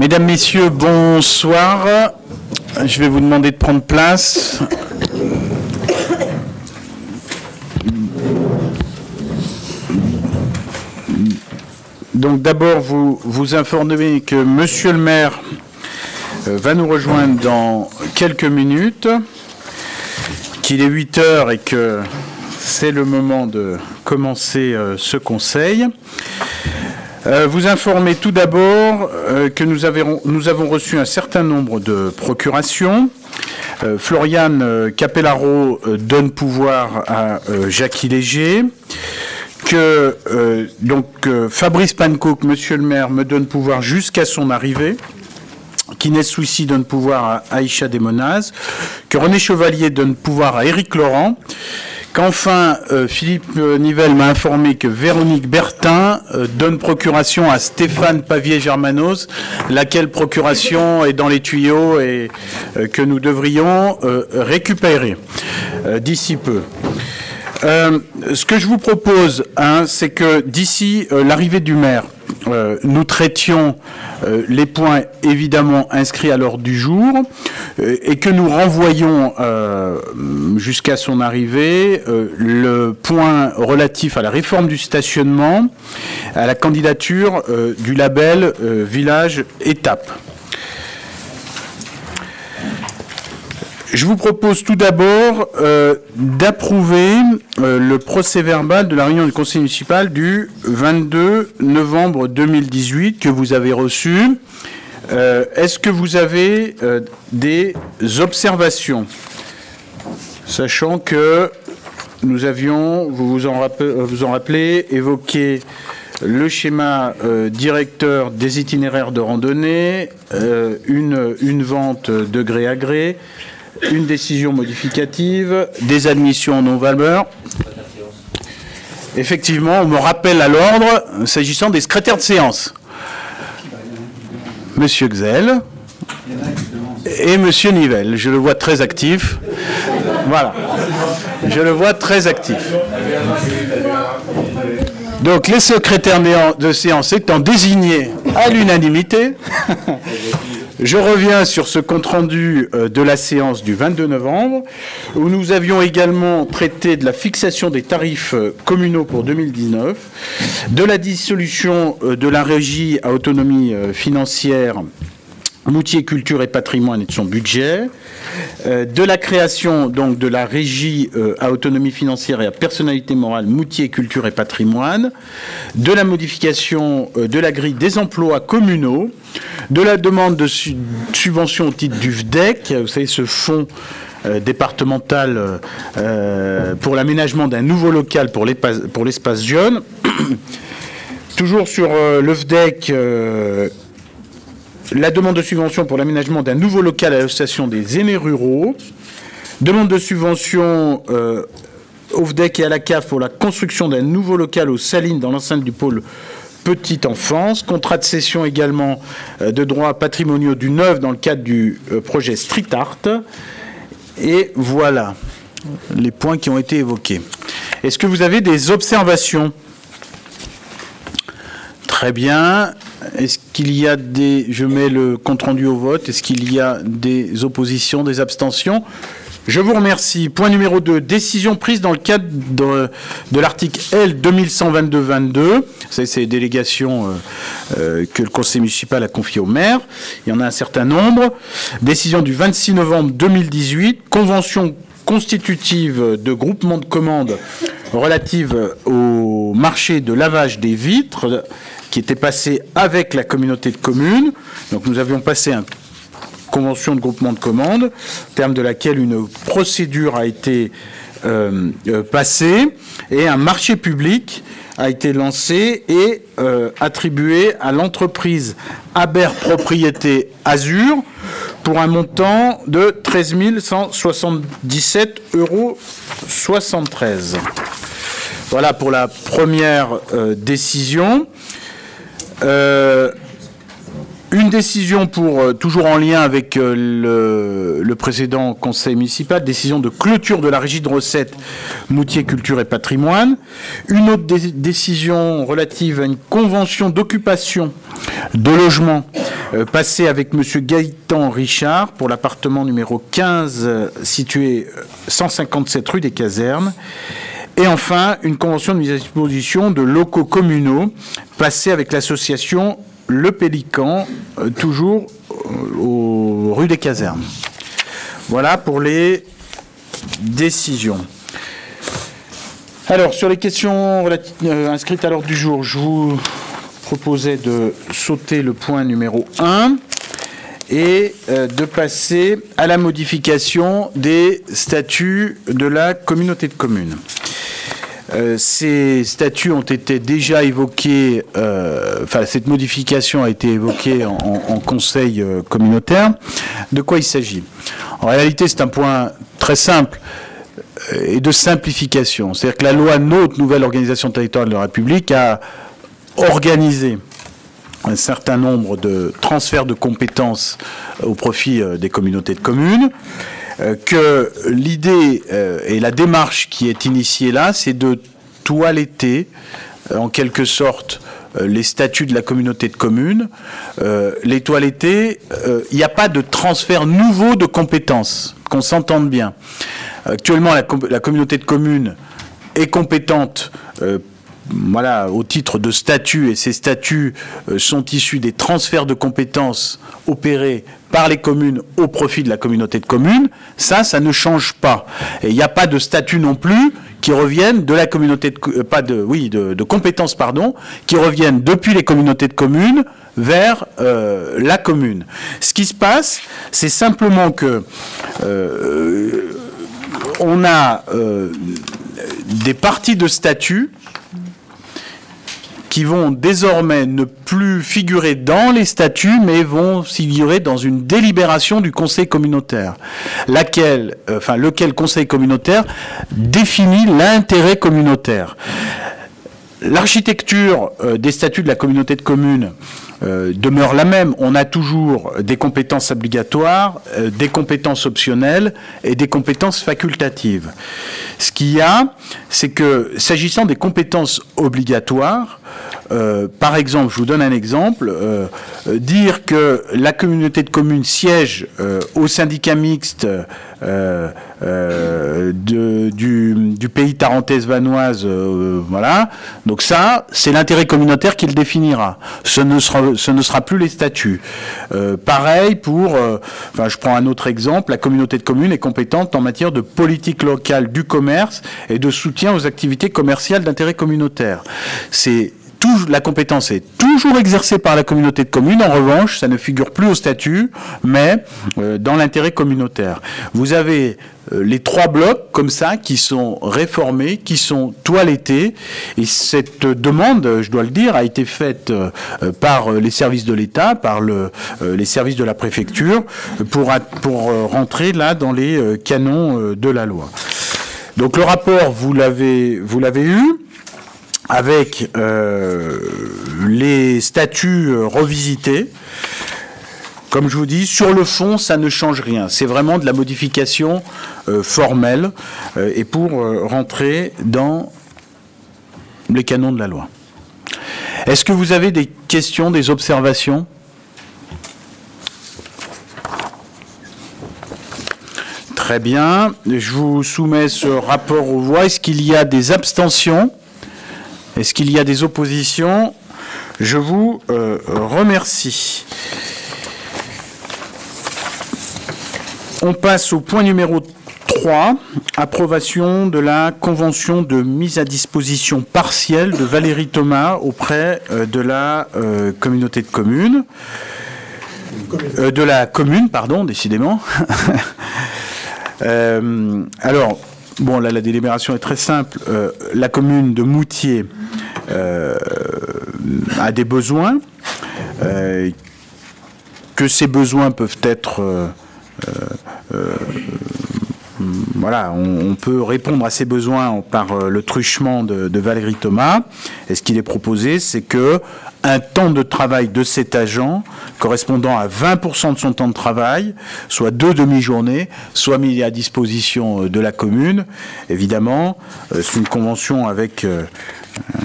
Mesdames, Messieurs, bonsoir. Je vais vous demander de prendre place. Donc d'abord, vous vous informez que Monsieur le maire euh, va nous rejoindre dans quelques minutes, qu'il est 8 heures et que c'est le moment de commencer euh, ce conseil. Euh, vous informer tout d'abord que nous, avons reçu un certain nombre de procurations. Floriane Capellaro donne pouvoir à Jacques Léger que donc Fabrice Pancook, Monsieur le maire, me donne pouvoir jusqu'à son arrivée. qu'Inès Souissy donne pouvoir à Aïcha Desmonaz, que René Chevalier donne pouvoir à Éric Laurent, qu'enfin euh, Philippe Nivelle m'a informé que Véronique Bertin euh, donne procuration à Stéphane Pavier-Germanos, laquelle procuration est dans les tuyaux et euh, que nous devrions récupérer d'ici peu. Ce que je vous propose, hein, c'est que d'ici l'arrivée du maire, euh, nous traitions euh, les points évidemment inscrits à l'ordre du jour euh, et que nous renvoyons jusqu'à son arrivée le point relatif à la réforme du stationnement, à la candidature du label village étape. Je vous propose tout d'abord euh, d'approuver euh, le procès verbal de la réunion du conseil municipal du 22 novembre 2018 que vous avez reçu. Euh, est-ce que vous avez des observations? Sachant que nous avions, vous vous en, rappelez, évoqué le schéma directeur des itinéraires de randonnée, une, une vente de gré à gré, une décision modificative, des admissions non valeurs. Effectivement, on me rappelle à l'ordre s'agissant des secrétaires de séance. Monsieur Xel et Monsieur Nivelle. Je le vois très actif. Voilà. Je le vois très actif. Donc les secrétaires de séance étant désignés à l'unanimité, je reviens sur ce compte-rendu euh, de la séance du 22 novembre, où nous avions également traité de la fixation des tarifs euh, communaux pour 2019, de la dissolution euh, de la régie à autonomie financière Moutier Culture et Patrimoine et de son budget, de la création donc de la régie à autonomie financière et à personnalité morale Moutier Culture et Patrimoine, de la modification de la grille des emplois communaux, de la demande de subvention au titre du VDEC, vous savez, ce fonds euh, départemental euh, pour l'aménagement d'un nouveau local pour l'espace jeune. Toujours sur euh, le VDEC, la demande de subvention pour l'aménagement d'un nouveau local à l'association des aînés ruraux. Demande de subvention au VDEC et à la CAF pour la construction d'un nouveau local aux Salines dans l'enceinte du pôle petite enfance, contrat de cession également euh, de droits patrimoniaux du neuf dans le cadre du euh, projet Street Art. Et voilà les points qui ont été évoqués. Est-ce que vous avez des observations? Très bien. Est-ce qu'il y a des... Je mets le compte-rendu au vote. Est-ce qu'il y a des oppositions, des abstentions je vous remercie. Point numéro 2, décision prise dans le cadre de, l'article L 2122-22. C'est les délégations euh, euh, que le conseil municipal a confiées au maire. Il y en a un certain nombre. Décision du 26 novembre 2018. Convention constitutive de groupement de commandes relative au marché de lavage des vitres qui était passé avec la communauté de communes. Donc nous avions passé un convention de groupement de commandes, au terme de laquelle une procédure a été euh, euh, passée et un marché public a été lancé et euh, attribué à l'entreprise Aber Propriété Azur pour un montant de 13 177,73 euros. Voilà pour la première décision. Une décision pour, euh, toujours en lien avec euh, le, précédent conseil municipal, décision de clôture de la régie de recettes Moutier Culture et Patrimoine. Une autre décision relative à une convention d'occupation de logement euh, passer avec M. Gaëtan Richard pour l'appartement numéro 15 euh, situé 157 rue des Casernes. Et enfin, une convention de mise à disposition de locaux communaux passée avec l'association Le Pélican, toujours aux rue des Casernes. Voilà pour les décisions. Alors, sur les questions inscrites à l'ordre du jour, je vous proposais de sauter le point numéro 1 et euh, de passer à la modification des statuts de la communauté de communes. Euh, ces statuts ont été déjà évoqués, euh, enfin cette modification a été évoquée en, conseil communautaire. De quoi il s'agit? En réalité, c'est un point très simple et de simplification. C'est-à-dire que la loi NOTE, nouvelle organisation territoriale de la République, a organisé un certain nombre de transferts de compétences au profit euh, des communautés de communes, euh, que l'idée euh, et la démarche qui est initiée là, c'est de toiletter en quelque sorte les statuts de la communauté de communes, les toiletter, il n'y a pas de transfert nouveau de compétences, qu'on s'entende bien. Actuellement, la, la, communauté de communes est compétente voilà, au titre de statut, et ces statuts euh, sont issus des transferts de compétences opérés par les communes au profit de la communauté de communes, ça, ça ne change pas. Et il n'y a pas de statut non plus qui reviennent de la communauté de, euh, pas de, oui, de, compétences, pardon, qui reviennent depuis les communautés de communes vers euh, la commune. Ce qui se passe, c'est simplement que on a des parties de statut qui vont désormais ne plus figurer dans les statuts, mais vont figurer dans une délibération du conseil communautaire, laquelle, euh, enfin, lequel conseil communautaire définit l'intérêt communautaire. L'architecture euh, des statuts de la communauté de communes euh, demeure la même. On a toujours des compétences obligatoires, des compétences optionnelles et des compétences facultatives. Ce qu'il y a, c'est que s'agissant des compétences obligatoires, euh, par exemple, je vous donne un exemple, euh, euh, dire que la communauté de communes siège au syndicat mixte du, pays tarentaise vanoise, voilà. Donc ça, c'est l'intérêt communautaire qui le définira. Ce ne sera, plus les statuts. pareil pour, enfin, je prends un autre exemple, la communauté de communes est compétente en matière de politique locale du commerce et de soutien aux activités commerciales d'intérêt communautaire. La compétence est toujours exercée par la communauté de communes. En revanche, ça ne figure plus au statut, mais euh, dans l'intérêt communautaire. Vous avez euh, les trois blocs comme ça qui sont réformés, qui sont toilettés. Et cette demande, je dois le dire, a été faite euh, par les services de l'État, par le, les services de la préfecture, pour, pour rentrer là dans les canons de la loi. Donc le rapport, vous l'avez, vous l'avez eu avec euh, les statuts euh, revisités. Comme je vous dis, sur le fond, ça ne change rien. C'est vraiment de la modification euh, formelle et pour rentrer dans les canons de la loi. Est-ce que vous avez des questions, des observations? Très bien. Je vous soumets ce rapport aux voix. Est-ce qu'il y a des abstentions? Est-ce qu'il y a des oppositions? Je vous euh, remercie. On passe au point numéro 3, approbation de la convention de mise à disposition partielle de Valérie Thomas auprès euh, de la euh, communauté de communes. de la commune, pardon, décidément. alors, Bon, là, la délibération est très simple. Euh, la commune de Moutier euh, a des besoins, euh, que ces besoins peuvent être voilà, on, peut répondre à ces besoins par le truchement de, Valérie Thomas. Et ce qu'il est proposé, c'est que un temps de travail de cet agent correspondant à 20% de son temps de travail, soit deux demi-journées, soit mis à disposition euh, de la commune. Évidemment, euh, c'est une convention avec euh,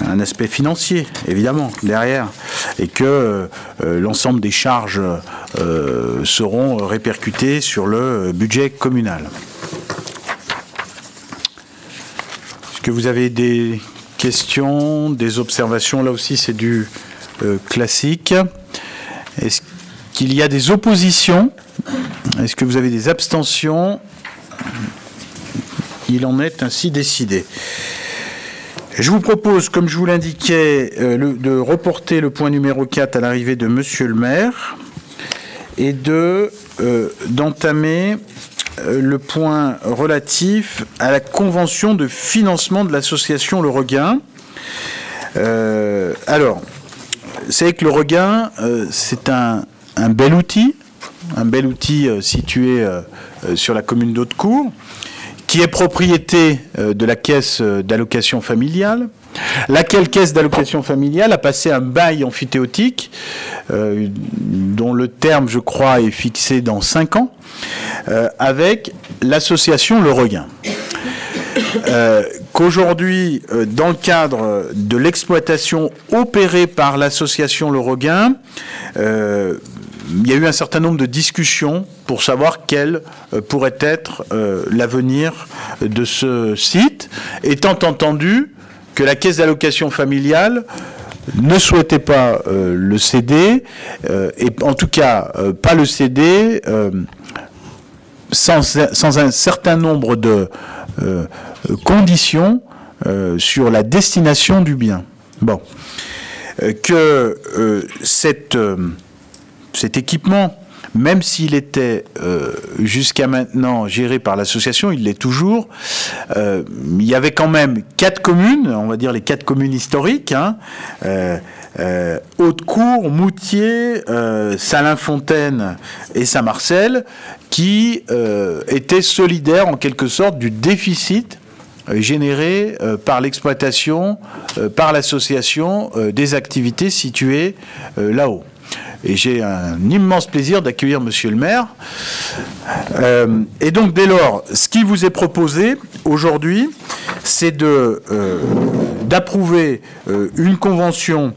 un aspect financier, évidemment, derrière, et que l'ensemble des charges seront répercutées sur le budget communal. Est-ce que vous avez des questions, des observations Là aussi, c'est du classique. Est-ce qu'il y a des oppositions Est-ce que vous avez des abstentions Il en est ainsi décidé. Je vous propose, comme je vous l'indiquais, euh, de reporter le point numéro 4 à l'arrivée de Monsieur le maire et de euh, d'entamer euh, le point relatif à la convention de financement de l'association Le Regain. alors, c'est que le regain, c'est un, un bel outil, un bel outil euh, situé euh, euh, sur la commune d'Haute-Cour, qui est propriété de la caisse d'allocation familiale, laquelle caisse d'allocation familiale a passé un bail amphithéotique, dont le terme, je crois, est fixé dans 5 ans, avec l'association Le Regain. Qu'aujourd'hui, dans le cadre de l'exploitation opérée par l'association Le Regain, il y a eu un certain nombre de discussions pour savoir quel euh, pourrait être euh, l'avenir de ce site, étant entendu que la caisse d'allocation familiale ne souhaitait pas euh, le céder, et en tout cas pas le céder sans, un certain nombre de conditions sur la destination du bien. Bon. que cet équipement, même s'il était euh, jusqu'à maintenant géré par l'association, il l'est toujours, euh, il y avait quand même quatre communes, on va dire les quatre communes historiques, hein, euh, Haute-Cour, Moutier, Salins-Fontaine et Saint-Marcel, qui étaient solidaires en quelque sorte du déficit généré par l'exploitation, par l'association des activités situées là-haut et j'ai un immense plaisir d'accueillir Monsieur le maire. Euh, et donc dès lors, ce qui vous est proposé aujourd'hui, c'est euh, d'approuver euh, une convention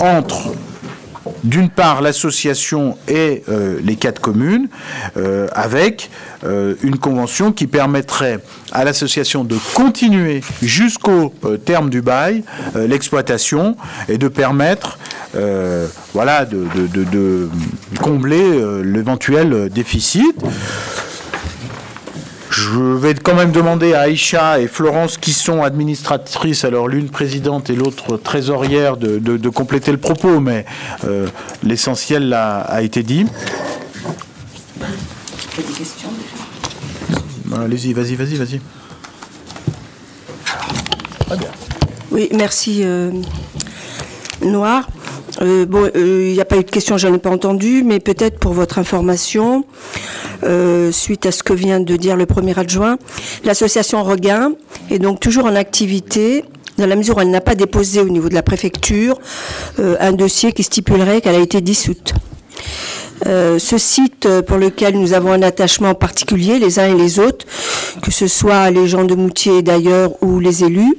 entre d'une part l'association et les quatre communes, avec une convention qui permettrait à l'association de continuer jusqu'au terme du bail l'exploitation et de permettre euh, voilà, de, combler euh, l'éventuel déficit. Je vais quand même demander à Aïcha et Florence, qui sont administratrices, alors l'une présidente et l'autre trésorière, de, compléter le propos, mais euh, l'essentiel a, été dit. des questions Allez-y, vas-y, vas-y, vas-y. Oui, merci, Noir. Euh, bon, il euh, n'y a pas eu de question, je n'en ai pas entendu, mais peut-être pour votre information, euh, suite à ce que vient de dire le premier adjoint, l'association Regain est donc toujours en activité dans la mesure où elle n'a pas déposé au niveau de la préfecture un dossier qui stipulerait qu'elle a été dissoute. ce site pour lequel nous avons un attachement particulier, les uns et les autres, que ce soit les gens de Moutier d'ailleurs ou les élus,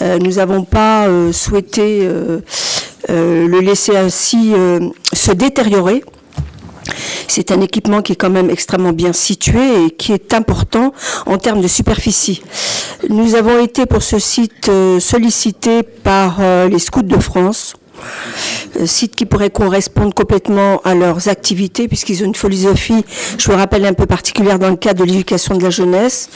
nous n'avons pas souhaité euh, le laisser ainsi euh, se détériorer. C'est un équipement qui est quand même extrêmement bien situé et qui est important en termes de superficie. Nous avons été pour ce site euh, sollicités par les scouts de France site qui pourrait correspondre complètement à leurs activités, puisqu'ils ont une philosophie, je vous rappelle, un peu particulière dans le cadre de l'éducation de la jeunesse,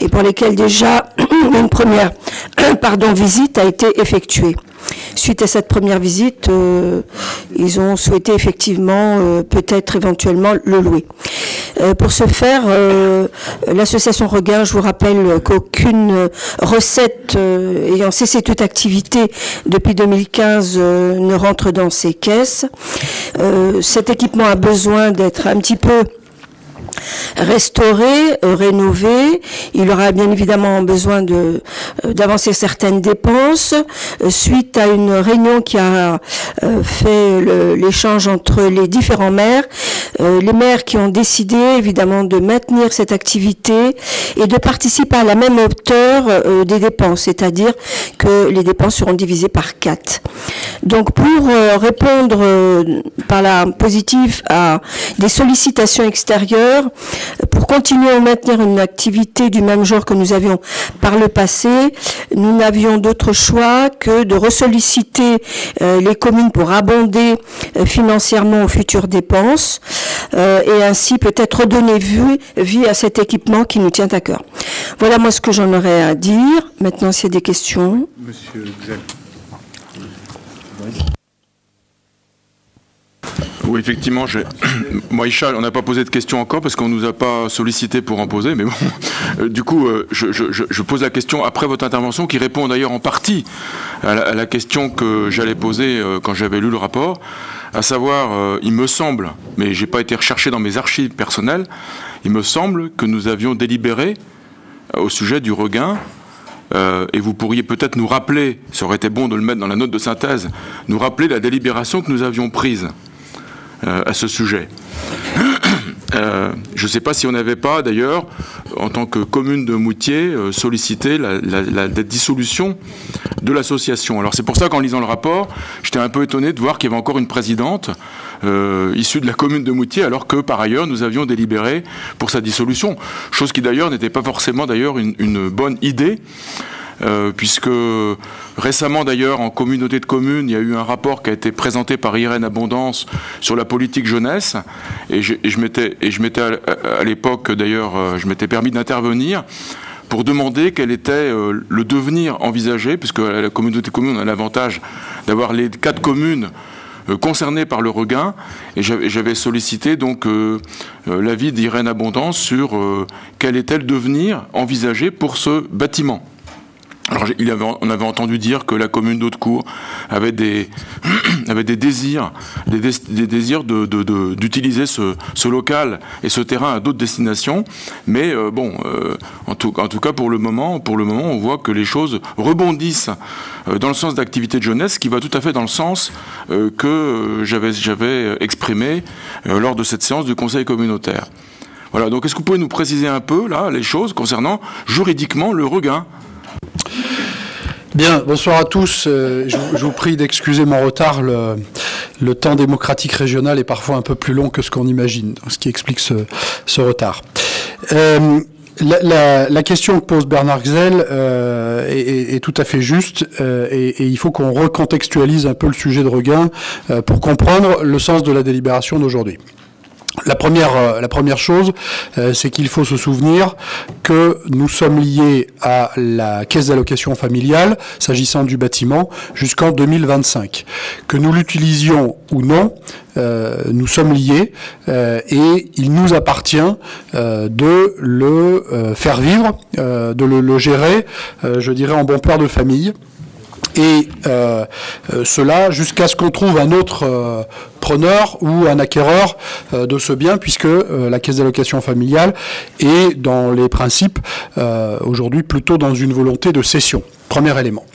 et pour lesquels déjà une première visite a été effectuée. Suite à cette première visite, euh, ils ont souhaité effectivement euh, peut-être éventuellement le louer. Euh, pour ce faire, l'association Regain, je vous rappelle qu'aucune recette ayant cessé toute activité depuis 2015 ne rentre dans ses caisses. cet équipement a besoin d'être un petit peu restaurer, euh, rénover. Il aura bien évidemment besoin euh, d'avancer certaines dépenses. Euh, suite à une réunion qui a fait l'échange entre les différents maires, les maires qui ont décidé évidemment de maintenir cette activité et de participer à la même hauteur des dépenses, c'est-à-dire que les dépenses seront divisées par quatre. Donc pour répondre par la positive à des sollicitations extérieures, pour continuer à maintenir une activité du même genre que nous avions par le passé, nous n'avions d'autre choix que de ressolliciter euh, les communes pour abonder euh, financièrement aux futures dépenses euh, et ainsi peut-être redonner vie à cet équipement qui nous tient à cœur. Voilà moi ce que j'en aurais à dire. Maintenant, s'il y a des questions. Monsieur oui, effectivement, moi, Isha, on n'a pas posé de questions encore parce qu'on ne nous a pas sollicité pour en poser, mais bon, euh, du coup, euh, je, pose la question après votre intervention qui répond d'ailleurs en partie à la, question que j'allais poser euh, quand j'avais lu le rapport, à savoir, il me semble, mais je n'ai pas été recherché dans mes archives personnelles, il me semble que nous avions délibéré au sujet du regain et vous pourriez peut-être nous rappeler, ça aurait été bon de le mettre dans la note de synthèse, nous rappeler la délibération que nous avions prise. Euh, à ce sujet. Euh, je ne sais pas si on n'avait pas, d'ailleurs, en tant que commune de Moutier, euh, sollicité la, dissolution de l'association. Alors c'est pour ça qu'en lisant le rapport, j'étais un peu étonné de voir qu'il y avait encore une présidente issue de la commune de Moutier, alors que par ailleurs nous avions délibéré pour sa dissolution. Chose qui d'ailleurs n'était pas forcément d'ailleurs une bonne idée. Euh, puisque récemment d'ailleurs en communauté de communes, il y a eu un rapport qui a été présenté par Irène Abondance sur la politique jeunesse, et je, m'étais, à, l'époque d'ailleurs, euh, je m'étais permis d'intervenir pour demander quel était euh, le devenir envisagé, puisque la communauté de communes a l'avantage d'avoir les quatre communes concernées par le regain, et j'avais sollicité donc l'avis d'Irène Abondance sur quel était le devenir envisagé pour ce bâtiment. Alors, on avait entendu dire que la commune d'Hautecourt avait des, désirs, d'utiliser ce, local et ce terrain à d'autres destinations. Mais euh, bon, euh, en, tout, cas pour le moment, pour le moment, on voit que les choses rebondissent euh, dans le sens d'activité de jeunesse, qui va tout à fait dans le sens que j'avais exprimé lors de cette séance du Conseil communautaire. Voilà. Donc, est-ce que vous pouvez nous préciser un peu là les choses concernant juridiquement le regain? Bien, bonsoir à tous. Euh, je, vous prie d'excuser mon retard. Le, temps démocratique régional est parfois un peu plus long que ce qu'on imagine, ce qui explique ce, retard. Euh, la, question que pose Bernard Gzell euh, est, tout à fait juste et, il faut qu'on recontextualise un peu le sujet de regain pour comprendre le sens de la délibération d'aujourd'hui. La première, euh, la première chose, euh, c'est qu'il faut se souvenir que nous sommes liés à la caisse d'allocation familiale, s'agissant du bâtiment, jusqu'en 2025. Que nous l'utilisions ou non, euh, nous sommes liés et il nous appartient de le faire vivre, de le, le gérer, je dirais, en bon père de famille et euh, euh, cela jusqu'à ce qu'on trouve un autre euh, preneur ou un acquéreur de ce bien, puisque la caisse d'allocation familiale est dans les principes aujourd'hui plutôt dans une volonté de cession. Premier élément.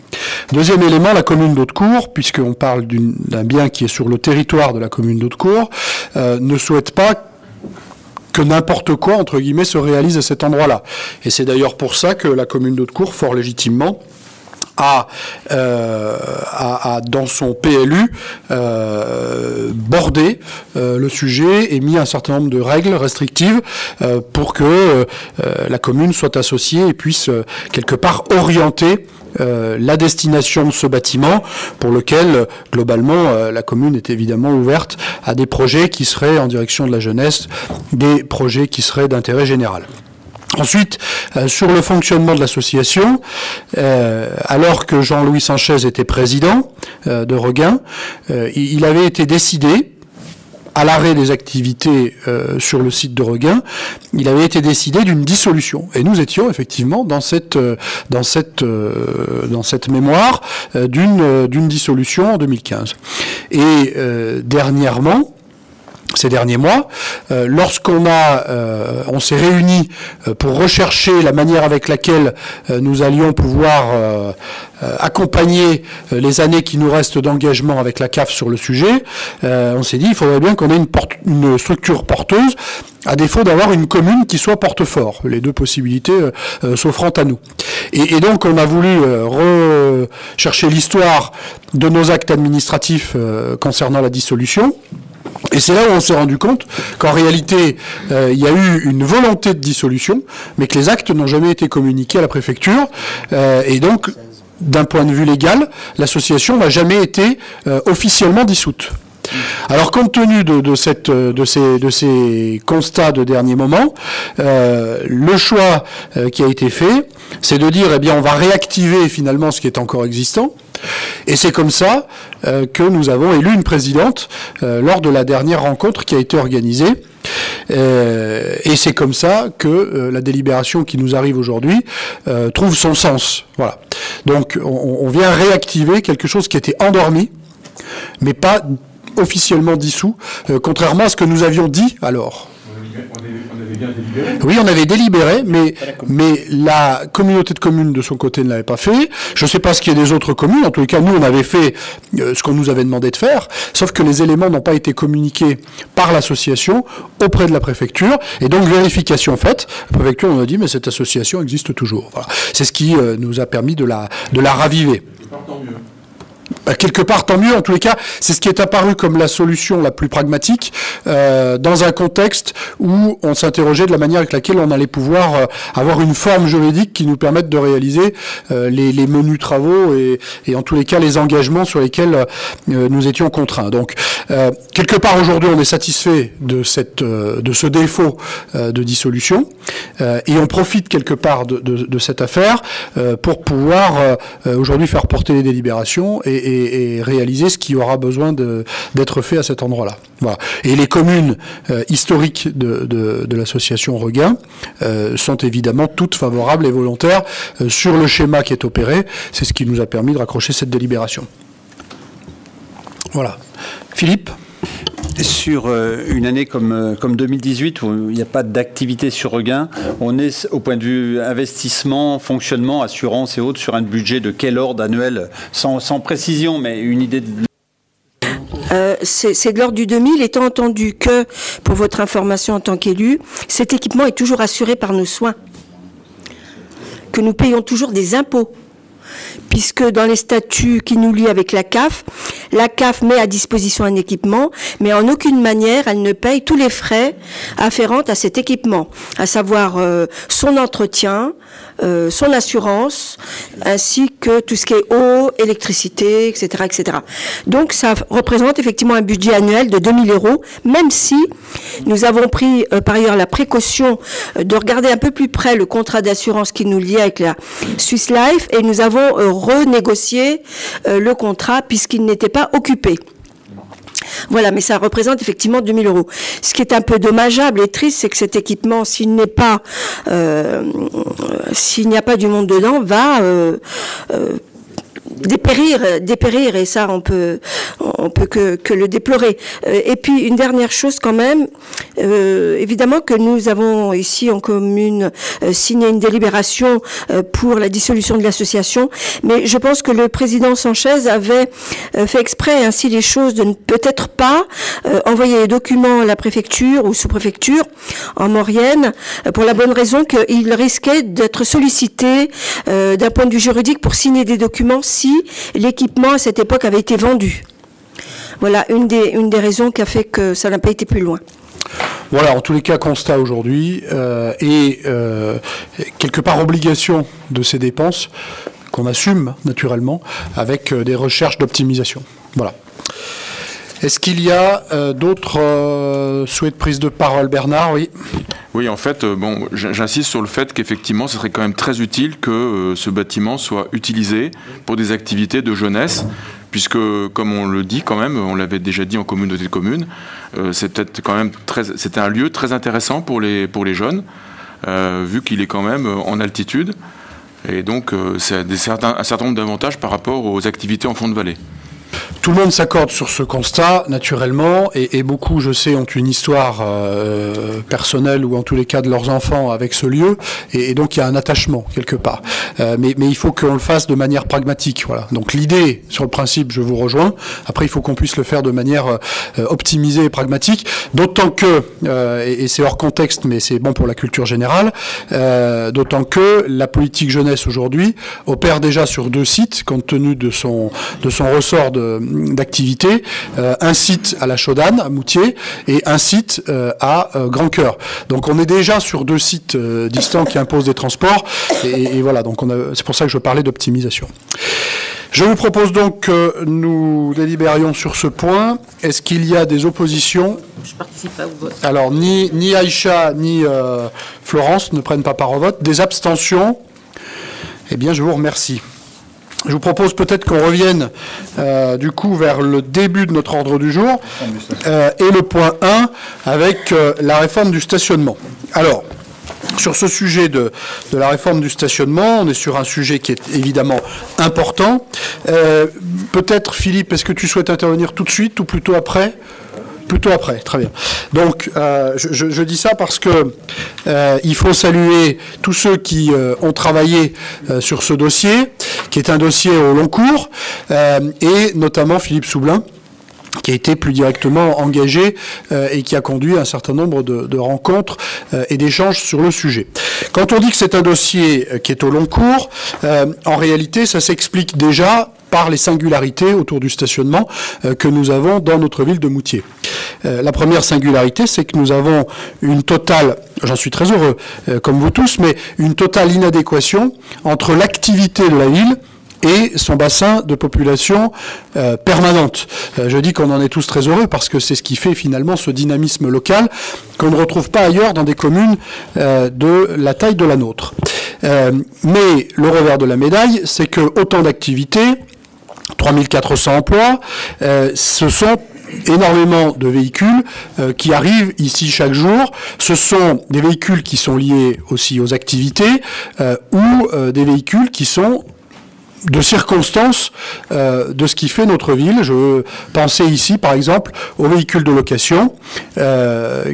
Deuxième élément, la commune d'Hautecourt, puisqu'on parle d'un bien qui est sur le territoire de la commune d'Hautecourt, ne souhaite pas que n'importe quoi, entre guillemets, se réalise à cet endroit-là. Et c'est d'ailleurs pour ça que la commune d'Hautecourt, fort légitimement, euh, a, dans son PLU euh, bordé euh, le sujet et mis un certain nombre de règles restrictives pour que la commune soit associée et puisse quelque part orienter la destination de ce bâtiment, pour lequel, globalement, la commune est évidemment ouverte à des projets qui seraient en direction de la jeunesse, des projets qui seraient d'intérêt général. Ensuite, euh, sur le fonctionnement de l'association, euh, alors que Jean-Louis Sanchez était président euh, de Regain, il avait été décidé, à l'arrêt des activités sur le site de Regain, il avait été décidé d'une dissolution. Et nous étions effectivement dans cette, dans cette, dans cette mémoire d'une, d'une dissolution en 2015. Et dernièrement, ces derniers mois. Euh, lorsqu'on a, euh, on s'est réunis euh, pour rechercher la manière avec laquelle nous allions pouvoir accompagner les années qui nous restent d'engagement avec la CAF sur le sujet, on s'est dit il faudrait bien qu'on ait une, structure porteuse à défaut d'avoir une commune qui soit porte-fort, les deux possibilités s'offrant à nous. Et, donc on a voulu rechercher l'histoire de nos actes administratifs concernant la dissolution. Et c'est là où on s'est rendu compte qu'en réalité, euh, il y a eu une volonté de dissolution, mais que les actes n'ont jamais été communiqués à la préfecture. Euh, et donc, d'un point de vue légal, l'association n'a jamais été euh, officiellement dissoute. Alors, compte tenu de, ces, constats de dernier moment, le choix qui a été fait, c'est de dire, eh bien, on va réactiver finalement ce qui est encore existant, et c'est comme ça euh, que nous avons élu une présidente euh, lors de la dernière rencontre qui a été organisée. Euh, et c'est comme ça que la délibération qui nous arrive aujourd'hui trouve son sens. Voilà. Donc on, vient réactiver quelque chose qui était endormi, mais pas officiellement dissous, contrairement à ce que nous avions dit alors. Oui, on avait délibéré, mais, mais la communauté de communes de son côté ne l'avait pas fait. Je ne sais pas ce qu'il y a des autres communes. En tous les cas, nous, on avait fait euh, ce qu'on nous avait demandé de faire, sauf que les éléments n'ont pas été communiqués par l'association auprès de la préfecture. Et donc, vérification faite, la préfecture nous a dit, mais cette association existe toujours. C'est ce qui euh, nous a permis de la, de la raviver. Bah, quelque part, tant mieux. En tous les cas, c'est ce qui est apparu comme la solution la plus pragmatique euh, dans un contexte où on s'interrogeait de la manière avec laquelle on allait pouvoir euh, avoir une forme juridique qui nous permette de réaliser euh, les, les, menus travaux et, et, en tous les cas les engagements sur lesquels nous étions contraints. Donc, quelque part aujourd'hui, on est satisfait de cette de ce défaut de dissolution et on profite quelque part de, de, de cette affaire pour pouvoir aujourd'hui faire porter les délibérations et et, réaliser ce qui aura besoin d'être fait à cet endroit-là. Et les communes euh, historiques de, l'association Regain euh, sont évidemment toutes favorables et volontaires euh, sur le schéma qui est opéré. C'est ce qui nous a permis de raccrocher cette délibération. Voilà. Philippe? Sur euh, une année comme, euh, comme 2018 où il n'y a pas d'activité sur regain, on est au point de vue investissement, fonctionnement, assurance et autres sur un budget de quel ordre annuel? Sans, précision, mais une idée de euh, c'est de l'ordre du 2000, étant entendu que, pour votre information en tant qu'élu, cet équipement est toujours assuré par nos soins, que nous payons toujours des impôts puisque dans les statuts qui nous lient avec la CAF, la CAF met à disposition un équipement, mais en aucune manière elle ne paye tous les frais afférents à cet équipement, à savoir euh, son entretien, euh, son assurance, ainsi que tout ce qui est eau, électricité, etc., etc. Donc ça représente effectivement un budget annuel de 2000 euros, même si nous avons pris euh, par ailleurs la précaution de regarder un peu plus près le contrat d'assurance qui nous lie avec la Swiss Life et nous avons renégocié le contrat puisqu'il n'était pas occupé. Voilà, mais ça représente effectivement 2000 euros. Ce qui est un peu dommageable et triste, c'est que cet équipement, s'il n'est pas, euh, s'il n'y a pas du monde dedans, va euh, euh, dépérir, dépérir, et ça on peut, on peut que, que le déplorer. Euh, et puis une dernière chose quand même, euh, évidemment que nous avons ici en commune euh, signé une délibération pour la dissolution de l'association, mais je pense que le président Sanchez avait fait exprès ainsi les choses de ne peut-être pas envoyer les documents à la préfecture ou sous-préfecture en Maurienne, pour la bonne raison qu'il risquait d'être sollicité d'un point de vue juridique pour signer des documents l'équipement à cette époque avait été vendu. Voilà une des, une des raisons qui a fait que ça n'a pas été plus loin. Voilà, en tous les cas, constat aujourd'hui euh, et euh, quelque part obligation de ces dépenses qu'on assume naturellement avec euh, des recherches d'optimisation. Voilà. Est-ce qu'il y a d'autres souhaits de prise de parole, Bernard? Oui. Oui, en fait, bon, j'insiste sur le fait qu'effectivement, ce serait quand même très utile que ce bâtiment soit utilisé pour des activités de jeunesse puisque, comme on le dit quand même, on l'avait déjà dit en communauté de communes, euh, c'était quand même un lieu très intéressant pour les, pour les jeunes, euh, vu qu'il est quand même en altitude, et donc euh, c'est un certain nombre d'avantages par rapport aux activités en fond de vallée. Tout le monde s'accorde sur ce constat, naturellement, et, beaucoup, je sais, ont une histoire euh, personnelle ou en tous les cas de leurs enfants avec ce lieu, et, donc il y a un attachement quelque part. Euh, mais, il faut qu'on le fasse de manière pragmatique. Voilà. Donc l'idée, sur le principe, je vous rejoins. Après, il faut qu'on puisse le faire de manière euh, optimisée et pragmatique, d'autant que, et, c'est hors contexte, mais c'est bon pour la culture générale, d'autant que la politique jeunesse aujourd'hui opère déjà sur deux sites, compte tenu de son, de son ressort de d'activité, euh, un site à la Chaudane, à Moutier, et un site euh, à euh, Grand Cœur. Donc on est déjà sur deux sites distants qui imposent des transports, et, voilà, donc c'est pour ça que je parlais d'optimisation. Je vous propose donc que nous délibérions sur ce point. Est-ce qu'il y a des oppositions? Je participe pas au vote. Alors, ni, ni Aïcha ni Florence ne prennent pas part au vote. Des abstentions? Eh bien, je vous remercie. Je vous propose peut-être qu'on revienne euh, du coup vers le début de notre ordre du jour euh, et le point 1 avec euh, la réforme du stationnement. Alors, sur ce sujet de, de, la réforme du stationnement, on est sur un sujet qui est évidemment important. peut-être Philippe, est-ce que tu souhaites intervenir tout de suite ou plutôt après? Plutôt après, très bien. Donc, euh, je, dis ça parce que euh, il faut saluer tous ceux qui euh, ont travaillé sur ce dossier, qui est un dossier au long cours, et notamment Philippe Soublin qui a été plus directement engagé et qui a conduit un certain nombre de, de rencontres et d'échanges sur le sujet. Quand on dit que c'est un dossier qui est au long cours, en réalité, ça s'explique déjà par les singularités autour du stationnement que nous avons dans notre ville de Moutier. Euh, la première singularité, c'est que nous avons une totale, j'en suis très heureux, euh, comme vous tous, mais une totale inadéquation entre l'activité de la ville et son bassin de population euh, permanente. je dis qu'on en est tous très heureux parce que c'est ce qui fait finalement ce dynamisme local qu'on ne retrouve pas ailleurs dans des communes de la taille de la nôtre. mais le revers de la médaille, c'est que autant d'activités, 3400 emplois, ce sont énormément de véhicules euh, qui arrivent ici chaque jour. Ce sont des véhicules qui sont liés aussi aux activités euh, ou euh, des véhicules qui sont de circonstances de ce qui fait notre ville. Je pensais ici, par exemple, aux véhicules de location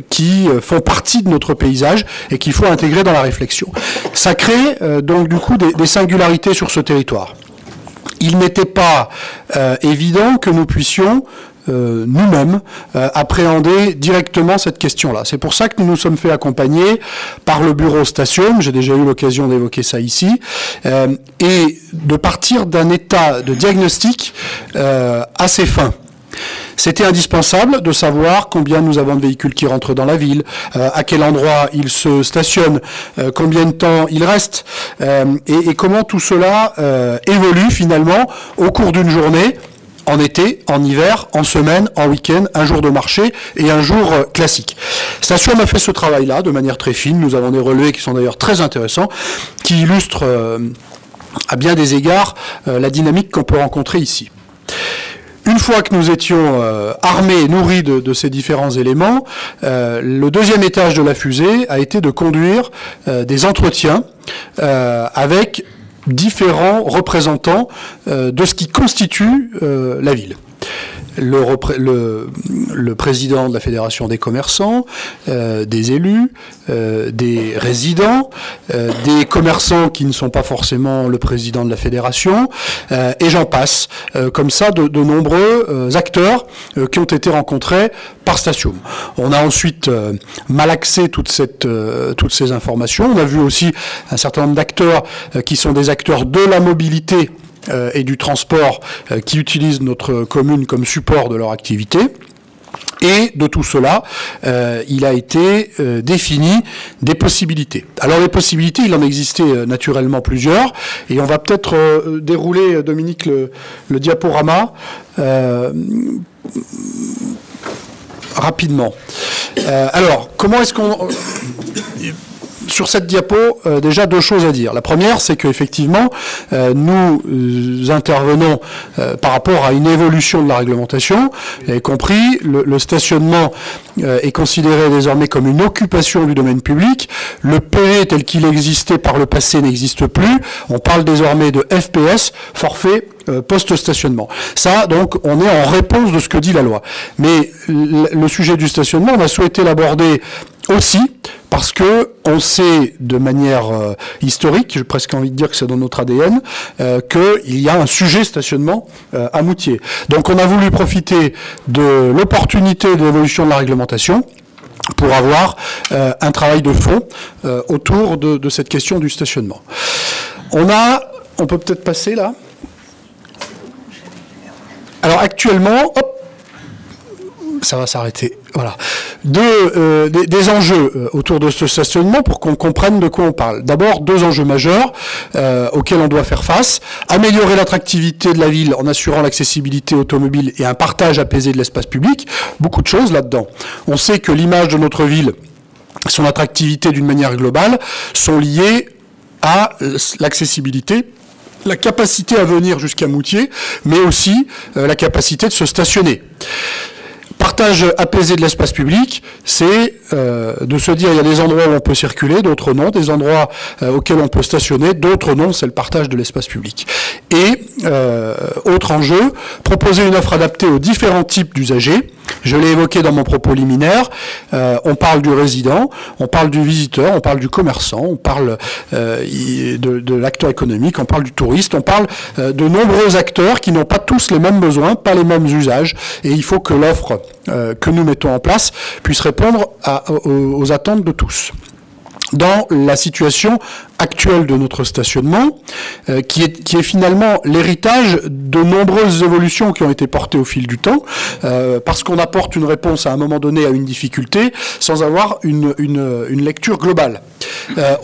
qui font partie de notre paysage et qu'il faut intégrer dans la réflexion. Ça crée donc du coup des, singularités sur ce territoire. Il n'était pas évident que nous puissions euh, nous-mêmes euh, appréhender directement cette question-là. C'est pour ça que nous nous sommes fait accompagner par le bureau Station, j'ai déjà eu l'occasion d'évoquer ça ici, euh, et de partir d'un état de diagnostic assez fin. C'était indispensable de savoir combien nous avons de véhicules qui rentrent dans la ville, à quel endroit ils se stationnent, combien de temps ils restent, et, et, comment tout cela évolue finalement au cours d'une journée en été, en hiver, en semaine, en week-end, un jour de marché et un jour euh, classique. Station a fait ce travail-là de manière très fine. Nous avons des relevés qui sont d'ailleurs très intéressants, qui illustrent euh, à bien des égards euh, la dynamique qu'on peut rencontrer ici. Une fois que nous étions armés et nourris de, ces différents éléments, le deuxième étage de la fusée a été de conduire des entretiens avec différents représentants euh, de ce qui constitue euh, la ville le, président de la Fédération des commerçants, euh, des élus, euh, des résidents, euh, des commerçants qui ne sont pas forcément le président de la fédération, et j'en passe. comme ça, de, nombreux acteurs qui ont été rencontrés par Statium. On a ensuite malaxé toutes ces informations. On a vu aussi un certain nombre d'acteurs qui sont des acteurs de la mobilité et du transport euh, qui utilisent notre commune comme support de leur activité. Et de tout cela, euh, il a été défini des possibilités. Alors les possibilités, il en existait naturellement plusieurs, et on va peut-être dérouler, Dominique, le diaporama rapidement. alors, comment est-ce qu'on sur cette diapo, euh, déjà deux choses à dire. La première, c'est qu'effectivement, euh, nous euh, intervenons par rapport à une évolution de la réglementation. Avez compris, le, stationnement est considéré désormais comme une occupation du domaine public. Le PE tel qu'il existait par le passé n'existe plus. On parle désormais de FPS, forfait post-stationnement. Ça, donc, on est en réponse de ce que dit la loi. Mais le sujet du stationnement, on a souhaité l'aborder aussi parce que on sait de manière euh, historique, j'ai presque envie de dire que c'est dans notre ADN, euh, qu'il y a un sujet stationnement euh, à Moutier. Donc on a voulu profiter de l'opportunité de l'évolution de la réglementation pour avoir un travail de fond autour de, cette question du stationnement. On a, on peut peut-être passer là? Alors actuellement, hop, ça va s'arrêter. Voilà. Euh, des, enjeux euh, autour de ce stationnement pour qu'on comprenne de quoi on parle. D'abord, deux enjeux majeurs euh, auxquels on doit faire face. Améliorer l'attractivité de la ville en assurant l'accessibilité automobile et un partage apaisé de l'espace public. Beaucoup de choses là-dedans. On sait que l'image de notre ville, son attractivité d'une manière globale, sont liées à l'accessibilité la capacité à venir jusqu'à Moutier, mais aussi la capacité de se stationner partage apaisé de l'espace public, c'est euh, de se dire il y a des endroits où on peut circuler, d'autres non, des endroits euh, auxquels on peut stationner, d'autres non, c'est le partage de l'espace public. Et euh, autre enjeu, proposer une offre adaptée aux différents types d'usagers. Je l'ai évoqué dans mon propos liminaire. on parle du résident, on parle du visiteur, on parle du commerçant, on parle de, de l'acteur économique, on parle du touriste, on parle de nombreux acteurs qui n'ont pas tous les mêmes besoins, pas les mêmes usages, et il faut que l'offre euh, que nous mettons en place puisse répondre aux, attentes de tous dans la situation actuelle de notre stationnement, euh, qui, est, qui est finalement l'héritage de nombreuses évolutions qui ont été portées au fil du temps, euh, parce qu'on apporte une réponse à un moment donné à une difficulté sans avoir une, une, une lecture globale.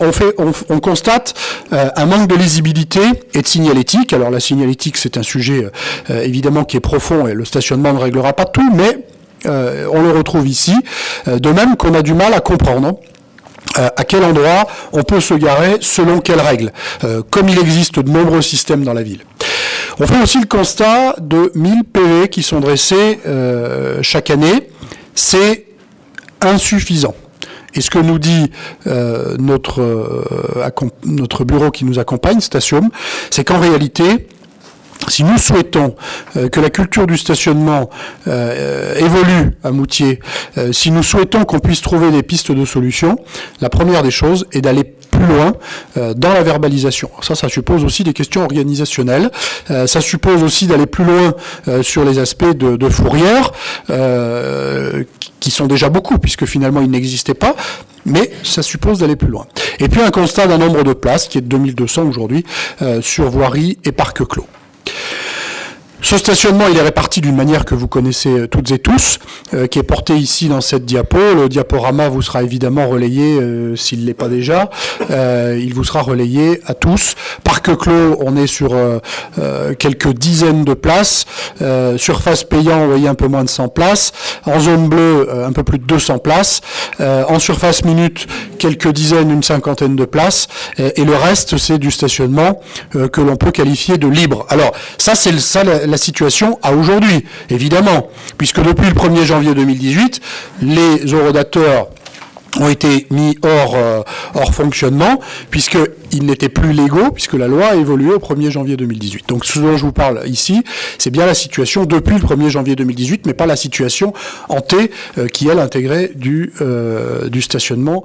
on, fait, on, on constate un manque de lisibilité et de signalétique. Alors la signalétique, c'est un sujet évidemment qui est profond et le stationnement ne réglera pas tout, mais euh, on le retrouve ici. Euh, de même qu'on a du mal à comprendre euh, à quel endroit on peut se garer selon quelles règles, comme il existe de nombreux systèmes dans la ville. On fait aussi le constat de 1000 PV qui sont dressés chaque année. C'est insuffisant. Et ce que nous dit notre, notre bureau qui nous accompagne, Statium, c'est qu'en réalité, si nous souhaitons euh, que la culture du stationnement euh, évolue à Moutier, euh, si nous souhaitons qu'on puisse trouver des pistes de solutions, la première des choses est d'aller plus loin dans la verbalisation. Ça, ça suppose aussi des questions organisationnelles. ça suppose aussi d'aller plus loin sur les aspects de, de fourrière, qui sont déjà beaucoup, puisque finalement ils n'existaient pas, mais ça suppose d'aller plus loin. Et puis un constat d'un nombre de places, qui est de 2200 aujourd'hui, sur voirie et parc clos. Ce stationnement, il est réparti d'une manière que vous connaissez euh, toutes et tous, euh, qui est porté ici dans cette diapo. Le diaporama vous sera évidemment relayé, euh, s'il ne l'est pas déjà, il vous sera relayé à tous. Parc clos, on est sur quelques dizaines de places. surface payant, vous voyez, un peu moins de 100 places. En zone bleue, un peu plus de 200 places. en surface minute, quelques dizaines, une cinquantaine de places. et le reste, c'est du stationnement que l'on peut qualifier de libre. Alors, ça, c'est ça la situation à aujourd'hui, évidemment, puisque depuis le 1er janvier 2018, les horodateurs ont été mis hors, euh, hors fonctionnement, puisqu'ils n'étaient plus légaux, puisque la loi a évolué au 1er janvier 2018. Donc ce dont je vous parle ici, c'est bien la situation depuis le 1er janvier 2018, mais pas la situation T, euh, qui, elle, intégrait du, euh, du stationnement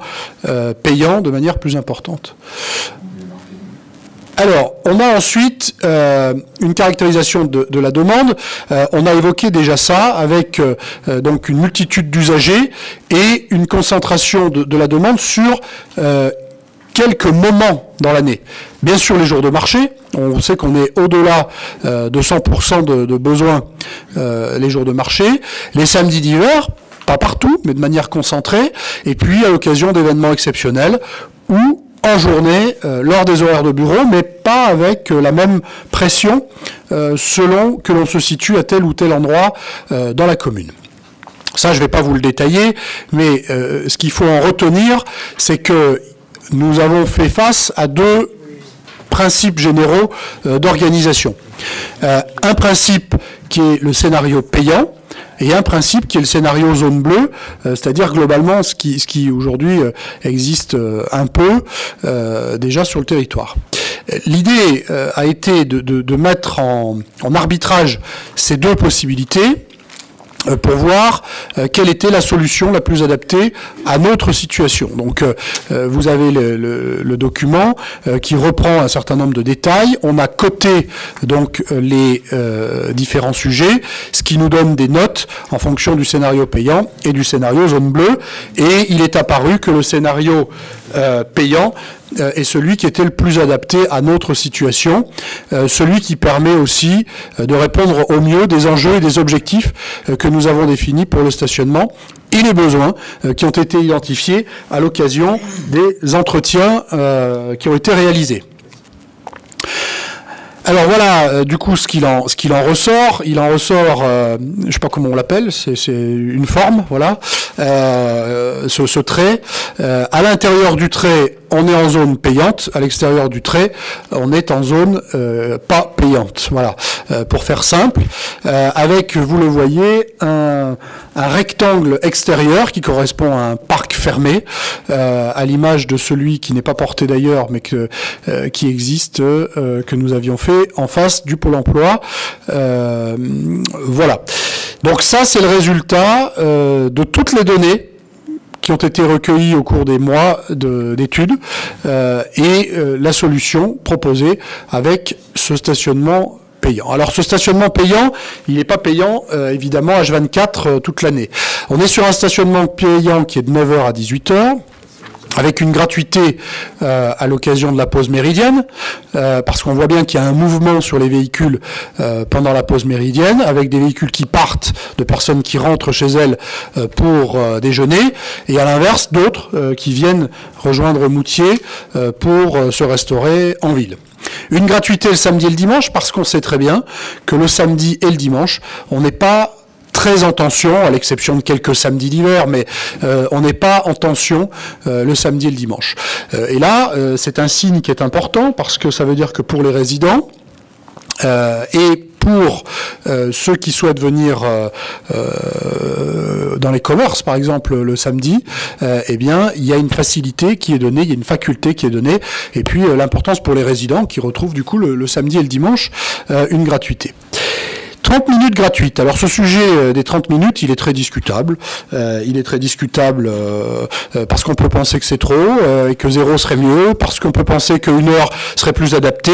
payant de manière plus importante. Alors, on a ensuite euh, une caractérisation de, la demande. Euh, on a évoqué déjà ça avec euh, donc une multitude d'usagers et une concentration de, la demande sur quelques moments dans l'année. Bien sûr, les jours de marché, on sait qu'on est au-delà de 100% de, de besoins les jours de marché. Les samedis d'hiver, pas partout, mais de manière concentrée. Et puis, à l'occasion d'événements exceptionnels où en journée euh, lors des horaires de bureau, mais pas avec euh, la même pression euh, selon que l'on se situe à tel ou tel endroit dans la commune. Ça, je ne vais pas vous le détailler, mais ce qu'il faut en retenir, c'est que nous avons fait face à deux principes généraux d'organisation. un principe qui est le scénario payant, et un principe qui est le scénario zone bleue, euh, c'est-à-dire globalement ce qui, ce qui aujourd'hui euh, existe euh, un peu déjà sur le territoire. L'idée a été de, de, de mettre en, en, arbitrage ces deux possibilités pour voir euh, quelle était la solution la plus adaptée à notre situation. Donc euh, vous avez le, le, document qui reprend un certain nombre de détails. On a coté donc les différents sujets, ce qui nous donne des notes en fonction du scénario payant et du scénario zone bleue. Et il est apparu que le scénario payant euh, est celui qui était le plus adapté à notre situation, euh, celui qui permet aussi euh, de répondre au mieux des enjeux et des objectifs que nous avons définis pour le stationnement et les besoins qui ont été identifiés à l'occasion des entretiens qui ont été réalisés. Alors voilà, du coup, ce qu'il en, ce qu'il en ressort, il en ressort, je ne sais pas comment on l'appelle, c'est, une forme, voilà, ce, ce, trait. à l'intérieur du trait, on est en zone payante, à l'extérieur du trait, on est en zone euh, pas payante. Voilà, euh, pour faire simple, euh, avec, vous le voyez, un, rectangle extérieur qui correspond à un parc fermé, à l'image de celui qui n'est pas porté d'ailleurs, mais que, qui existe, que nous avions fait en face du pôle emploi. voilà. Donc ça, c'est le résultat de toutes les données qui ont été recueillis au cours des mois d'études euh, et euh, la solution proposée avec ce stationnement payant. Alors ce stationnement payant, il n'est pas payant euh, évidemment H24 toute l'année. On est sur un stationnement payant qui est de 9h à 18h avec une gratuité euh, à l'occasion de la pause méridienne, euh, parce qu'on voit bien qu'il y a un mouvement sur les véhicules euh, pendant la pause méridienne, avec des véhicules qui partent de personnes qui rentrent chez elles pour déjeuner, et à l'inverse d'autres qui viennent rejoindre Moutier pour se restaurer en ville. Une gratuité le samedi et le dimanche, parce qu'on sait très bien que le samedi et le dimanche, on n'est pas très en tension, à l'exception de quelques samedis d'hiver, mais euh, on n'est pas en tension euh, le samedi et le dimanche. Euh, et là, c'est un signe qui est important parce que ça veut dire que pour les résidents et pour ceux qui souhaitent venir dans les commerces, par exemple, le samedi, eh bien, il y a une facilité qui est donnée, il y a une faculté qui est donnée, et puis l'importance pour les résidents qui retrouvent du coup le, le samedi et le dimanche une gratuité. 30 minutes gratuites. Alors ce sujet euh, des 30 minutes, il est très discutable. Euh, il est très discutable euh, parce qu'on peut penser que c'est trop et que zéro serait mieux, parce qu'on peut penser qu'une heure serait plus adaptée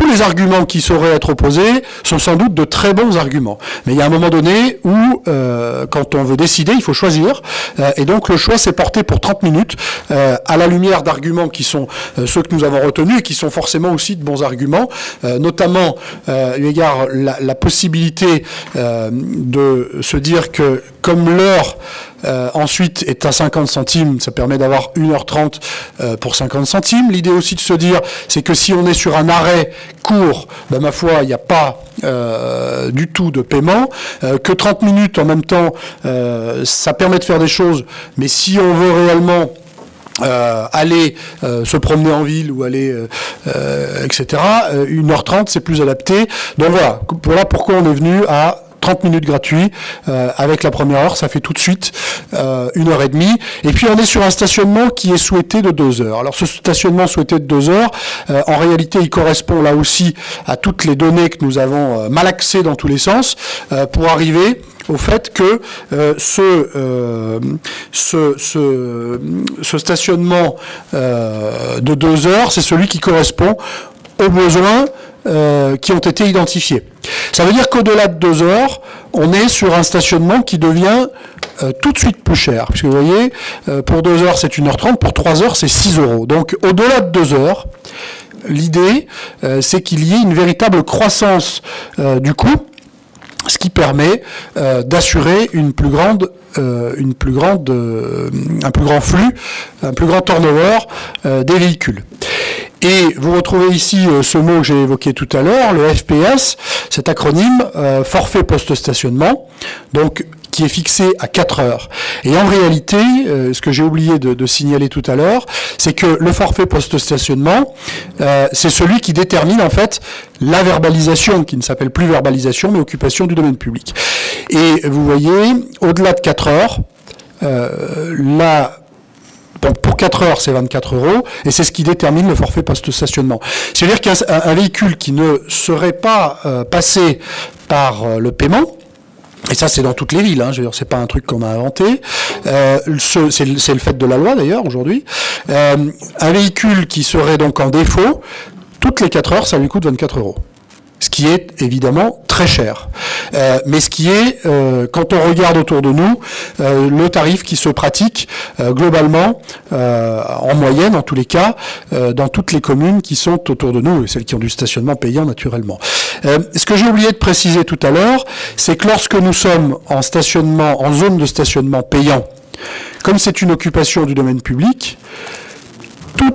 tous les arguments qui sauraient être opposés sont sans doute de très bons arguments. Mais il y a un moment donné où, euh, quand on veut décider, il faut choisir. Euh, et donc le choix s'est porté pour 30 minutes euh, à la lumière d'arguments qui sont ceux que nous avons retenus et qui sont forcément aussi de bons arguments, notamment eu égard la, la possibilité de se dire que comme l'heure euh, ensuite est à 50 centimes, ça permet d'avoir 1h30 euh, pour 50 centimes. L'idée aussi de se dire, c'est que si on est sur un arrêt court, ben, ma foi, il n'y a pas euh, du tout de paiement, que 30 minutes en même temps, ça permet de faire des choses, mais si on veut réellement aller se promener en ville ou aller, etc. 1h30, c'est plus adapté. Donc voilà, voilà pourquoi on est venu à 30 minutes gratuits. Euh, avec la première heure, ça fait tout de suite euh, une heure et demie. Et puis on est sur un stationnement qui est souhaité de deux heures. Alors ce stationnement souhaité de deux heures, euh, en réalité, il correspond là aussi à toutes les données que nous avons malaxées dans tous les sens pour arriver au fait que ce, ce, stationnement de deux heures, c'est celui qui correspond aux besoins euh, qui ont été identifiés. Ça veut dire qu'au-delà de deux heures, on est sur un stationnement qui devient euh, tout de suite plus cher. Puisque vous voyez, euh, pour deux heures, c'est 1h30, pour trois heures, c'est 6 euros. Donc au-delà de deux heures, l'idée, c'est qu'il y ait une véritable croissance du coût ce qui permet d'assurer une plus grande, une plus grande, un plus grand flux, un plus grand turnover des véhicules. Et vous retrouvez ici euh, ce mot que j'ai évoqué tout à l'heure, le FPS, cet acronyme, euh, forfait post-stationnement, donc qui est fixé à 4 heures. Et en réalité, euh, ce que j'ai oublié de, signaler tout à l'heure, c'est que le forfait post-stationnement, euh, c'est celui qui détermine en fait la verbalisation, qui ne s'appelle plus verbalisation, mais occupation du domaine public. Et vous voyez, au-delà de 4 heures, euh, là, pour 4 heures, c'est 24 euros, et c'est ce qui détermine le forfait post-stationnement. C'est-à-dire qu'un véhicule qui ne serait pas euh, passé par le paiement, et ça, c'est dans toutes les villes. Hein, je c'est pas un truc qu'on a inventé. Euh, c'est le fait de la loi d'ailleurs aujourd'hui. un véhicule qui serait donc en défaut, toutes les 4 heures, ça lui coûte 24 euros ce qui est évidemment très cher. Euh, mais ce qui est, euh, quand on regarde autour de nous, euh, le tarif qui se pratique globalement, en moyenne en tous les cas, dans toutes les communes qui sont autour de nous, et celles qui ont du stationnement payant naturellement. ce que j'ai oublié de préciser tout à l'heure, c'est que lorsque nous sommes en stationnement, en zone de stationnement payant, comme c'est une occupation du domaine public, tout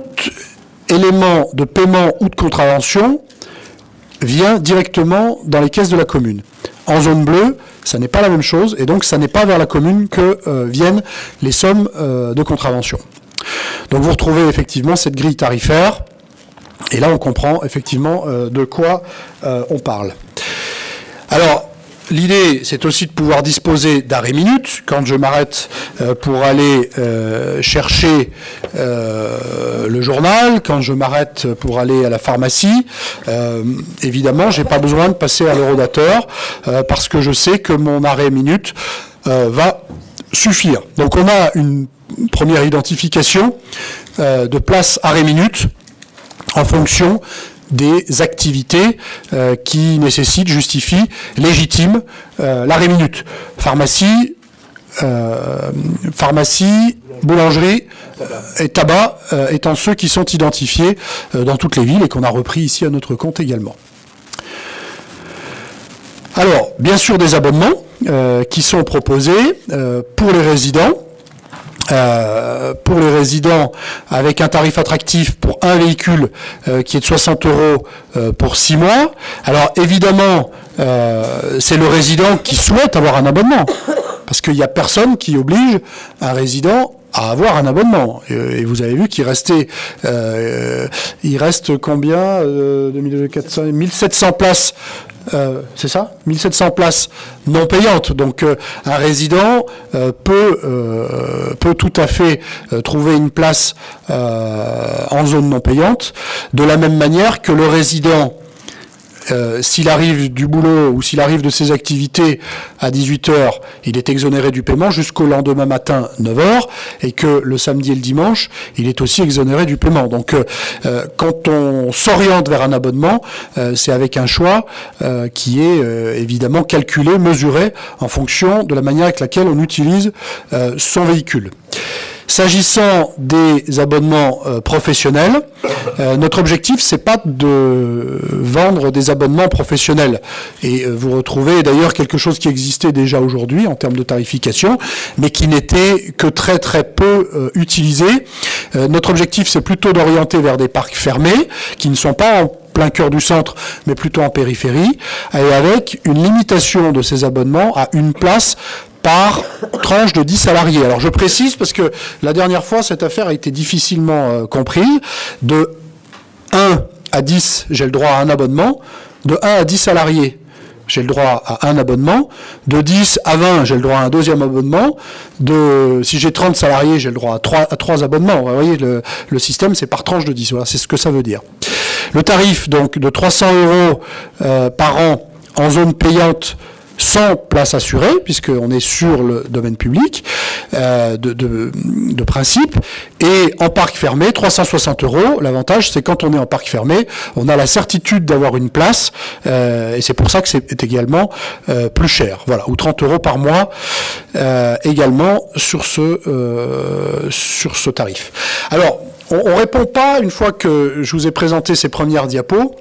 élément de paiement ou de contravention vient directement dans les caisses de la commune. En zone bleue, ça n'est pas la même chose, et donc ça n'est pas vers la commune que euh, viennent les sommes euh, de contravention. Donc vous retrouvez effectivement cette grille tarifaire, et là on comprend effectivement euh, de quoi on parle. Alors, L'idée, c'est aussi de pouvoir disposer d'arrêt minutes quand je m'arrête euh, pour aller euh, chercher euh, le journal, quand je m'arrête pour aller à la pharmacie. évidemment, j'ai pas besoin de passer à l'eurodateur parce que je sais que mon arrêt minute va suffire. Donc, on a une première identification de place arrêt minute en fonction des activités euh, qui nécessitent, justifient, légitiment euh, l'arrêt minute. Pharmacie, euh, pharmacie, boulangerie et tabac étant ceux qui sont identifiés dans toutes les villes et qu'on a repris ici à notre compte également. Alors, bien sûr, des abonnements qui sont proposés pour les résidents euh, pour les résidents avec un tarif attractif pour un véhicule euh, qui est de 60 euros euh, pour 6 mois. Alors évidemment, c'est le résident qui souhaite avoir un abonnement, parce qu'il n'y a personne qui oblige un résident à avoir un abonnement. Et, vous avez vu qu'il restait, il reste combien euh, 1700 places euh, c'est ça? 1700 places non payantes. Donc euh, un résident euh, peut, peut tout à fait trouver une place en zone non payante, de la même manière que le résident euh, s'il arrive du boulot ou s'il arrive de ses activités à 18h, il est exonéré du paiement jusqu'au lendemain matin 9h et que le samedi et le dimanche, il est aussi exonéré du paiement. Donc euh, euh, quand on s'oriente vers un abonnement, c'est avec un choix qui est évidemment calculé, mesuré en fonction de la manière avec laquelle on utilise son véhicule. S'agissant des abonnements euh, professionnels, euh, notre objectif c'est pas de vendre des abonnements professionnels. Et euh, vous retrouvez d'ailleurs quelque chose qui existait déjà aujourd'hui en termes de tarification, mais qui n'était que très très peu utilisé. notre objectif c'est plutôt d'orienter vers des parcs fermés qui ne sont pas en plein cœur du centre, mais plutôt en périphérie, et avec une limitation de ces abonnements à une place par tranche de 10 salariés. Alors je précise parce que la dernière fois, cette affaire a été difficilement euh, comprise. De 1 à 10, j'ai le droit à un abonnement. De 1 à 10 salariés, j'ai le droit à un abonnement. De 10 à 20, j'ai le droit à un deuxième abonnement. De, si j'ai 30 salariés, j'ai le droit à 3, à 3 abonnements. Vous voyez, le, système, c'est par tranche de 10. Voilà, c'est ce que ça veut dire. Le tarif, donc, de 300 euros euh, par an en zone payante sans place assurée, puisqu'on est sur le domaine public euh, de, principe, et en parc fermé, 360 euros. L'avantage, c'est quand on est en parc fermé, on a la certitude d'avoir une place, euh, et c'est pour ça que c'est également euh, plus cher. Voilà, ou 30 euros par mois également sur ce, sur ce tarif. Alors, on ne répond pas, une fois que je vous ai présenté ces premières diapos,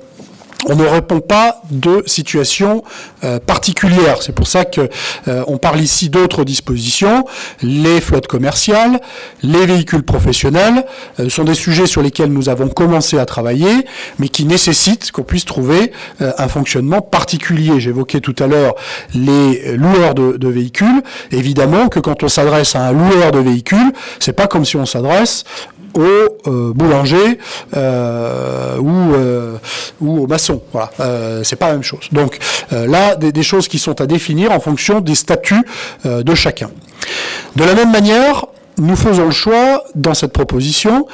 on ne répond pas de situation euh, particulière. C'est pour ça que euh, on parle ici d'autres dispositions. Les flottes commerciales, les véhicules professionnels euh, sont des sujets sur lesquels nous avons commencé à travailler, mais qui nécessitent qu'on puisse trouver un fonctionnement particulier. J'évoquais tout à l'heure les loueurs de, de, véhicules. Évidemment que quand on s'adresse à un loueur de véhicules, c'est pas comme si on s'adresse au euh, boulanger euh, ou, euh, ou au maçon. Voilà, c'est pas la même chose. Donc là, des, choses qui sont à définir en fonction des statuts de chacun. De la même manière, nous faisons le choix dans cette proposition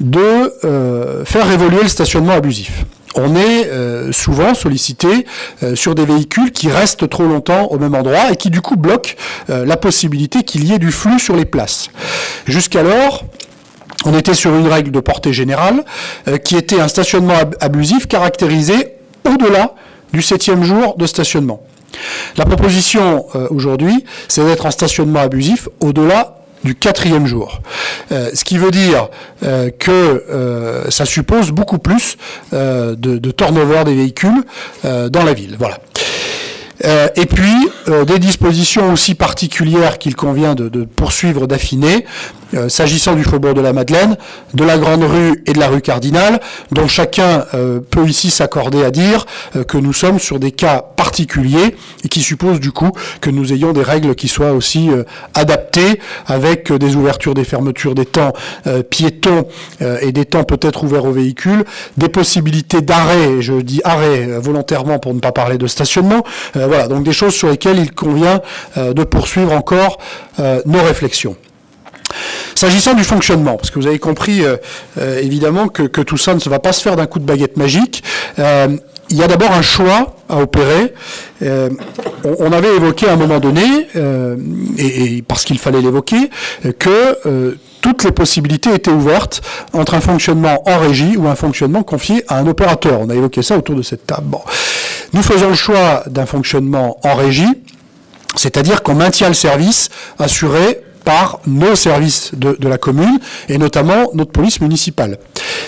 de faire évoluer le stationnement abusif. On est souvent sollicité sur des véhicules qui restent trop longtemps au même endroit et qui du coup bloquent la possibilité qu'il y ait du flux sur les places. Jusqu'alors, on était sur une règle de portée générale euh, qui était un stationnement abusif caractérisé au-delà du septième jour de stationnement. La proposition euh, aujourd'hui, c'est d'être en stationnement abusif au-delà du quatrième jour. Euh, ce qui veut dire que ça suppose beaucoup plus de, de, turnover des véhicules dans la ville. Voilà. Et puis, des dispositions aussi particulières qu'il convient de poursuivre, d'affiner, euh, s'agissant du faubourg de la Madeleine, de la Grande Rue et de la rue Cardinal, dont chacun peut ici s'accorder à dire que nous sommes sur des cas particuliers et qui supposent du coup que nous ayons des règles qui soient aussi adaptées avec des ouvertures, des fermetures, des temps piétons et des temps peut-être ouverts aux véhicules, des possibilités d'arrêt, je dis arrêt volontairement pour ne pas parler de stationnement, voilà, donc des choses sur lesquelles il convient euh, de poursuivre encore euh, nos réflexions. S'agissant du fonctionnement, parce que vous avez compris euh, évidemment que, tout ça ne va pas se faire d'un coup de baguette magique, il y a d'abord un choix à opérer. On, avait évoqué à un moment donné, et, parce qu'il fallait l'évoquer, que toutes les possibilités étaient ouvertes entre un fonctionnement en régie ou un fonctionnement confié à un opérateur. On a évoqué ça autour de cette table. Nous faisons le choix d'un fonctionnement en régie, c'est-à-dire qu'on maintient le service assuré par nos services de, la commune et notamment notre police municipale.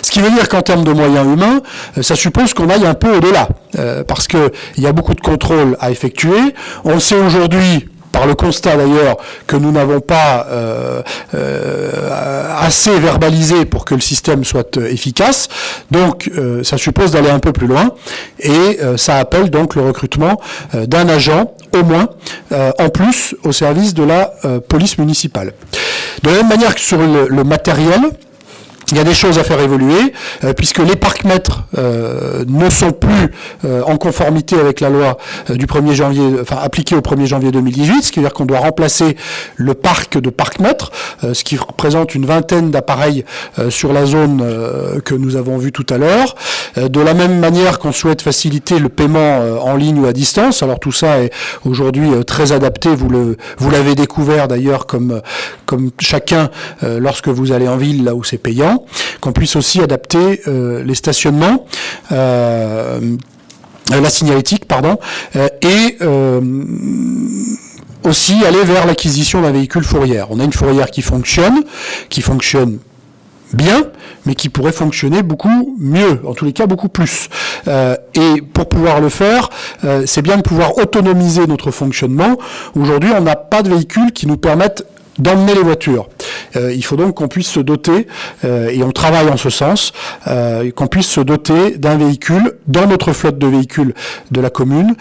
Ce qui veut dire qu'en termes de moyens humains, euh, ça suppose qu'on aille un peu au-delà, euh, parce qu'il y a beaucoup de contrôles à effectuer. On sait aujourd'hui par le constat d'ailleurs que nous n'avons pas euh, euh, assez verbalisé pour que le système soit euh, efficace. Donc ça suppose d'aller un peu plus loin et ça appelle donc le recrutement d'un agent au moins en plus au service de la police municipale. De la même manière que sur le matériel, il y a des choses à faire évoluer, euh, puisque les parcs-mètres euh, ne sont plus euh, en conformité avec la loi du 1er janvier, enfin appliquée au 1er janvier 2018, ce qui veut dire qu'on doit remplacer le parc de parcs-mètres, ce qui représente une vingtaine d'appareils sur la zone que nous avons vu tout à l'heure. de la même manière qu'on souhaite faciliter le paiement en ligne ou à distance, alors tout ça est aujourd'hui très adapté, vous le vous l'avez découvert d'ailleurs comme comme chacun lorsque vous allez en ville là où c'est payant qu'on puisse aussi adapter euh, les stationnements. Euh, la signalétique, pardon, euh, et aussi aller vers l'acquisition d'un véhicule fourrière. On a une fourrière qui fonctionne, qui fonctionne bien, mais qui pourrait fonctionner beaucoup mieux, en tous les cas beaucoup plus. et pour pouvoir le faire, c'est bien de pouvoir autonomiser notre fonctionnement. Aujourd'hui, on n'a pas de véhicules qui nous permettent d'emmener les voitures. Euh, il faut donc qu'on puisse se doter, euh, et on travaille en ce sens, euh, qu'on puisse se doter d'un véhicule dans notre flotte de véhicules de la commune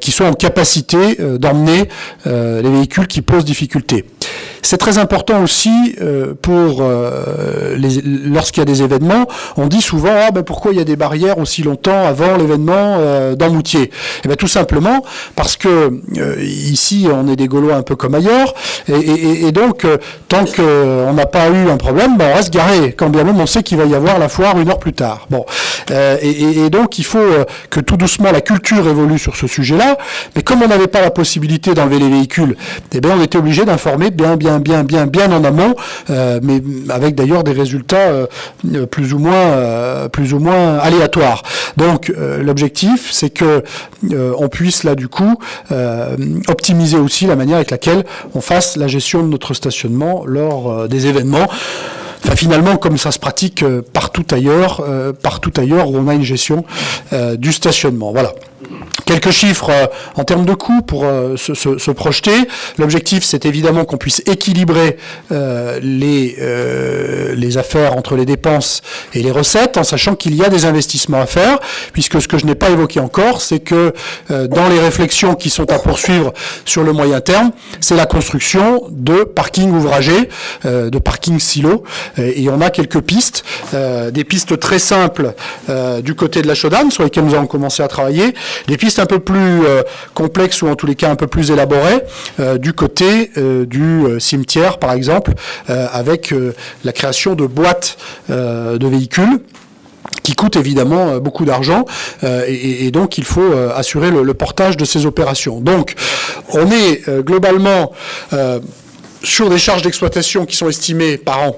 qui soit en capacité d'emmener les véhicules qui posent difficulté. C'est très important aussi pour lorsqu'il y a des événements. On dit souvent ah, ben pourquoi il y a des barrières aussi longtemps avant l'événement dans Moutier? Et eh bien tout simplement parce que ici on est des Gaulois un peu comme ailleurs, et, donc tant qu'on n'a pas eu un problème, ben on reste garé. Quand bien même on sait qu'il va y avoir la foire une heure plus tard. Bon, et, donc il faut que tout doucement la culture évolue sur ce sujet-là. Mais comme on n'avait pas la possibilité d'enlever les véhicules, eh bien on était obligé d'informer bien, bien, bien, bien, bien en amont, euh, mais avec d'ailleurs des résultats euh, plus ou moins, euh, plus ou moins aléatoires. Donc l'objectif, c'est que on puisse là du coup optimiser aussi la manière avec laquelle on fasse la gestion de notre stationnement lors des événements. Enfin, finalement, comme ça se pratique partout ailleurs, partout ailleurs où on a une gestion du stationnement. Voilà. Quelques chiffres euh, en termes de coûts pour euh, se, projeter. L'objectif, c'est évidemment qu'on puisse équilibrer euh, les, les affaires entre les dépenses et les recettes, en sachant qu'il y a des investissements à faire, puisque ce que je n'ai pas évoqué encore, c'est que dans les réflexions qui sont à poursuivre sur le moyen terme, c'est la construction de parkings ouvragés, de parkings silos, et on a quelques pistes, des pistes très simples du côté de la Chaudane, sur lesquelles nous allons commencer à travailler, des pistes un peu plus euh, complexes ou en tous les cas un peu plus élaborées euh, du côté euh, du cimetière, par exemple, avec la création de boîtes de véhicules qui coûtent évidemment beaucoup d'argent et, donc il faut assurer le, portage de ces opérations. Donc on est globalement sur des charges d'exploitation qui sont estimées par an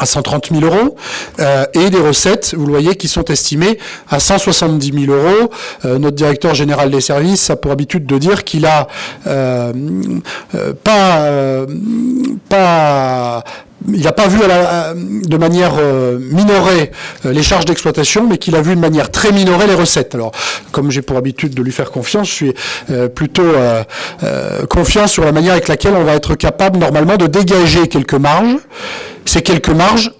à 130 000 euros euh, et des recettes, vous le voyez, qui sont estimées à 170 000 euros. Euh, notre directeur général des services a pour habitude de dire qu'il a euh, pas pas il n'a pas vu de manière minorée les charges d'exploitation, mais qu'il a vu de manière très minorée les recettes. Alors, comme j'ai pour habitude de lui faire confiance, je suis plutôt confiant sur la manière avec laquelle on va être capable normalement de dégager quelques marges ces quelques marges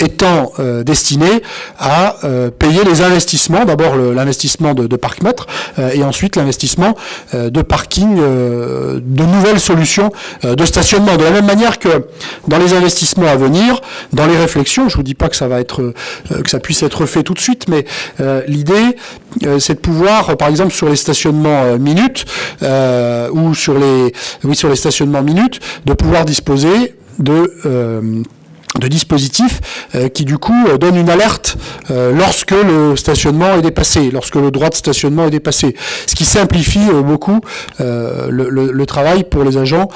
étant euh, destinées à euh, payer les investissements, d'abord l'investissement de, parc-mètres euh, et ensuite l'investissement de parking, de nouvelles solutions de stationnement. De la même manière que dans les investissements à venir, dans les réflexions, je vous dis pas que ça va être que ça puisse être fait tout de suite, mais l'idée c'est de pouvoir, par exemple sur les stationnements minutes ou sur les oui sur les stationnements minutes, de pouvoir disposer de de dispositifs euh, qui du coup euh, donnent une alerte euh, lorsque le stationnement est dépassé, lorsque le droit de stationnement est dépassé, ce qui simplifie beaucoup le, travail pour les agents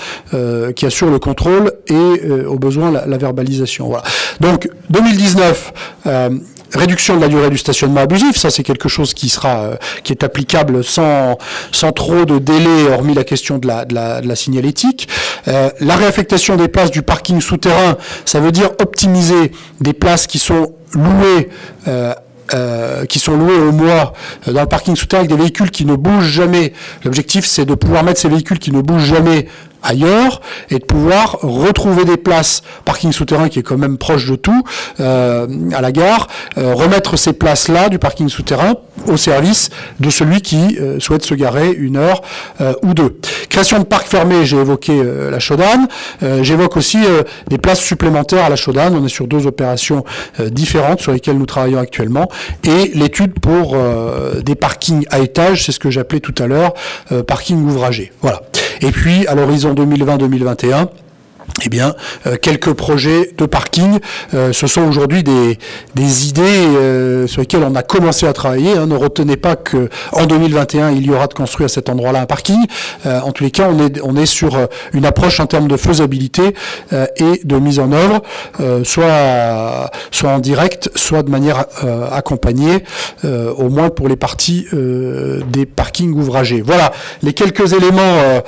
qui assurent le contrôle et au besoin la, la verbalisation. Voilà. Donc 2019 réduction de la durée du stationnement abusif, ça c'est quelque chose qui sera euh, qui est applicable sans sans trop de délai, hormis la question de la de la, de la signalétique. Euh, la réaffectation des places du parking souterrain, ça veut dire optimiser des places qui sont louées. Euh, qui sont au mois dans le parking souterrain avec des véhicules qui ne bougent jamais. L'objectif, c'est de pouvoir mettre ces véhicules qui ne bougent jamais ailleurs et de pouvoir retrouver des places. Parking souterrain qui est quand même proche de tout euh, à la gare euh, remettre ces places là du parking souterrain au service de celui qui euh, souhaite se garer une heure ou deux. Création de parcs fermés j'ai évoqué la Chaudane. J'évoque aussi des places supplémentaires à la Chaudane. On est sur deux opérations différentes sur lesquelles nous travaillons actuellement. Et l'étude pour des parkings à étage c'est ce que j'appelais tout à l'heure parking ouvragé. Voilà. Et puis à l'horizon 2020-2021 eh bien, euh, quelques projets de parking. Euh, ce sont aujourd'hui des, idées euh, sur lesquelles on a commencé à travailler. Hein. Ne retenez pas que en 2021 il y aura de construire à cet endroit-là un parking. en tous les cas, on est on est sur une approche en termes de faisabilité et de mise en œuvre, soit soit en direct, soit de manière accompagnée, au moins pour les parties des parkings ouvragés. Voilà les quelques éléments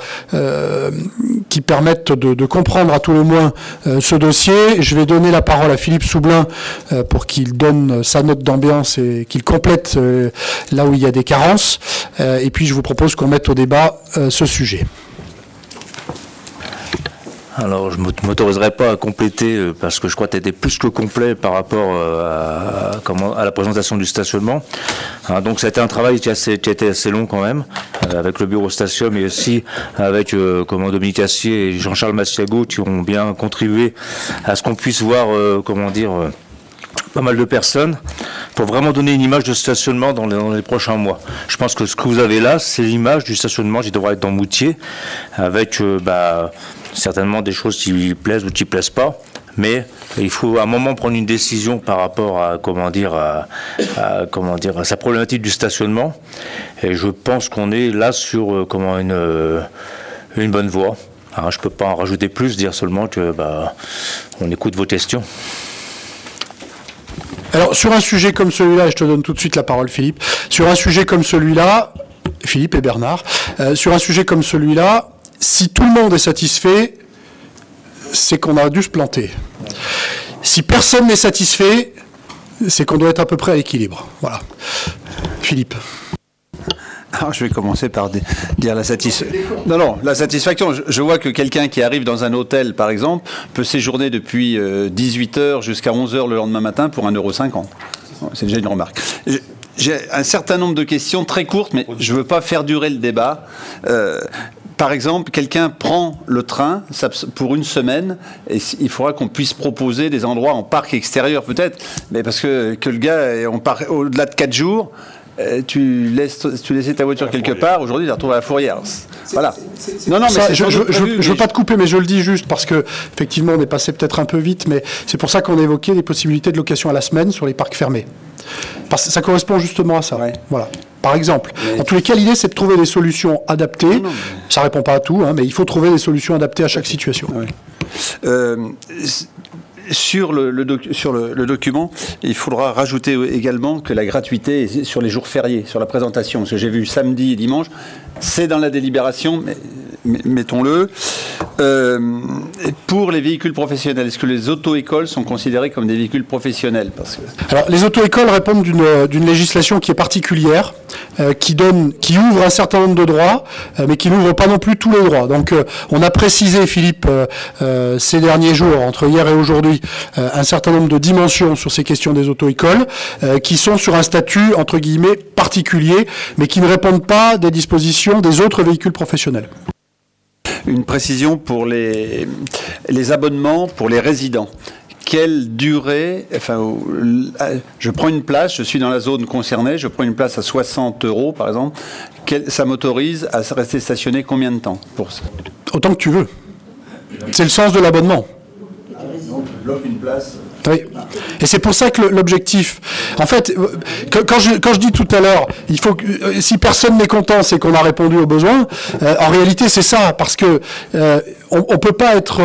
qui permettent de comprendre à tout le moins euh, ce dossier. Je vais donner la parole à Philippe Soublin euh, pour qu'il donne sa note d'ambiance et qu'il complète euh, là où il y a des carences. et puis je vous propose qu'on mette au débat ce sujet. Alors, je ne m'autoriserai pas à compléter euh, parce que je crois que tu étais plus que complet par rapport euh, à, à la présentation du stationnement. Hein, donc, été un travail qui a, été assez long quand même, euh, avec le bureau station, mais aussi avec comment, Dominique Assier et Jean-Charles Massiago qui ont bien contribué à ce qu'on puisse voir, comment dire, pas mal de personnes pour vraiment donner une image de stationnement dans les, prochains mois. Je pense que ce que vous avez là, c'est l'image du stationnement qui devra être dans Moutier, avec bah, certainement des choses qui plaisent ou qui plaisent pas. Mais il faut à un moment prendre une décision par rapport à comment dire à, comment dire à sa problématique du stationnement. Et je pense qu'on est là sur euh, comment une euh, une bonne voie. Hein, je peux pas en rajouter plus, dire seulement que bah, on écoute vos questions. Alors sur un sujet comme celui-là, je te donne tout de suite la parole Philippe. Sur un sujet comme celui-là, Philippe et Bernard, euh, sur un sujet comme celui-là, si tout le monde est satisfait, c'est qu'on a dû se planter. Si personne n'est satisfait, c'est qu'on doit être à peu près à l'équilibre. Voilà. Philippe. Alors, je vais commencer par dire la satisfaction. Non, non, la satisfaction. Je, vois que quelqu'un qui arrive dans un hôtel, par exemple, peut séjourner depuis 18h euh, jusqu'à 11h le lendemain matin pour 1,50€. C'est déjà une remarque. J'ai un certain nombre de questions très courtes, mais je ne veux pas faire durer le débat. Euh, par exemple, quelqu'un prend le train pour une semaine et il faudra qu'on puisse proposer des endroits en parc extérieur peut-être, mais parce que, que le gars, on part au-delà de 4 jours, euh, tu laisses tu laissais ta voiture quelque part, aujourd'hui tu la retrouves à la fourrière. Voilà. Non, non, mais je ne veux pas te couper, mais je le dis juste parce que effectivement on est passé peut-être un peu vite, mais c'est pour ça qu'on a évoqué les possibilités de location à la semaine sur les parcs fermés. Parce que ça correspond justement à ça. Voilà. Par exemple. En tous les cas, l'idée c'est de trouver des solutions adaptées. Ça ne Ça répond pas à tout, hein, mais il faut trouver des solutions adaptées à chaque situation. Euh, sur le, document, il faudra rajouter également que la gratuité est sur les jours fériés, sur la présentation. Parce que j'ai vu samedi et dimanche, c'est dans la délibération, mettons-le. Euh, pour les véhicules professionnels, est-ce que les auto-écoles sont considérées comme des véhicules professionnels? Alors, les auto-écoles répondent d'une législation qui est particulière, euh, qui, ouvre un certain nombre de droits, euh, mais qui n'ouvre pas non plus tous les droits. Donc, on a précisé, Philippe, ces derniers jours, entre hier et aujourd'hui, un certain nombre de dimensions sur ces questions des auto-écoles, qui sont sur un statut, entre guillemets, particulier, mais qui ne répondent pas des dispositions des autres véhicules professionnels une précision pour les, les abonnements pour les résidents quelle durée, enfin, je prends une place, je suis dans la zone concernée, je prends une place à 60 euros par exemple, ça m'autorise à rester stationné combien de temps pour ça? Autant que tu veux. C'est le sens de l'abonnement. Oui. Et c'est pour ça que l'objectif, en fait, quand je, quand je dis tout à l'heure, il faut que euh, si personne n'est content, c'est qu'on a répondu aux besoins. Euh, en réalité, c'est ça, parce que euh, on, peut pas être.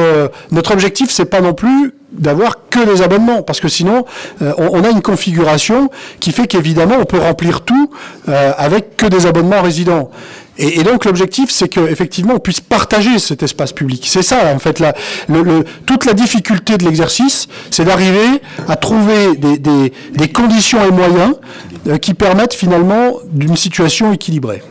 notre objectif, c'est pas non plus d'avoir que les abonnements, parce que sinon, on, on, a une configuration qui fait qu'évidemment, on peut remplir tout avec que des abonnements résidents. Et, donc l'objectif, c'est qu'effectivement, on puisse partager cet espace public. C'est ça, en fait, toute la difficulté de l'exercice, c'est d'arriver à trouver des, conditions et moyens euh, qui permettent finalement d'une situation équilibrée.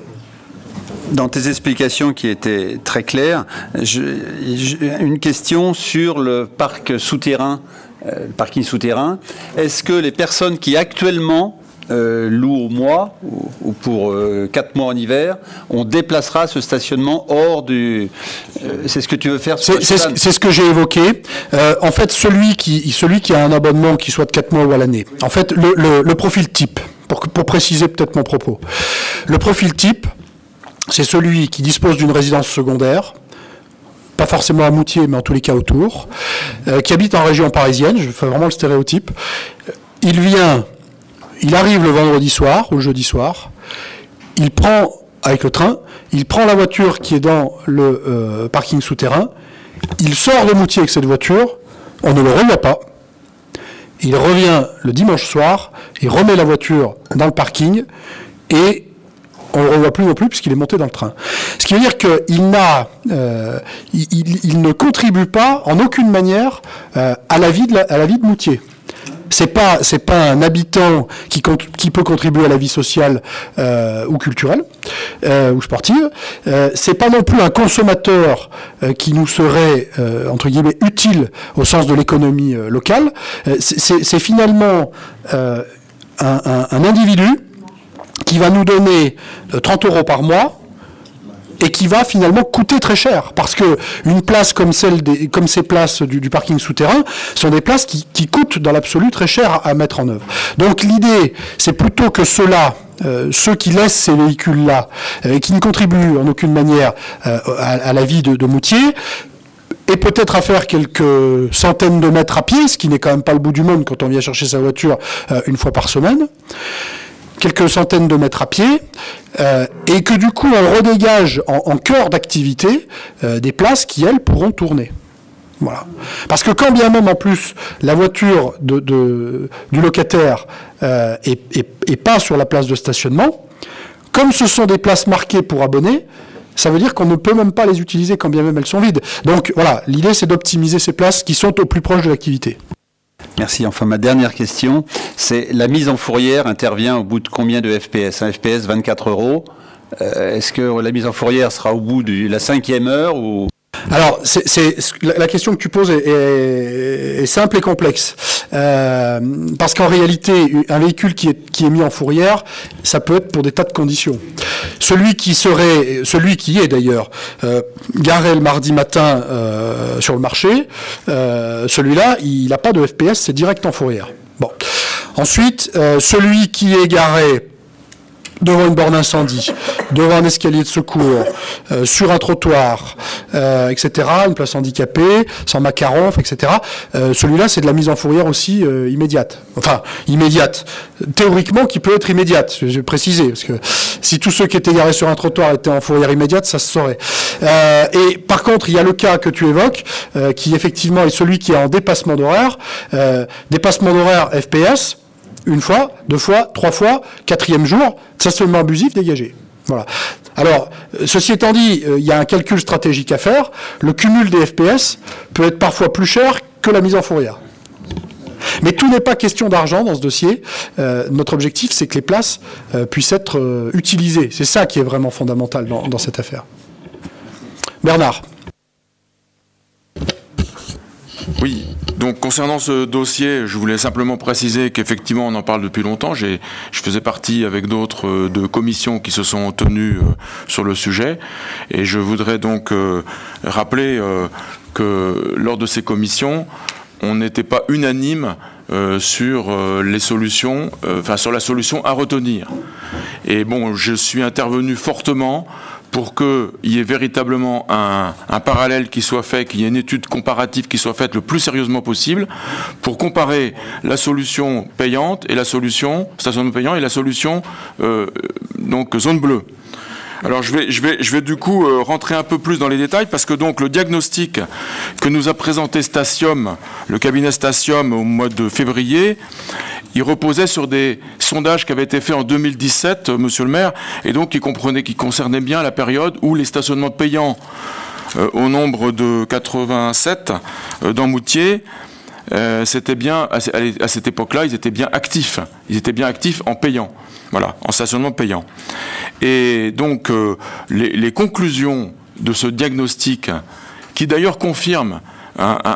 Dans tes explications qui étaient très claires, une question sur euh, le parking souterrain. Est-ce que les personnes qui actuellement euh, loue au mois ou, pour euh, quatre mois en hiver, on déplacera ce stationnement hors du. Euh, c'est ce que tu veux faire C'est ce que j'ai évoqué. en fait, celui qui, celui qui a un abonnement qui soit de 4 mois ou à l'année, en fait, le, profil type, pour, pour préciser peut-être mon propos, le profil type, c'est celui qui dispose d'une résidence secondaire, pas forcément à Moutier, mais en tous les cas autour, qui habite en région parisienne, je fais vraiment le stéréotype. Il vient il arrive le vendredi soir ou le jeudi soir, il prend avec le train, il prend la voiture qui est dans le euh, parking souterrain, il sort de Moutier avec cette voiture, on ne le revoit pas, il revient le dimanche soir, il remet la voiture dans le parking et on ne le revoit plus non plus puisqu'il est monté dans le train. Ce qui veut dire qu'il n'a, euh, il, ne contribue pas en aucune manière euh, à, la vie de à la vie de Moutier c'est pas pas un habitant qui peut contribuer à la vie sociale euh, ou culturelle euh, ou sportive. Euh, c'est pas non plus un consommateur qui nous serait entre guillemets utile au sens de l'économie locale. c'est finalement un individu qui va nous donner 30 euros par mois et qui va finalement coûter très cher parce que une place comme celle des, comme ces places du, parking souterrain sont des places qui, qui coûtent dans l'absolu très cher à, mettre en œuvre. Donc l'idée, c'est plutôt que ceux-là, euh, ceux qui laissent ces véhicules-là euh, et qui ne contribuent en aucune manière euh, à, la vie de, de Moutier, et peut-être à faire quelques centaines de mètres à pied, ce qui n'est quand même pas le bout du monde quand on vient chercher sa voiture une fois par semaine quelques centaines de mètres à pied, euh, et que du coup on redégage en, cœur d'activité euh, des places qui, elles, pourront tourner. Voilà. Parce que quand bien même en plus la voiture de, du locataire euh, est, pas sur la place de stationnement, comme ce sont des places marquées pour abonnés, ça veut dire qu'on ne peut même pas les utiliser quand bien même elles sont vides. Donc voilà, l'idée c'est d'optimiser ces places qui sont au plus proche de l'activité. Merci. Enfin, ma dernière question, c'est la mise en fourrière intervient au bout de combien de FPS Un FPS 24 euros. Euh, est-ce que la mise en fourrière sera au bout de la cinquième heure ou alors, c'est la question que tu poses est, simple et complexe. Euh, parce qu'en réalité, un véhicule qui est, qui est mis en fourrière, ça peut être pour des tas de conditions. Celui qui serait, celui qui est d'ailleurs euh, garé le mardi matin euh, sur le marché, celui-là, il n'a pas de FPS, c'est direct en fourrière. Bon. Ensuite, celui qui est garé devant une borne incendie, devant un escalier de secours, euh, sur un trottoir, euh, etc., une place handicapée, sans macaron, etc. Euh, celui-là, c'est de la mise en fourrière aussi immédiate. Enfin, immédiate. Théoriquement, qui peut être immédiate, je vais préciser, parce que si tous ceux qui étaient garés sur un trottoir étaient en fourrière immédiate, ça se saurait. et par contre, il y a le cas que tu évoques, qui effectivement est celui qui est en dépassement d'horaire. dépassement d'horaire FPS, une fois, deux fois, trois fois, quatrième jour, stationnement abusif dégagé. Voilà. Alors, euh, ceci étant dit, euh, il y a un calcul stratégique à faire. Le cumul des FPS peut être parfois plus cher que la mise en fourrière. Mais tout n'est pas question d'argent dans ce dossier. Euh, notre objectif, c'est que les places puissent être utilisées. C'est ça qui est vraiment fondamental dans cette affaire. Bernard. Oui, donc concernant ce dossier, je voulais simplement préciser qu'effectivement on en parle depuis longtemps. Je faisais partie avec d'autres euh, de commissions qui se sont tenues euh, sur le sujet et je voudrais donc euh, rappeler que lors de ces commissions, on n'était pas unanime sur les solutions, enfin sur la solution à retenir. Et bon, je suis intervenu fortement pour qu'il y ait véritablement un, parallèle qui soit fait, qu'il y ait une étude comparative qui soit faite le plus sérieusement possible, pour comparer la solution payante et la solution stationnement payant et la solution euh, donc zone bleue. Alors je vais, du coup euh, rentrer un peu plus dans les détails parce que donc le diagnostic que nous a présenté Statium, le cabinet Statium au mois de février, il reposait sur des sondages qui avaient été faits en 2017, euh, monsieur le maire, et donc qui comprenaient, qui concernaient bien la période où les stationnements payants euh, au nombre de 87 dans Moutier c'était bien à, cette époque-là, ils étaient bien actifs. Ils étaient bien actifs en payant. Voilà, en stationnement payant. Et donc, euh, les, conclusions de ce diagnostic, qui d'ailleurs confirme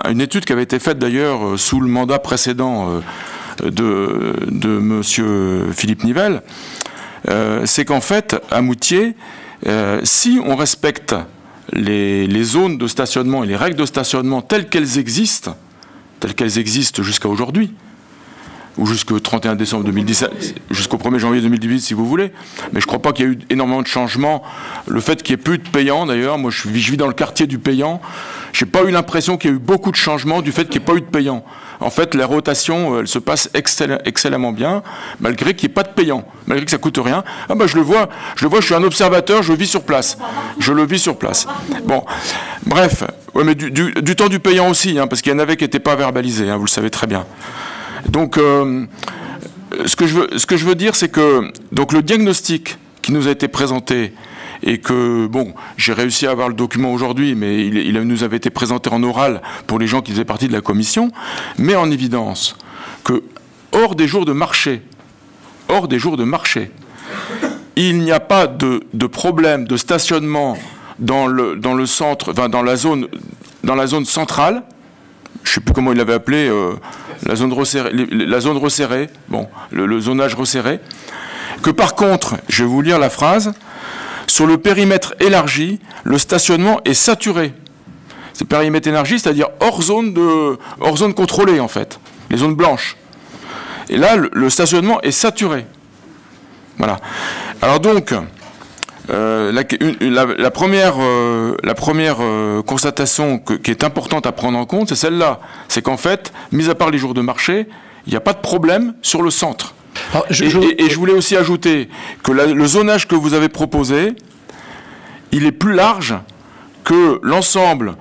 une étude qui avait été faite d'ailleurs euh, sous le mandat précédent euh, de, de M. Philippe Nivelle, c'est qu'en fait, à Moutier, si on respecte les, zones de stationnement et les règles de stationnement telles qu'elles existent, telles qu'elles existent jusqu'à aujourd'hui, ou jusqu'au 31 décembre 2017, jusqu'au 1er janvier 2018 si vous voulez. Mais je ne crois pas qu'il y ait eu énormément de changements. Le fait qu'il n'y ait plus de payants d'ailleurs, moi je vis, dans le quartier du payant, je n'ai pas eu l'impression qu'il y ait eu beaucoup de changements du fait qu'il n'y ait pas eu de payants. En fait, la rotation, elle se passe excellemment bien, malgré qu'il n'y ait pas de payants, malgré que ça coûte rien. Ah ben je le vois, je le vois, je suis un observateur, je vis sur place. Je le vis sur place. Bon, bref, ouais, mais du, temps du payant aussi, hein, parce qu'il y en avait qui n'étaient pas verbalisés, hein, vous le savez très bien. Donc, euh, ce, que je veux, dire, c'est que le diagnostic qui nous a été présenté et que, bon, j'ai réussi à avoir le document aujourd'hui, mais il, nous avait été présenté en oral pour les gens qui faisaient partie de la commission, met en évidence que, hors des jours de marché, hors des jours de marché, il n'y a pas de, problème de stationnement dans le, dans le centre, dans la zone, dans la zone centrale, je ne sais plus comment il l'avait appelé, euh, la, zone resserrée, la zone resserrée, bon, le, zonage resserré, que par contre, je vais vous lire la phrase, sur le périmètre élargi, le stationnement est saturé. C'est périmètre élargi, c'est-à-dire hors zone, hors zone contrôlée en fait, les zones blanches. Et là, le stationnement est saturé. Voilà. Alors donc, euh, la, première, euh, euh, constatation qui est importante à prendre en compte, c'est celle-là. C'est qu'en fait, mis à part les jours de marché, il n'y a pas de problème sur le centre. Et, je... voulais aussi ajouter que le zonage que vous avez proposé, il est plus large que l'ensemble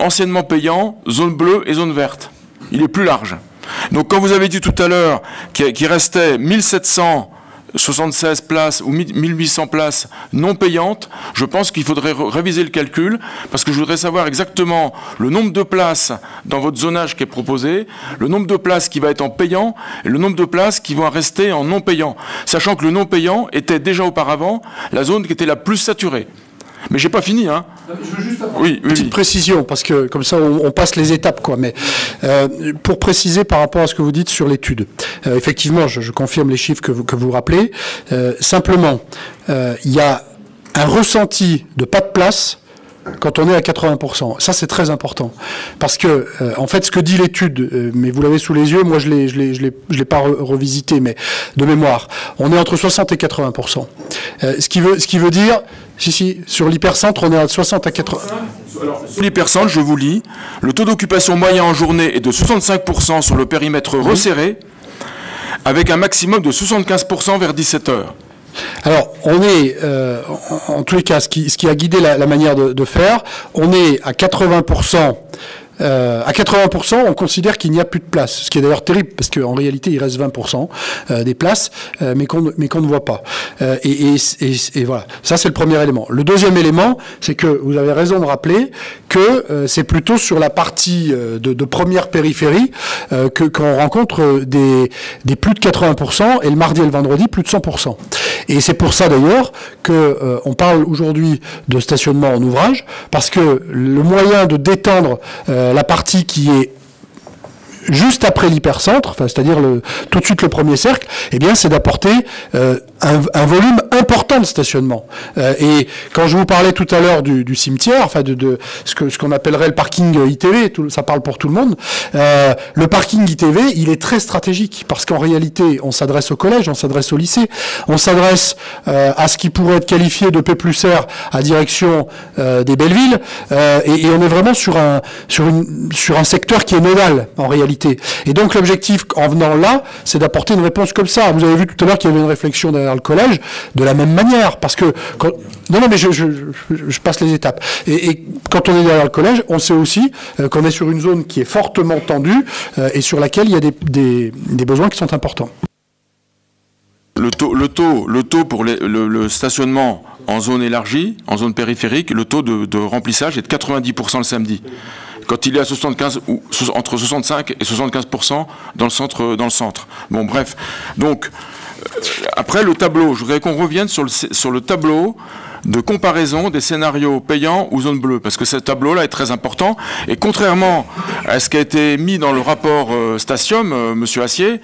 anciennement payant, zone bleue et zone verte. Il est plus large. Donc quand vous avez dit tout à l'heure qu'il restait 1700 76 places ou 1800 places non payantes, je pense qu'il faudrait réviser le calcul parce que je voudrais savoir exactement le nombre de places dans votre zonage qui est proposé, le nombre de places qui va être en payant et le nombre de places qui vont rester en non payant, sachant que le non payant était déjà auparavant la zone qui était la plus saturée. Mais j'ai pas fini, hein. Je veux juste oui, une petite précision, parce que comme ça on, passe les étapes, quoi. Mais euh, pour préciser par rapport à ce que vous dites sur l'étude, euh, effectivement, je, confirme les chiffres que vous, que vous rappelez. Euh, simplement, il y a un ressenti de pas de place quand on est à 80%. Ça, c'est très important. Parce que, en fait, ce que dit l'étude, mais vous l'avez sous les yeux, moi, je ne je l'ai, je l'ai, pas revisité, mais de mémoire, on est entre 60 et 80%. ce, qui veut, ce qui veut dire, si, si, sur l'hypercentre, on est à 60 à 80. sur l'hypercentre, je vous lis, le taux d'occupation moyen en journée est de 65% sur le périmètre resserré, avec un maximum de 75% vers 17 heures. Alors, on est, euh, en, tous les cas, ce qui, a guidé la, manière de, de, faire, on est à 80% euh, à 80%, on considère qu'il n'y a plus de place, ce qui est d'ailleurs terrible, parce qu'en réalité, il reste 20% euh, des places, euh, mais qu'on ne voit pas. Et, et, voilà, ça c'est le premier élément. Le deuxième élément, c'est que vous avez raison de rappeler que c'est plutôt sur la partie de, première périphérie qu'on rencontre des, des plus de 80%, et le mardi et le vendredi, plus de 100%. Et c'est pour ça d'ailleurs que on parle aujourd'hui de stationnement en ouvrage, parce que le moyen de détendre euh, la partie qui est juste après l'hypercentre, c'est-à-dire tout de suite le premier cercle, eh bien, c'est d'apporter euh, un, volume important de stationnement. Euh, et quand je vous parlais tout à l'heure du, cimetière, enfin de, ce que ce qu'on appellerait le parking ITV, ça parle pour tout le monde. Euh, le parking ITV, il est très stratégique parce qu'en réalité, on s'adresse au collège, on s'adresse au lycée, on s'adresse à ce qui pourrait être qualifié de P plus R à direction des belles villes, et, et, on est vraiment sur un sur une sur un secteur qui est nodal en réalité. Et donc l'objectif en venant là, c'est d'apporter une réponse comme ça. Vous avez vu tout à l'heure qu'il y avait une réflexion derrière le collège, de la même manière, parce que non, non, mais je, passe les étapes. Et, quand on est derrière le collège, on sait aussi euh, qu'on est sur une zone qui est fortement tendue euh, et sur laquelle il y a des, besoins qui sont importants. Le taux, le taux, le taux pour le, stationnement en zone élargie, en zone périphérique, le taux de, de remplissage est de 90% le samedi quand il est à 75 ou entre 65 et 75 dans le centre dans le centre. Bon bref. Donc après le tableau, je voudrais qu'on revienne sur le, sur le tableau de comparaison des scénarios payants ou zone bleue, parce que ce tableau-là est très important. Et contrairement à ce qui a été mis dans le rapport euh, Statium, euh, Monsieur Assier,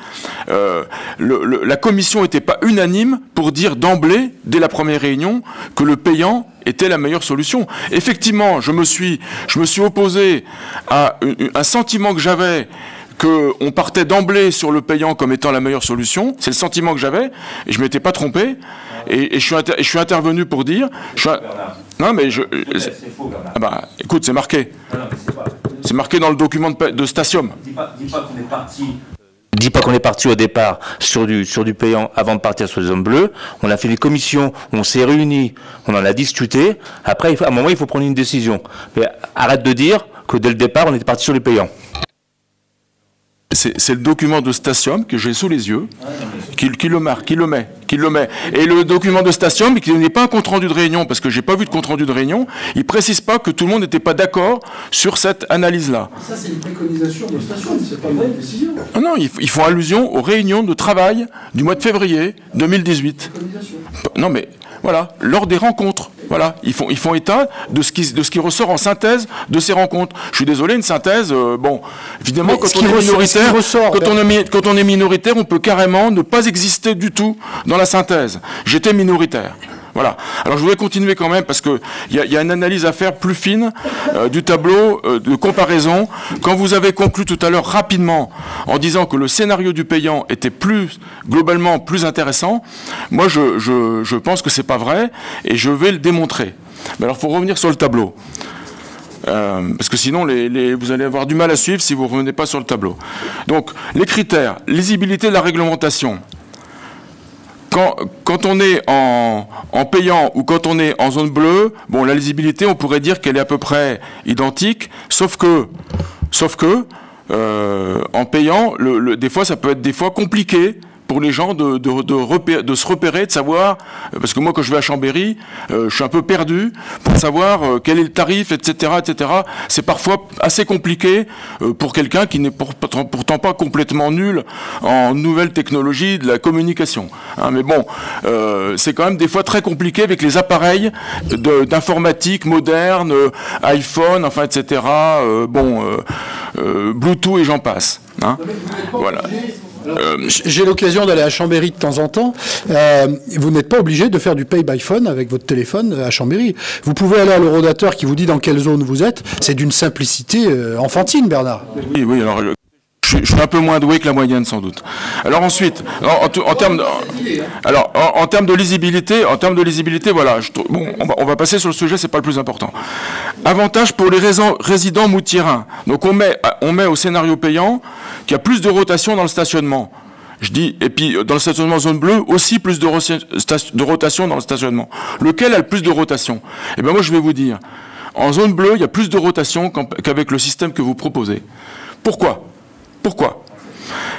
la commission n'était pas unanime pour dire d'emblée, dès la première réunion, que le payant était la meilleure solution. Effectivement, je me suis, je me suis opposé à un sentiment que j'avais qu'on partait d'emblée sur le payant comme étant la meilleure solution. C'est le sentiment que j'avais, et je ne m'étais pas trompé. Et, je, suis je, suis intervenu pour dire... Non, mais je... Ah bah, écoute, c'est marqué. C'est marqué dans le document de, de Statium. Dis pas, dis pas qu'on est parti dis pas qu'on est parti au départ sur du, sur du payant avant de partir sur les zones bleues. On a fait des commissions, on s'est réunis, on en a discuté. Après, à un moment, il faut prendre une décision. Mais arrête de dire que dès le départ, on était parti sur les payants. C'est le document de Statium que j'ai sous les yeux, qui, le marque, qui le met, qui le met. Et le document de Statium, qui n'est pas un compte rendu de réunion, parce que j'ai pas vu de compte rendu de réunion, il précise pas que tout le monde n'était pas d'accord sur cette analyse-là. Ça, c'est une préconisation de Statium, c'est pas une décision. Ah non, ils, font allusion aux réunions de travail du mois de février 2018. Non, mais voilà, lors des rencontres. Voilà, ils font, ils font état de ce, qui, de ce qui ressort en synthèse de ces rencontres. Je suis désolé, une synthèse, euh, bon, évidemment, quand on, est minoritaire, quand, on est, quand on est minoritaire, on peut carrément ne pas exister du tout dans la synthèse. J'étais minoritaire. Voilà. Alors je voulais continuer quand même parce qu'il y, y, a une analyse à faire plus fine euh, du tableau euh, de comparaison. Quand vous avez conclu tout à l'heure rapidement en disant que le scénario du payant était plus globalement plus intéressant, moi je, pense que c'est pas vrai et je vais le démontrer. Mais alors il faut revenir sur le tableau. Euh, parce que sinon, vous allez avoir du mal à suivre si vous ne revenez pas sur le tableau. Donc, les critères, lisibilité de la réglementation, quand, on est en, payant ou quand on est en zone bleue, bon, la lisibilité, on pourrait dire qu'elle est à peu près identique, sauf que, sauf que, euh, en payant, des fois, ça peut être des fois compliqué pour les gens de, de, de se repérer, de savoir, parce que moi quand je vais à Chambéry, je suis un peu perdu pour savoir quel est le tarif, etc., etc. C'est parfois assez compliqué pour quelqu'un qui n'est pourtant pas complètement nul en nouvelles technologies de la communication. Hein. mais bon, c'est quand même des fois très compliqué avec les appareils d'informatique moderne, iPhone, enfin, etc. bon, Bluetooth et j'en passe. Hein. voilà. Euh, j'ai l'occasion d'aller à Chambéry de temps en temps. Euh, vous n'êtes pas obligé de faire du pay by phone avec votre téléphone à Chambéry. Vous pouvez aller à l'eurodateur qui vous dit dans quelle zone vous êtes. C'est d'une simplicité euh, enfantine, Bernard. Oui, oui. Alors, je, suis un peu moins doué que la moyenne sans doute. Alors ensuite, en, termes de, lisibilité, en termes de lisibilité, voilà, bon, on va, passer sur le sujet, c'est pas le plus important. Avantage pour les résidents moutirains. Donc on met, on met au scénario payant qu'il y a plus de rotation dans le stationnement. Je dis, et puis dans le stationnement zone bleue, aussi plus de, de rotation dans le stationnement. Lequel a le plus de rotation? Eh bien moi je vais vous dire, en zone bleue, il y a plus de rotation qu'avec le système que vous proposez. Pourquoi? Pourquoi?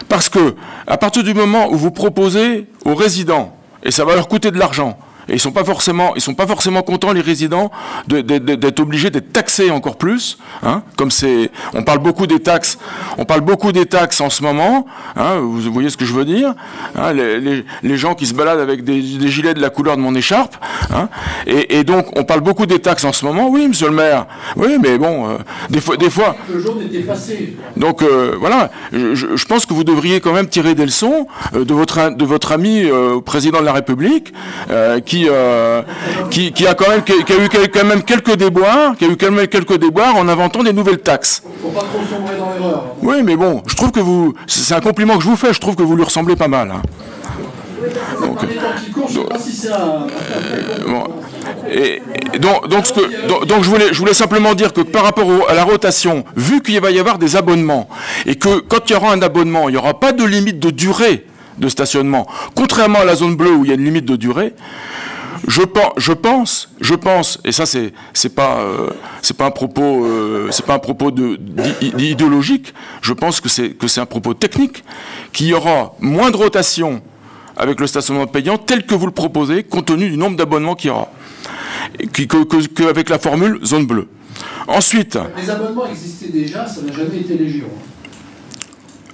Parce que à partir du moment où vous proposez aux résidents, et ça va leur coûter de l'argent, et ils sont pas forcément, ils sont pas forcément contents les résidents d'être obligés d'être taxés encore plus. Hein, comme c'est, on parle beaucoup des taxes, on parle beaucoup des taxes en ce moment. Hein, vous voyez ce que je veux dire hein, les, les, gens qui se baladent avec des, des, gilets de la couleur de mon écharpe. Hein, et, et, donc on parle beaucoup des taxes en ce moment. Oui, Monsieur le Maire. Oui, mais bon, euh, des fois, des fois. Le jour n'était passé. Donc euh, voilà, je, je, pense que vous devriez quand même tirer des leçons euh, de votre de votre ami président de la République euh, qui, qui, a quand même, qui, a eu quand même quelques déboires, qui a eu quand même quelques déboires en inventant des nouvelles taxes. Faut pas trop sombrer dans l'erreur. Oui, mais bon, je trouve que vous, c'est un compliment que je vous fais. Je trouve que vous lui ressemblez pas mal. Hein. Donc, et, donc, donc, ce que, donc, je, voulais, je voulais simplement dire que par rapport à la rotation, vu qu'il va y avoir des abonnements, et que quand il y aura un abonnement, il n'y aura pas de limite de durée de stationnement, contrairement à la zone bleue où il y a une limite de durée, je pense, je pense, et ça c'est c'est pas euh, c'est pas un propos euh, c'est pas un propos idéologique. Je pense que c'est que c'est un propos technique qu'il y aura moins de rotation avec le stationnement payant tel que vous le proposez, compte tenu du nombre d'abonnements qu'il y aura, qu'avec la formule zone bleue. Ensuite. Les abonnements existaient déjà, ça n'a jamais été légion.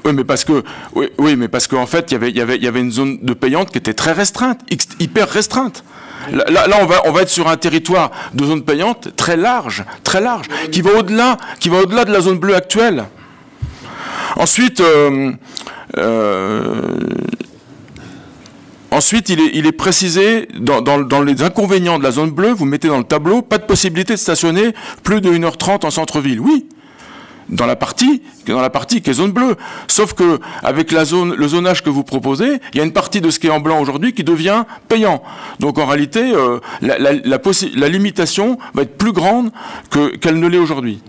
Oui, mais parce que, oui, oui mais parce qu'en fait, y il y, avait, y avait une zone de payante qui était très restreinte, hyper restreinte. Là, là, on, va, on va être sur un territoire de zone payante très large, très large, qui va au-delà, qui va au-delà de la zone bleue actuelle. Ensuite, euh, euh, ensuite, il est, il est précisé dans, dans, dans, les inconvénients de la zone bleue, vous mettez dans le tableau, pas de possibilité de stationner plus de 1h30 en centre-ville. Oui, dans la partie, dans la partie qui est zone bleue. Sauf que avec le zonage que vous proposez, il y a une partie de ce qui est en blanc aujourd'hui qui devient payant. Donc en réalité, euh, la, limitation va être plus grande qu'elle ne l'est aujourd'hui.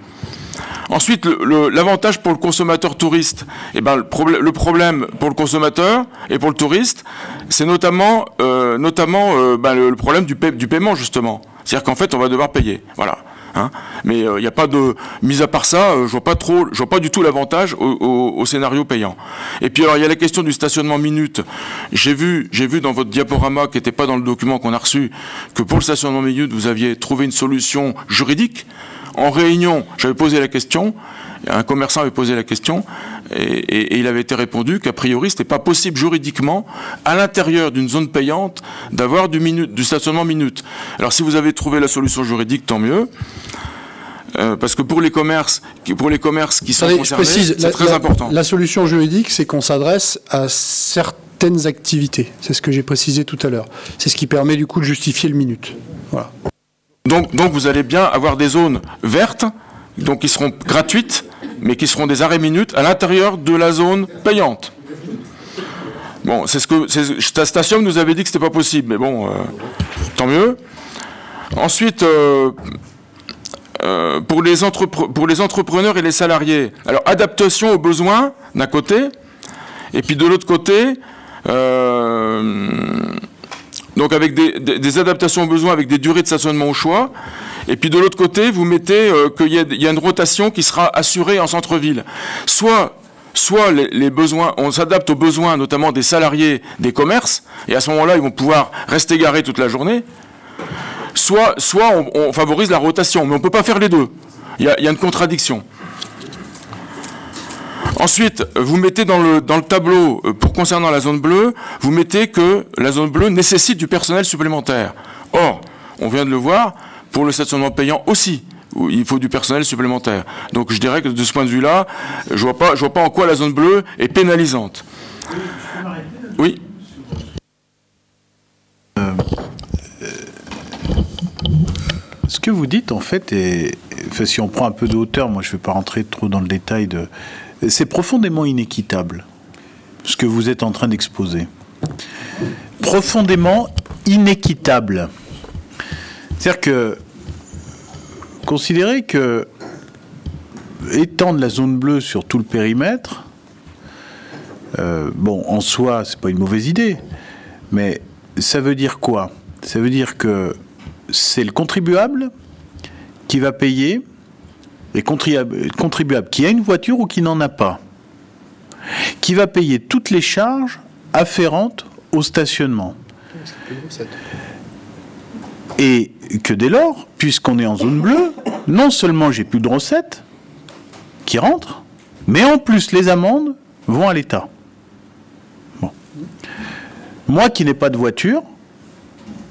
Ensuite, l'avantage pour le consommateur touriste, eh ben, le, le, problème pour le consommateur et pour le touriste, c'est notamment, euh, notamment euh, ben, le, problème du, du paiement justement. C'est-à-dire qu'en fait, on va devoir payer. Voilà. Hein. Mais il euh, n'y a pas de, mis à part ça, euh, je vois pas trop, je vois pas du tout l'avantage au, scénario payant. Et puis alors il y a la question du stationnement minute. J'ai vu, j'ai vu dans votre diaporama qui n'était pas dans le document qu'on a reçu que pour le stationnement minute vous aviez trouvé une solution juridique. En réunion, j'avais posé la question, un commerçant avait posé la question et, il avait été répondu qu'a priori, ce n'était pas possible juridiquement, à l'intérieur d'une zone payante, d'avoir du, du stationnement minute. Alors si vous avez trouvé la solution juridique, tant mieux. Euh, parce que pour les commerces, pour les commerces qui sont concernés, c'est très important. La solution juridique, c'est qu'on s'adresse à certaines activités. C'est ce que j'ai précisé tout à l'heure. C'est ce qui permet du coup de justifier le minute. Voilà. Donc, donc vous allez bien avoir des zones vertes, donc qui seront gratuites, mais qui seront des arrêts minutes à l'intérieur de la zone payante. Bon, c'est ce que ta station nous avait dit que c'était pas possible, mais bon, euh, tant mieux. Ensuite, euh, euh, pour les entrepreneurs et les salariés, alors adaptation aux besoins d'un côté, et puis de l'autre côté, donc avec des, adaptations aux besoins, avec des durées de stationnement au choix, et puis de l'autre côté, vous mettez qu'il y, a une rotation qui sera assurée en centre-ville. Soit soit les, besoins, on s'adapte aux besoins notamment des salariés des commerces, et à ce moment-là, ils vont pouvoir rester garés toute la journée, soit on, favorise la rotation, mais on ne peut pas faire les deux. Il y, a, une contradiction. Ensuite, vous mettez dans le, tableau, euh, pour concernant la zone bleue, vous mettez que la zone bleue nécessite du personnel supplémentaire. Or, on vient de le voir, pour le stationnement payant aussi il faut du personnel supplémentaire. Donc je dirais que de ce point de vue-là, je vois vois pas en quoi la zone bleue est pénalisante. Oui. Euh, ce que vous dites en fait, si on prend un peu de hauteur, moi je ne vais pas rentrer trop dans le détail de, c'est profondément inéquitable ce que vous êtes en train d'exposer. Profondément inéquitable. C'est-à-dire que considérer que étendre la zone bleue sur tout le périmètre, euh, bon, en soi, c'est pas une mauvaise idée, mais ça veut dire quoi? Ça veut dire que c'est le contribuable qui va payer, les contribuable qui a une voiture ou qui n'en a pas, qui va payer toutes les charges afférentes au stationnement. Et que dès lors, puisqu'on est en zone bleue, non seulement j'ai plus de recettes qui rentrent, mais en plus les amendes vont à l'État. Moi qui n'ai pas de voiture,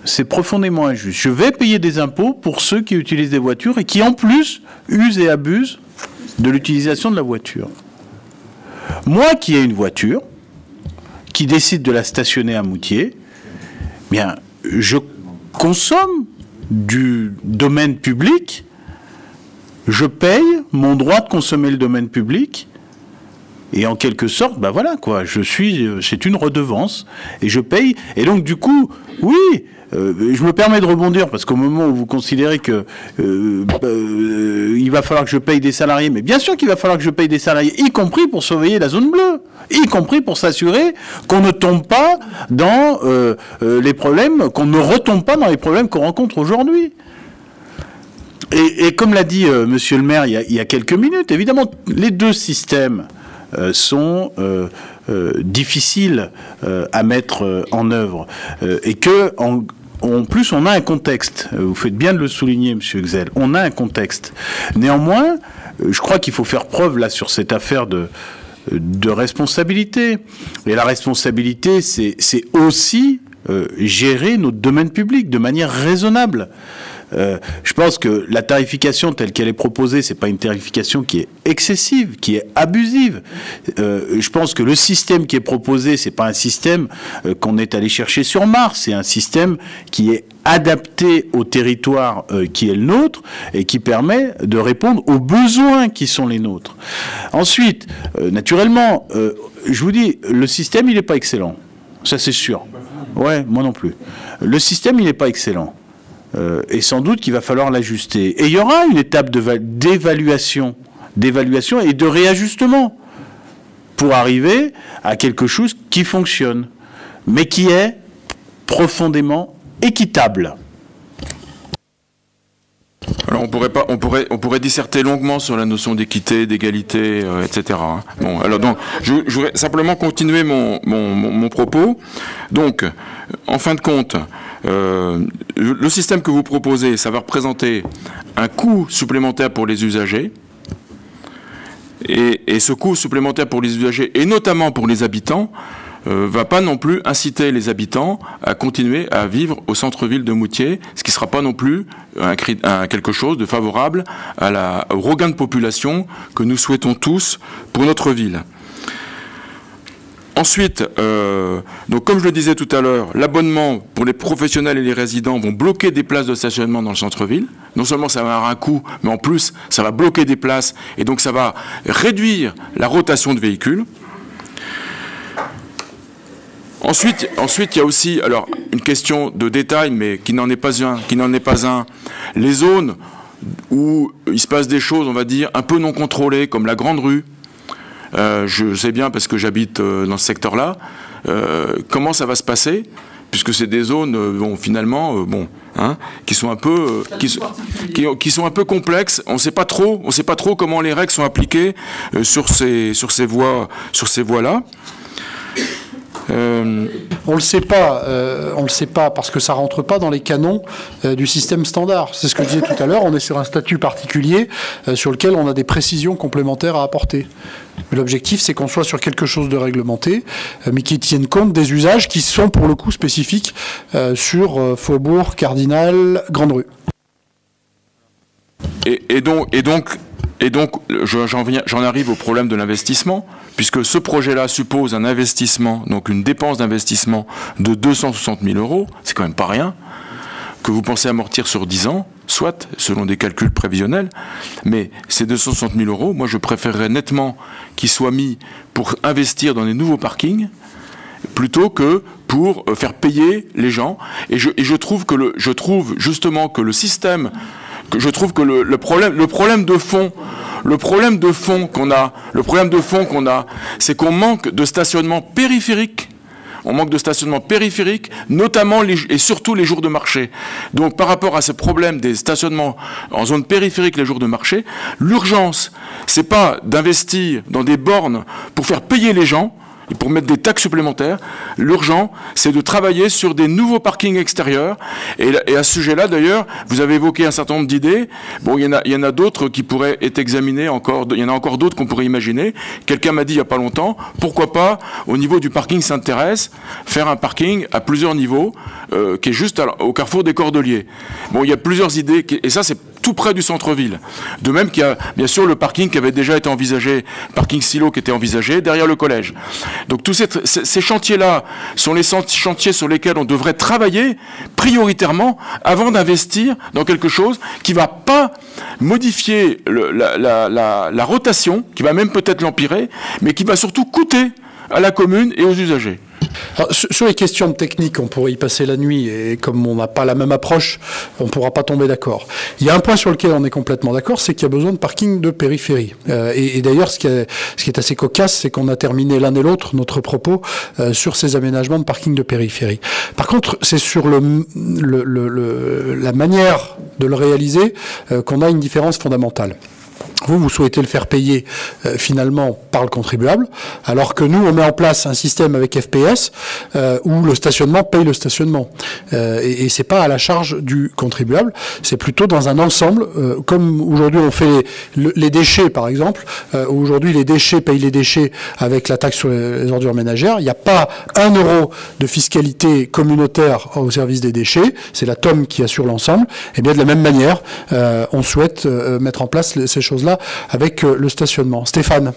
c'est profondément injuste. Je vais payer des impôts pour ceux qui utilisent des voitures et qui en plus usent et abusent de l'utilisation de la voiture. Moi qui ai une voiture, qui décide de la stationner à Moutier, bien, je consomme du domaine public, je paye mon droit de consommer le domaine public, et en quelque sorte, ben voilà quoi, je suis, c'est une redevance, et je paye, et donc du coup, oui, euh, je me permets de rebondir parce qu'au moment où vous considérez que euh, euh, il va falloir que je paye des salariés, mais bien sûr qu'il va falloir que je paye des salariés, y compris pour surveiller la zone bleue, y compris pour s'assurer qu'on ne tombe pas dans les problèmes, qu'on ne retombe pas dans les problèmes qu'on rencontre aujourd'hui. Et, comme l'a dit Monsieur le Maire il y, a, quelques minutes, évidemment, les deux systèmes sont difficiles à mettre en œuvre et que en plus, on a un contexte. Vous faites bien de le souligner, Monsieur Xel. On a un contexte. Néanmoins, euh, je crois qu'il faut faire preuve là sur cette affaire de, de responsabilité. Et la responsabilité, c'est aussi euh, gérer notre domaine public de manière raisonnable. Euh, je pense que la tarification telle qu'elle est proposée, c'est pas une tarification qui est excessive, qui est abusive. Euh, je pense que le système qui est proposé, c'est pas un système euh, qu'on est allé chercher sur Mars, c'est un système qui est adapté au territoire qui est le nôtre et qui permet de répondre aux besoins qui sont les nôtres. Ensuite, naturellement, je vous dis, le système, il n'est pas excellent. Ça, c'est sûr. Ouais, moi non plus. Le système, il n'est pas excellent. Euh, et sans doute qu'il va falloir l'ajuster. Et il y aura une étape d'évaluation, d'évaluation et de réajustement pour arriver à quelque chose qui fonctionne, mais qui est profondément équitable. Alors on pourrait pas, on pourrait, on pourrait disserter longuement sur la notion d'équité, d'égalité, euh, etc. Hein. Bon, alors donc, je, voudrais simplement continuer mon, mon, mon, propos. Donc, en fin de compte, euh, le système que vous proposez, ça va représenter un coût supplémentaire pour les usagers. Et, ce coût supplémentaire pour les usagers, et notamment pour les habitants, euh, va pas non plus inciter les habitants à continuer à vivre au centre-ville de Moutier, ce qui ne sera pas non plus quelque chose de favorable à la, au regain de population que nous souhaitons tous pour notre ville. Ensuite, euh, comme je le disais tout à l'heure, l'abonnement pour les professionnels et les résidents vont bloquer des places de stationnement dans le centre-ville. Non seulement ça va avoir un coût, mais en plus ça va bloquer des places et donc ça va réduire la rotation de véhicules. Ensuite, il y a aussi une question de détail, mais qui n'en est pas un, qui n'en est pas un. Les zones où il se passe des choses, on va dire, un peu non contrôlées, comme la grande rue, je sais bien parce que j'habite euh, dans ce secteur-là, euh, comment ça va se passer? Puisque c'est des zones, bon, finalement, bon, hein, qui sont un peu, qui, qui, sont un peu complexes. On sait pas trop, on sait pas trop comment les règles sont appliquées sur ces, sur ces voies, sur ces voies-là. Euh, on le sait pas, euh, on le sait pas parce que ça rentre pas dans les canons euh, du système standard. C'est ce que je disais tout à l'heure. On est sur un statut particulier sur lequel on a des précisions complémentaires à apporter. L'objectif, c'est qu'on soit sur quelque chose de réglementé, mais qui tienne compte des usages qui sont pour le coup spécifiques sur Faubourg, Cardinal, Grande Rue. Et, donc, et donc, et donc, j'en arrive au problème de l'investissement, puisque ce projet-là suppose un investissement, donc une dépense d'investissement de 260 000 euros, c'est quand même pas rien, que vous pensez amortir sur 10 ans, soit selon des calculs prévisionnels, mais ces 260 000 euros, moi je préférerais nettement qu'ils soient mis pour investir dans des nouveaux parkings, plutôt que pour euh, faire payer les gens. Et je, je trouve justement que le système je trouve que le, problème, de fond, le problème de fond qu'on a, le problème de fond qu'on a, c'est qu'on manque de stationnement périphérique. On manque de stationnement périphérique, notamment et surtout les jours de marché. Donc, par rapport à ce problème des stationnements en zone périphérique les jours de marché, l'urgence, c'est pas d'investir dans des bornes pour faire payer les gens, pour mettre des taxes supplémentaires. L'urgent, c'est de travailler sur des nouveaux parkings extérieurs. Et, à ce sujet-là, d'ailleurs, vous avez évoqué un certain nombre d'idées. Bon, il y en a, d'autres qui pourraient être examinées encore. Il y en a encore d'autres qu'on pourrait imaginer. Quelqu'un m'a dit il n'y a pas longtemps, pourquoi pas, au niveau du parking Saint-Thérèse, faire un parking à plusieurs niveaux, euh, qui est juste au carrefour des Cordeliers. Bon, il y a plusieurs idées, et ça, c'est tout près du centre-ville. De même qu'il y a bien sûr le parking qui avait déjà été envisagé, parking silo qui était envisagé derrière le collège. Donc tous ces, chantiers-là sont les chantiers sur lesquels on devrait travailler prioritairement avant d'investir dans quelque chose qui va pas modifier la rotation, qui va même peut-être l'empirer, mais qui va surtout coûter à la commune et aux usagers sur les questions techniques, on pourrait y passer la nuit et comme on n'a pas la même approche, on ne pourra pas tomber d'accord. Il y a un point sur lequel on est complètement d'accord, c'est qu'il y a besoin de parking de périphérie. Euh, et, d'ailleurs, ce, qui est assez cocasse, c'est qu'on a terminé l'un et l'autre notre propos euh, sur ces aménagements de parking de périphérie. Par contre, c'est sur la manière de le réaliser euh, qu'on a une différence fondamentale. Vous, vous souhaitez le faire payer euh, finalement par le contribuable, alors que nous, on met en place un système avec FPS euh, où le stationnement paye le stationnement. Euh, et, et c'est pas à la charge du contribuable, c'est plutôt dans un ensemble, euh, comme aujourd'hui on fait les, déchets par exemple. aujourd'hui, les déchets payent les déchets avec la taxe sur les, ordures ménagères. Il n'y a pas un euro de fiscalité communautaire au service des déchets, c'est la TOM qui assure l'ensemble. Et bien de la même manière, on souhaite mettre en place ces choses-là avec euh, le stationnement. Stéphane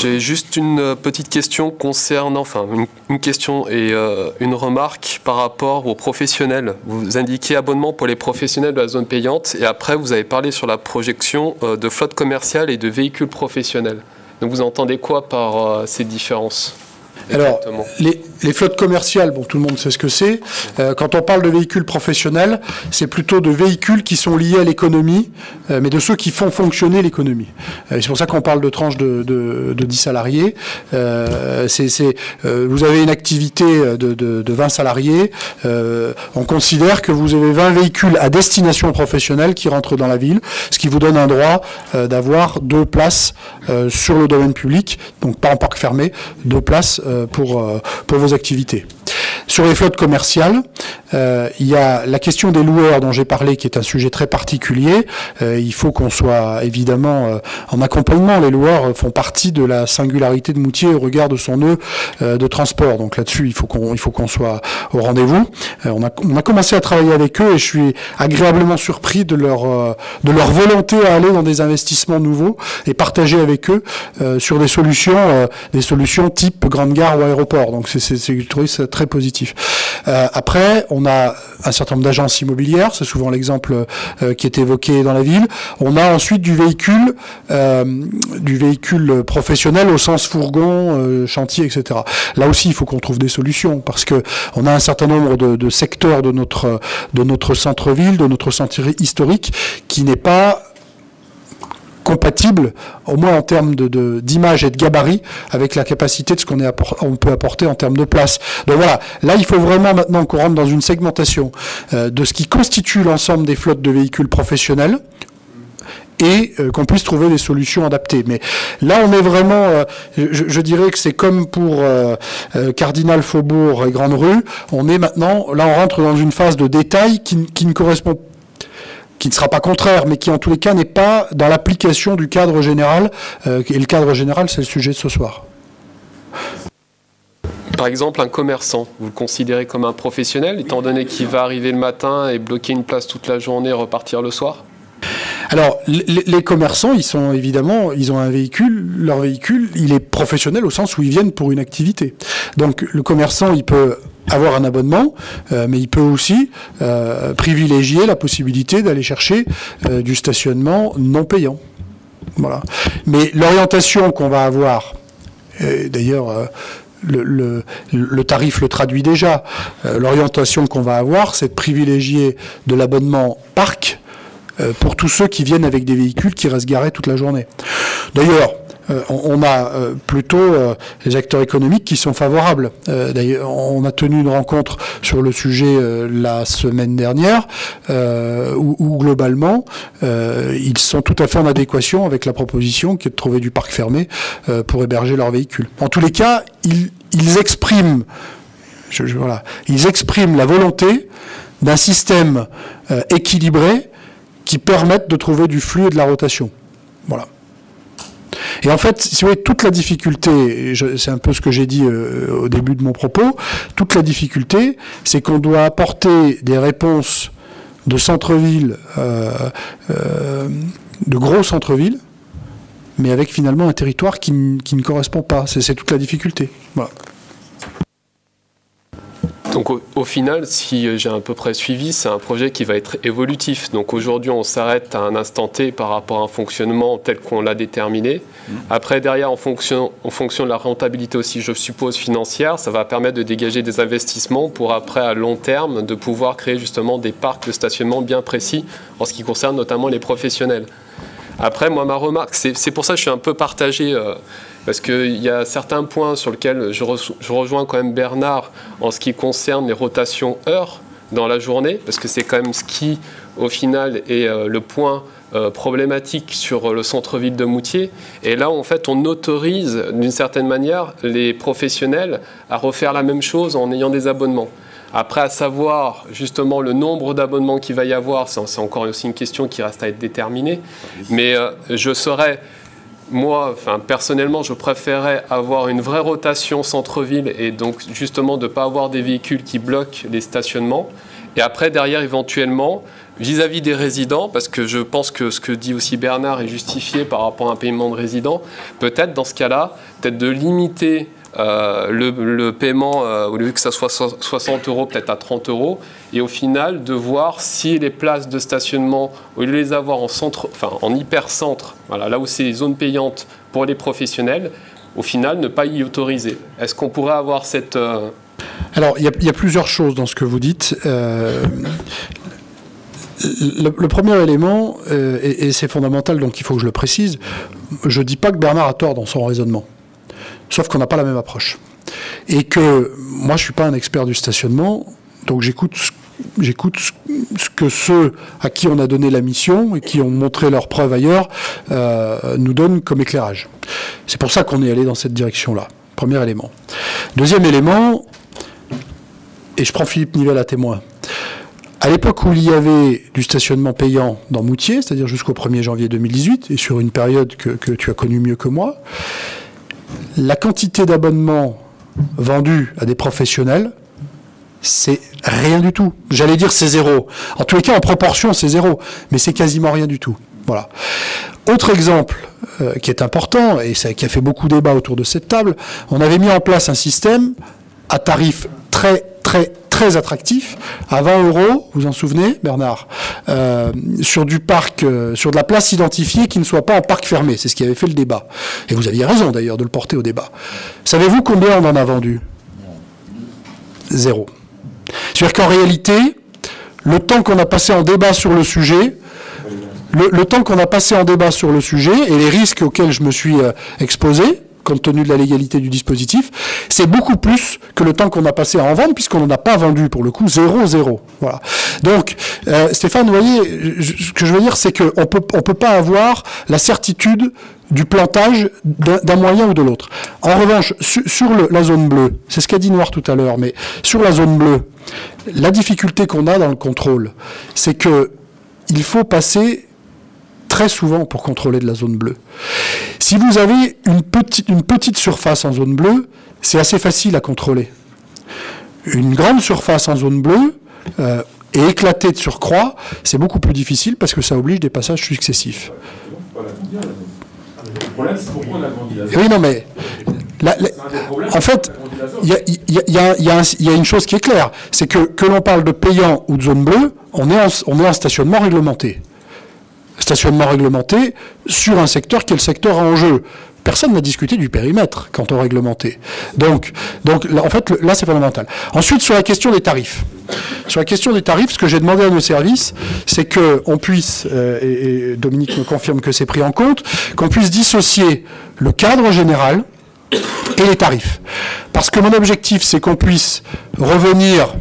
J'ai juste une euh, petite question concernant, enfin une, question et euh, une remarque par rapport aux professionnels. Vous indiquez abonnement pour les professionnels de la zone payante et après vous avez parlé sur la projection de flotte commerciale et de véhicules professionnels. Donc vous entendez quoi par ces différences? Alors, les, les, flottes commerciales, bon, tout le monde sait ce que c'est. Euh, quand on parle de véhicules professionnels, c'est plutôt de véhicules qui sont liés à l'économie, euh, mais de ceux qui font fonctionner l'économie. Euh, c'est pour ça qu'on parle de tranches de, de, de 10 salariés. c'est, vous avez une activité de, de 20 salariés. on considère que vous avez 20 véhicules à destination professionnelle qui rentrent dans la ville, ce qui vous donne un droit d'avoir deux places sur le domaine public, donc pas en parc fermé, deux places pour, euh, pour vos activités. Sur les flottes commerciales, euh, il y a la question des loueurs dont j'ai parlé, qui est un sujet très particulier. Euh, il faut qu'on soit évidemment euh, en accompagnement. Les loueurs font partie de la singularité de Moutier au regard de son nœud de transport. Donc là-dessus, il faut qu'on il faut qu'on soit au rendez-vous. on, a, on a commencé à travailler avec eux et je suis agréablement surpris de leur de leur volonté à aller dans des investissements nouveaux et partager avec eux sur des solutions des solutions type grande gare ou aéroport. Donc c'est c'est très positif. après, on a un certain nombre d'agences immobilières, c'est souvent l'exemple euh, qui est évoqué dans la ville. On a ensuite du véhicule, euh, du véhicule professionnel au sens fourgon, euh, chantier, etc. Là aussi, il faut qu'on trouve des solutions parce que on a un certain nombre de, de secteurs de notre de notre centre-ville, de notre centre historique, qui n'est pas compatible, au moins en termes de, d'image et de gabarit, avec la capacité de ce qu'on on peut apporter en termes de place. Donc voilà, là il faut vraiment maintenant qu'on rentre dans une segmentation euh, de ce qui constitue l'ensemble des flottes de véhicules professionnels et euh, qu'on puisse trouver des solutions adaptées. Mais là, on est vraiment, euh, je, dirais que c'est comme pour Cardinal Faubourg et Grande Rue, on est maintenant, là on rentre dans une phase de détail qui, qui ne correspond qui ne sera pas contraire, mais qui en tous les cas n'est pas dans l'application du cadre général. Euh, et le cadre général, c'est le sujet de ce soir. Par exemple, un commerçant, vous le considérez comme un professionnel, étant donné qu'il va arriver le matin et bloquer une place toute la journée et repartir le soir? Alors, les, commerçants, ils sont évidemment, ils ont un véhicule, leur véhicule, il est professionnel au sens où ils viennent pour une activité. Donc, le commerçant, il peut avoir un abonnement, euh, mais il peut aussi euh, privilégier la possibilité d'aller chercher euh, du stationnement non payant. Voilà. Mais l'orientation qu'on va avoir, d'ailleurs, le, le, tarif le traduit déjà, l'orientation qu'on va avoir, c'est de privilégier de l'abonnement parc pour tous ceux qui viennent avec des véhicules qui restent garés toute la journée. D'ailleurs, euh, on, a euh, plutôt euh, les acteurs économiques qui sont favorables. D'ailleurs, on a tenu une rencontre sur le sujet la semaine dernière, où, globalement, ils sont tout à fait en adéquation avec la proposition qui est de trouver du parc fermé pour héberger leurs véhicules. En tous les cas, ils, expriment, voilà, ils expriment la volonté d'un système équilibré qui permette de trouver du flux et de la rotation. Voilà. Et en fait, si vous voyez, toute la difficulté, c'est un peu ce que j'ai dit euh, au début de mon propos, toute la difficulté, c'est qu'on doit apporter des réponses de centre-ville, euh, euh, de gros centre-ville, mais avec finalement un territoire qui, qui ne correspond pas. C'est toute la difficulté. Voilà. Donc au, final, si j'ai à peu près suivi, c'est un projet qui va être évolutif. Donc aujourd'hui, on s'arrête à un instant T par rapport à un fonctionnement tel qu'on l'a déterminé. Mmh. Après, derrière, en fonction, en fonction de la rentabilité aussi, je suppose, financière, ça va permettre de dégager des investissements pour après, à long terme, de pouvoir créer justement des parcs de stationnement bien précis en ce qui concerne notamment les professionnels. Après, moi, ma remarque, c'est pour ça que je suis un peu partagé. Euh, parce qu'il y a certains points sur lesquels je, rejoins quand même Bernard en ce qui concerne les rotations heures dans la journée, parce que c'est quand même ce qui, au final, est euh, le point euh, problématique sur le centre-ville de Moutier. Et là, en fait, on autorise d'une certaine manière les professionnels à refaire la même chose en ayant des abonnements. Après, à savoir justement le nombre d'abonnements qu'il va y avoir, c'est encore aussi une question qui reste à être déterminée. Mais euh, je serais moi, enfin, personnellement, je préférais avoir une vraie rotation centre-ville et donc justement de ne pas avoir des véhicules qui bloquent les stationnements. Et après, derrière, éventuellement, vis-à-vis des résidents, parce que je pense que ce que dit aussi Bernard est justifié par rapport à un paiement de résidents, peut-être dans ce cas-là, peut-être de limiter euh, le, paiement, euh, au lieu que ça soit 60 euros, peut-être à 30 euros, et au final de voir si les places de stationnement, au lieu de les avoir en centre, hypercentre, voilà, là où c'est les zones payantes pour les professionnels, au final ne pas y autoriser. Est-ce qu'on pourrait avoir cette... Euh, Alors, il y, a plusieurs choses dans ce que vous dites. Le, premier élément, et, et c'est fondamental, donc il faut que je le précise, je ne dis pas que Bernard a tort dans son raisonnement. Sauf qu'on n'a pas la même approche. Et que moi, je suis pas un expert du stationnement, donc j'écoute ce que ceux à qui on a donné la mission et qui ont montré leurs preuves ailleurs euh, nous donnent comme éclairage. C'est pour ça qu'on est allé dans cette direction-là. Premier élément. Deuxième élément, et je prends Philippe Nivelle à témoin. À l'époque où il y avait du stationnement payant dans Moutier, c'est-à-dire jusqu'au 1er janvier 2018, et sur une période que tu as connue mieux que moi, la quantité d'abonnements vendus à des professionnels, c'est rien du tout. J'allais dire c'est zéro. En tous les cas, en proportion, c'est zéro, mais c'est quasiment rien du tout. Voilà. Autre exemple euh, qui est important et qui a fait beaucoup débat autour de cette table, on avait mis en place un système à tarif très très très attractif à 20 euros, vous en souvenez, Bernard, euh, sur du parc, euh, sur de la place identifiée qui ne soit pas un parc fermé. C'est ce qui avait fait le débat. Et vous aviez raison d'ailleurs de le porter au débat. Savez-vous combien on en a vendu? Zéro. C'est-à-dire qu'en réalité, le temps qu'on a passé en débat sur le sujet, le, le temps qu'on a passé en débat sur le sujet et les risques auxquels je me suis euh, exposé, compte tenu de la légalité du dispositif, c'est beaucoup plus que le temps qu'on a passé à en vendre, puisqu'on n'en a pas vendu pour le coup, 0-0. Voilà. Donc, euh, Stéphane, vous voyez, ce que je veux dire, c'est qu'on peut, on peut pas avoir la certitude du plantage d'un moyen ou de l'autre. En revanche, su- sur la zone bleue, c'est ce qu'a dit Noir tout à l'heure, mais sur la zone bleue, la difficulté qu'on a dans le contrôle, c'est que il faut passer très souvent pour contrôler de la zone bleue. Si vous avez une petite, une petite surface en zone bleue, c'est assez facile à contrôler. Une grande surface en zone bleue euh, et éclatée de surcroît, c'est beaucoup plus difficile parce que ça oblige des passages successifs. Le problème, c'est pourquoi on a grandi la Et oui, non, mais la- la- en fait, il y y y a- y une chose qui est claire, c'est que que l'on parle de payant ou de zone bleue, on est en, on est en stationnement réglementé. Stationnement réglementé sur un secteur qui est le secteur en jeu. Personne n'a discuté du périmètre quand on réglementait. Donc, donc en fait, là, c'est fondamental. Ensuite, sur la question des tarifs. Sur la question des tarifs, ce que j'ai demandé à nos services, c'est qu'on puisse, euh, et, et Dominique me confirme que c'est pris en compte, qu'on puisse dissocier le cadre général et les tarifs. Parce que mon objectif, c'est qu'on puisse revenir,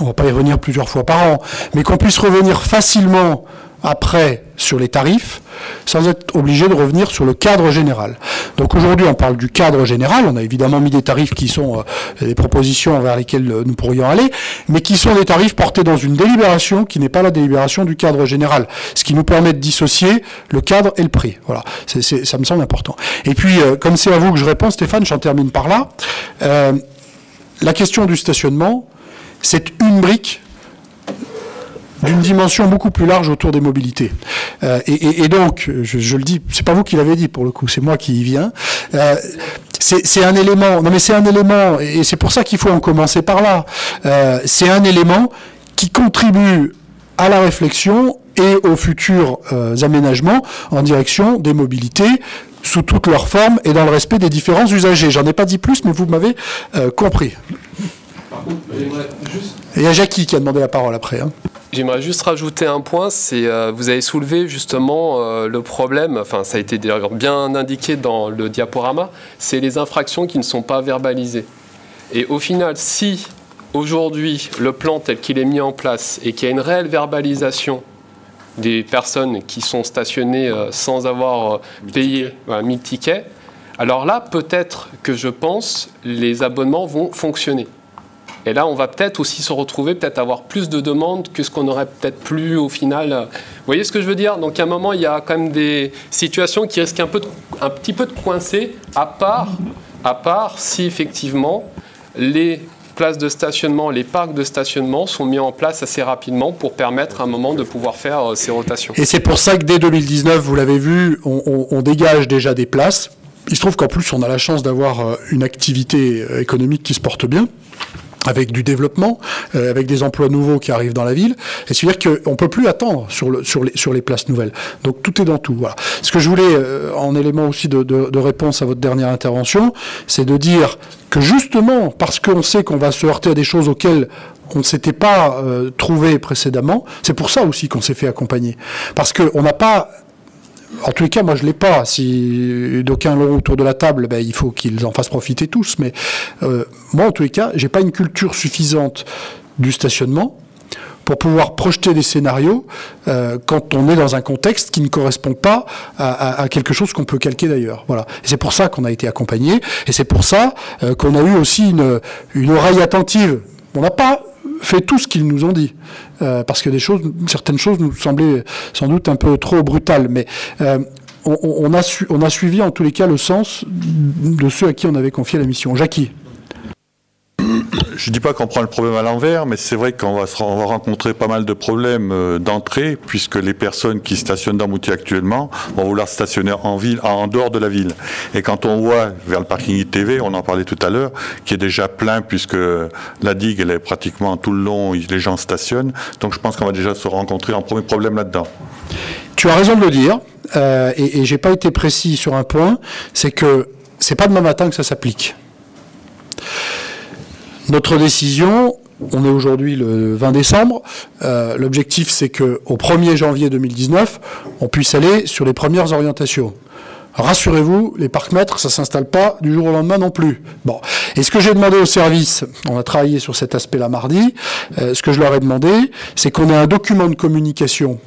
on va pas y revenir plusieurs fois par an, mais qu'on puisse revenir facilement après sur les tarifs, sans être obligé de revenir sur le cadre général. Donc aujourd'hui, on parle du cadre général. On a évidemment mis des tarifs qui sont euh, des propositions vers lesquelles euh, nous pourrions aller, mais qui sont des tarifs portés dans une délibération qui n'est pas la délibération du cadre général, ce qui nous permet de dissocier le cadre et le prix. Voilà, ça me semble important. Et puis, euh, comme c'est à vous que je réponds, Stéphane, j'en termine par là. La question du stationnement, c'est une brique d'une dimension beaucoup plus large autour des mobilités. Euh, et, donc, je, le dis, c'est pas vous qui l'avez dit pour le coup, c'est moi qui y viens. Euh, c'est un élément, non mais c'est un élément, et c'est pour ça qu'il faut en commencer par là. Euh, c'est un élément qui contribue à la réflexion et aux futurs aménagements en direction des mobilités sous toutes leurs formes et dans le respect des différents usagers. J'en ai pas dit plus, mais vous m'avez compris. Il y a Jackie qui a demandé la parole après. hein. J'aimerais juste rajouter un point, c'est euh, vous avez soulevé justement euh, le problème, enfin ça a été d'ailleurs bien indiqué dans le diaporama, c'est les infractions qui ne sont pas verbalisées. Et au final, si aujourd'hui le plan tel qu'il est mis en place et qu'il y a une réelle verbalisation des personnes qui sont stationnées euh, sans avoir euh, payé voilà, 1000 tickets, alors là peut-être que je pense les abonnements vont fonctionner. Et là, on va peut-être aussi se retrouver, peut-être avoir plus de demandes que ce qu'on aurait peut-être plus au final. Vous voyez ce que je veux dire? Donc, à un moment, il y a quand même des situations qui risquent un, peu un petit peu de coincer, à part, à part si effectivement les places de stationnement, les parcs de stationnement sont mis en place assez rapidement pour permettre à un moment de pouvoir faire euh, ces rotations. Et c'est pour ça que dès 2019, vous l'avez vu, on dégage déjà des places. Il se trouve qu'en plus, on a la chance d'avoir euh, une activité euh, économique qui se porte bien avec du développement, euh, avec des emplois nouveaux qui arrivent dans la ville. Et c'est-à-dire qu'on ne peut plus attendre sur, le, sur, les, places nouvelles. Donc tout est dans tout. Ce que je voulais, euh, en élément aussi de réponse à votre dernière intervention, c'est de dire que justement, parce qu'on sait qu'on va se heurter à des choses auxquelles on ne s'était pas euh, trouvé précédemment, c'est pour ça aussi qu'on s'est fait accompagner. Parce qu'on n'a pas en tous les cas, moi je l'ai pas. Si d'aucuns l'ont autour de la table, ben, il faut qu'ils en fassent profiter tous. Mais euh, moi, en tous les cas, j'ai pas une culture suffisante du stationnement pour pouvoir projeter des scénarios euh, quand on est dans un contexte qui ne correspond pas à, à- à quelque chose qu'on peut calquer d'ailleurs. Voilà. C'est pour ça qu'on a été accompagné, et c'est pour ça euh, qu'on a eu aussi une, une oreille attentive. On n'a pas fait tout ce qu'ils nous ont dit, euh, parce que certaines choses nous semblaient sans doute un peu trop brutales, mais euh, on a suivi en tous les cas le sens de ceux à qui on avait confié la mission. Jackie. Je dis pas qu'on prend le problème à l'envers, mais c'est vrai qu'on va, rencontrer pas mal de problèmes euh, d'entrée, puisque les personnes qui stationnent dans Moutier actuellement vont vouloir stationner en ville, en dehors de la ville. Et quand on voit vers le parking ITV, on en parlait tout à l'heure, qui est déjà plein, puisque la digue, elle est pratiquement tout le long, les gens stationnent. Donc je pense qu'on va déjà se rencontrer un premier problème là-dedans. Tu as raison de le dire, euh, et, et j'ai pas été précis sur un point, c'est que c'est pas demain matin que ça s'applique. Notre décision on est aujourd'hui le 20 décembre. Euh, L'objectif, c'est qu'au 1er janvier 2019, on puisse aller sur les premières orientations. Rassurez-vous, les parcs-mètres, ça s'installe pas du jour au lendemain non plus. Bon. Et ce que j'ai demandé au service, on a travaillé sur cet aspect-là mardi, euh, ce que je leur ai demandé, c'est qu'on ait un document de communication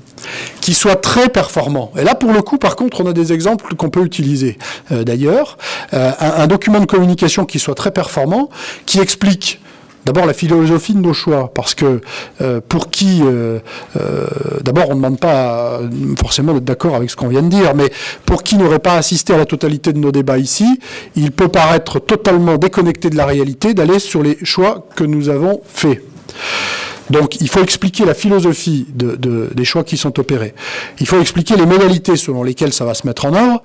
qui soit très performant. Et là, pour le coup, par contre, on a des exemples qu'on peut utiliser euh, d'ailleurs. Euh, un, un document de communication qui soit très performant, qui explique D'abord la philosophie de nos choix, parce que euh, pour qui, euh, euh, d'abord on ne demande pas forcément d'être d'accord avec ce qu'on vient de dire, mais pour qui n'aurait pas assisté à la totalité de nos débats ici, il peut paraître totalement déconnecté de la réalité d'aller sur les choix que nous avons faits. Donc il faut expliquer la philosophie de, de, des choix qui sont opérés. Il faut expliquer les modalités selon lesquelles ça va se mettre en œuvre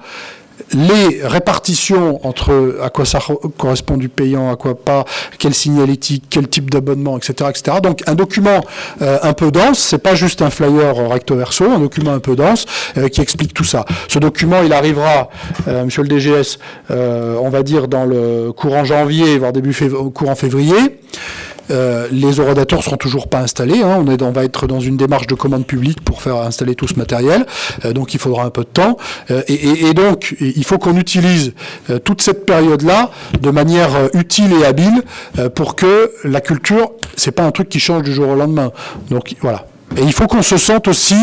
les répartitions entre à quoi ça correspond du payant, à quoi pas, quelle signalétique, quel type d'abonnement, etc., etc. Donc un document euh, un peu dense, c'est pas juste un flyer recto verso, un document un peu dense euh, qui explique tout ça. Ce document, il arrivera, euh, Monsieur le DGS, euh, on va dire dans le courant janvier, voire début courant février. Euh, les orodateurs seront toujours pas installés. Hein. On, va être dans une démarche de commande publique pour faire installer tout ce matériel. Euh, donc il faudra un peu de temps. Euh, et, donc il faut qu'on utilise euh, toute cette période-là de manière utile et habile pour que la culture, c'est pas un truc qui change du jour au lendemain. Donc voilà. Et il faut qu'on se sente aussi,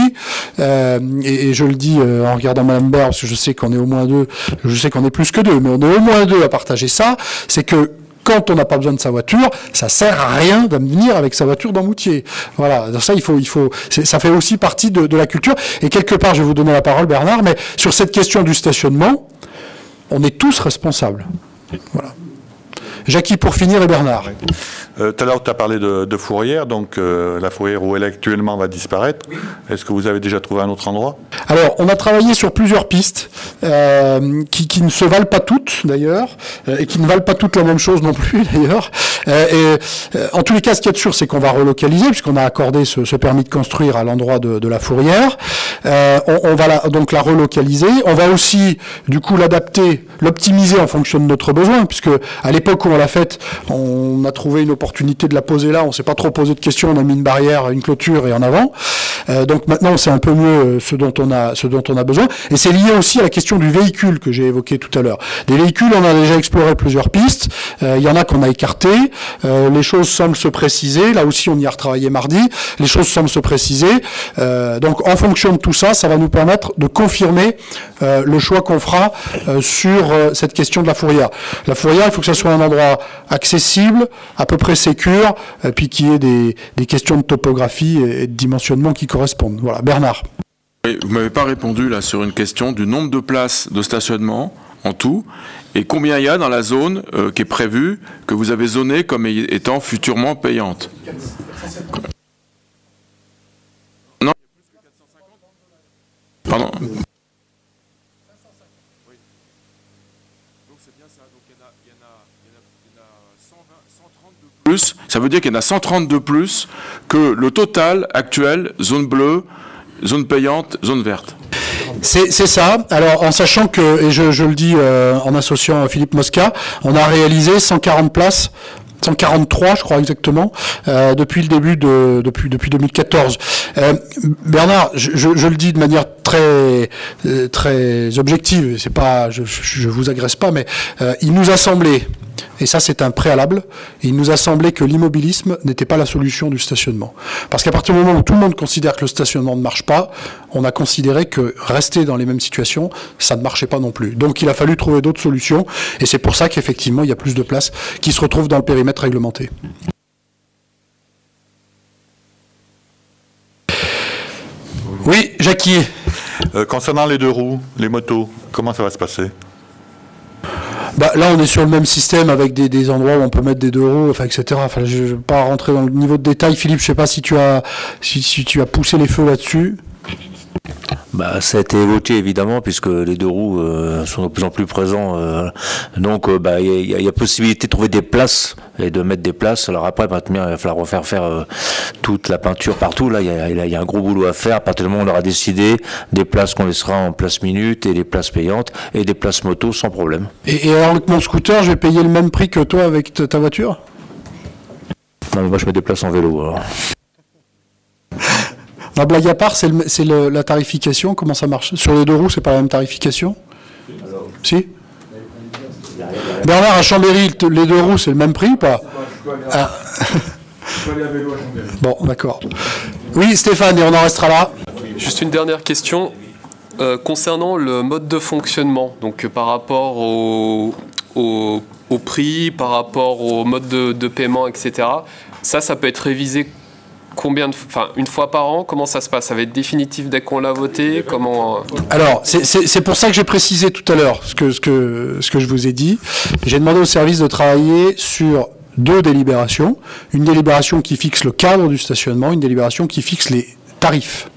euh, et, je le dis en regardant Madame Baird, parce que je sais qu'on est au moins deux, je sais qu'on est plus que deux, mais on est au moins deux à partager ça, c'est que quand on n'a pas besoin de sa voiture, ça sert à rien de venir avec sa voiture dans Moutier. Voilà, ça fait aussi partie de, de, la culture. Et quelque part, je vais vous donner la parole, Bernard, mais sur cette question du stationnement, on est tous responsables. Voilà. Jackie, pour finir, et Bernard. Euh, tout à l'heure, tu as parlé de, de fourrière, donc euh, la fourrière où elle est actuellement va disparaître. Oui. Est-ce que vous avez déjà trouvé un autre endroit? Alors, on a travaillé sur plusieurs pistes euh, qui, qui, ne se valent pas toutes, d'ailleurs, euh, et qui ne valent pas toutes la même chose non plus, d'ailleurs. Euh, et en tous les cas, ce qu'il y a de sûr, c'est qu'on va relocaliser, puisqu'on a accordé ce, ce, permis de construire à l'endroit de, de, la fourrière. On, on, va la, donc la relocaliser. On va aussi, du coup, l'adapter, l'optimiser en fonction de notre besoin, puisque à l'époque où on l'a faite, on a trouvé une opportunité de la poser là, on s'est pas trop posé de questions, on a mis une barrière, une clôture et en avant. Euh, donc maintenant, sait un peu mieux ce dont on a, ce dont on a besoin. Et c'est lié aussi à la question du véhicule que j'ai évoqué tout à l'heure. Des véhicules, on a déjà exploré plusieurs pistes. Euh, il y en a qu'on a écarté. Euh, les choses semblent se préciser. Là aussi, on y a retravaillé mardi. Les choses semblent se préciser. donc, en fonction de tout ça, ça va nous permettre de confirmer le choix qu'on fera sur cette question de la fourrière. La fourrière, il faut que ça soit un endroit accessible, à peu près sécure, et puis qu'il y ait des, des, questions de topographie et de dimensionnement qui correspondent. Voilà, Bernard. Oui, vous m'avez pas répondu là sur une question du nombre de places de stationnement en tout et combien il y a dans la zone euh, qui est prévue, que vous avez zonée comme étant futurement payante. Non. Pardon. Ça veut dire qu'il y en a 130 de plus que le total actuel, zone bleue, zone payante, zone verte. C'est ça. Alors, en sachant que, et je, je le dis euh, en associant Philippe Mosca, on a réalisé 140 places 143, je crois exactement, euh, depuis le début de depuis depuis 2014. Euh, Bernard, je, je, le dis de manière très très objective. C'est pas, je, je vous agresse pas, mais il nous a semblé, et ça c'est un préalable, il nous a semblé que l'immobilisme n'était pas la solution du stationnement. Parce qu'à partir du moment où tout le monde considère que le stationnement ne marche pas, on a considéré que rester dans les mêmes situations, ça ne marchait pas non plus. Donc il a fallu trouver d'autres solutions, et c'est pour ça qu'effectivement il y a plus de places qui se retrouvent dans le périmètre réglementé. Oui, Jacquier. Euh, concernant les deux roues, les motos, comment ça va se passer? Bah, là, on est sur le même système avec des, des, endroits où on peut mettre des deux roues, enfin, etc. Enfin, je ne vais pas rentrer dans le niveau de détail. Philippe, je ne sais pas si tu as, si, si tu as poussé les feux là-dessus. Bah, ça a été évoqué évidemment puisque les deux roues euh, sont de plus en plus présents. Euh, donc il bah, y, a, y, a possibilité de trouver des places et de mettre des places. Alors après, maintenant, il va falloir refaire faire euh, toute la peinture partout. Là, il y a, y a, un gros boulot à faire. À partir du moment où on aura décidé des places qu'on laissera en place minute et des places payantes et des places moto sans problème. Et, et alors avec mon scooter, je vais payer le même prix que toi avec ta voiture? Non, mais moi je me déplace en vélo. Alors. La blague à part, c'est le- c'est le- la tarification, comment ça marche? Sur les deux roues, c'est pas la même tarification? Si Bernard, à Chambéry, le- les deux roues, c'est le même prix ou pas? Ah. Bon, d'accord. Oui, Stéphane, et on en restera là. Juste une dernière question euh, concernant le mode de fonctionnement. Donc euh, par rapport au, au, au prix, par rapport au mode de, de paiement, etc. Ça, ça peut être révisé combien de, enfin une fois par an. Comment ça se passe? Ça va être définitif dès qu'on l'a voté? Comment euh, Alors, c'est- c'est c'est pour ça que j'ai précisé tout à l'heure ce que, ce, que, ce que je vous ai dit. J'ai demandé au service de travailler sur deux délibérations. Une délibération qui fixe le cadre du stationnement, une délibération qui fixe les tarifs.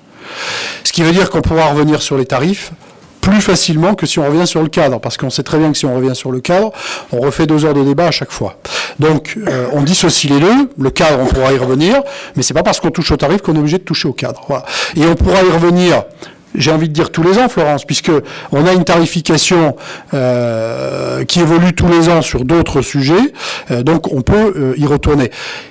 Ce qui veut dire qu'on pourra revenir sur les tarifs plus facilement que si on revient sur le cadre, parce qu'on sait très bien que si on revient sur le cadre, on refait deux heures de débat à chaque fois. Donc, euh, on dissocie les deux. Le cadre, on pourra y revenir, mais c'est pas parce qu'on touche au tarif qu'on est obligé de toucher au cadre. Et on pourra y revenir. J'ai envie de dire tous les ans, Florence, puisque on a une tarification euh, qui évolue tous les ans sur d'autres sujets, euh, donc on peut y retourner.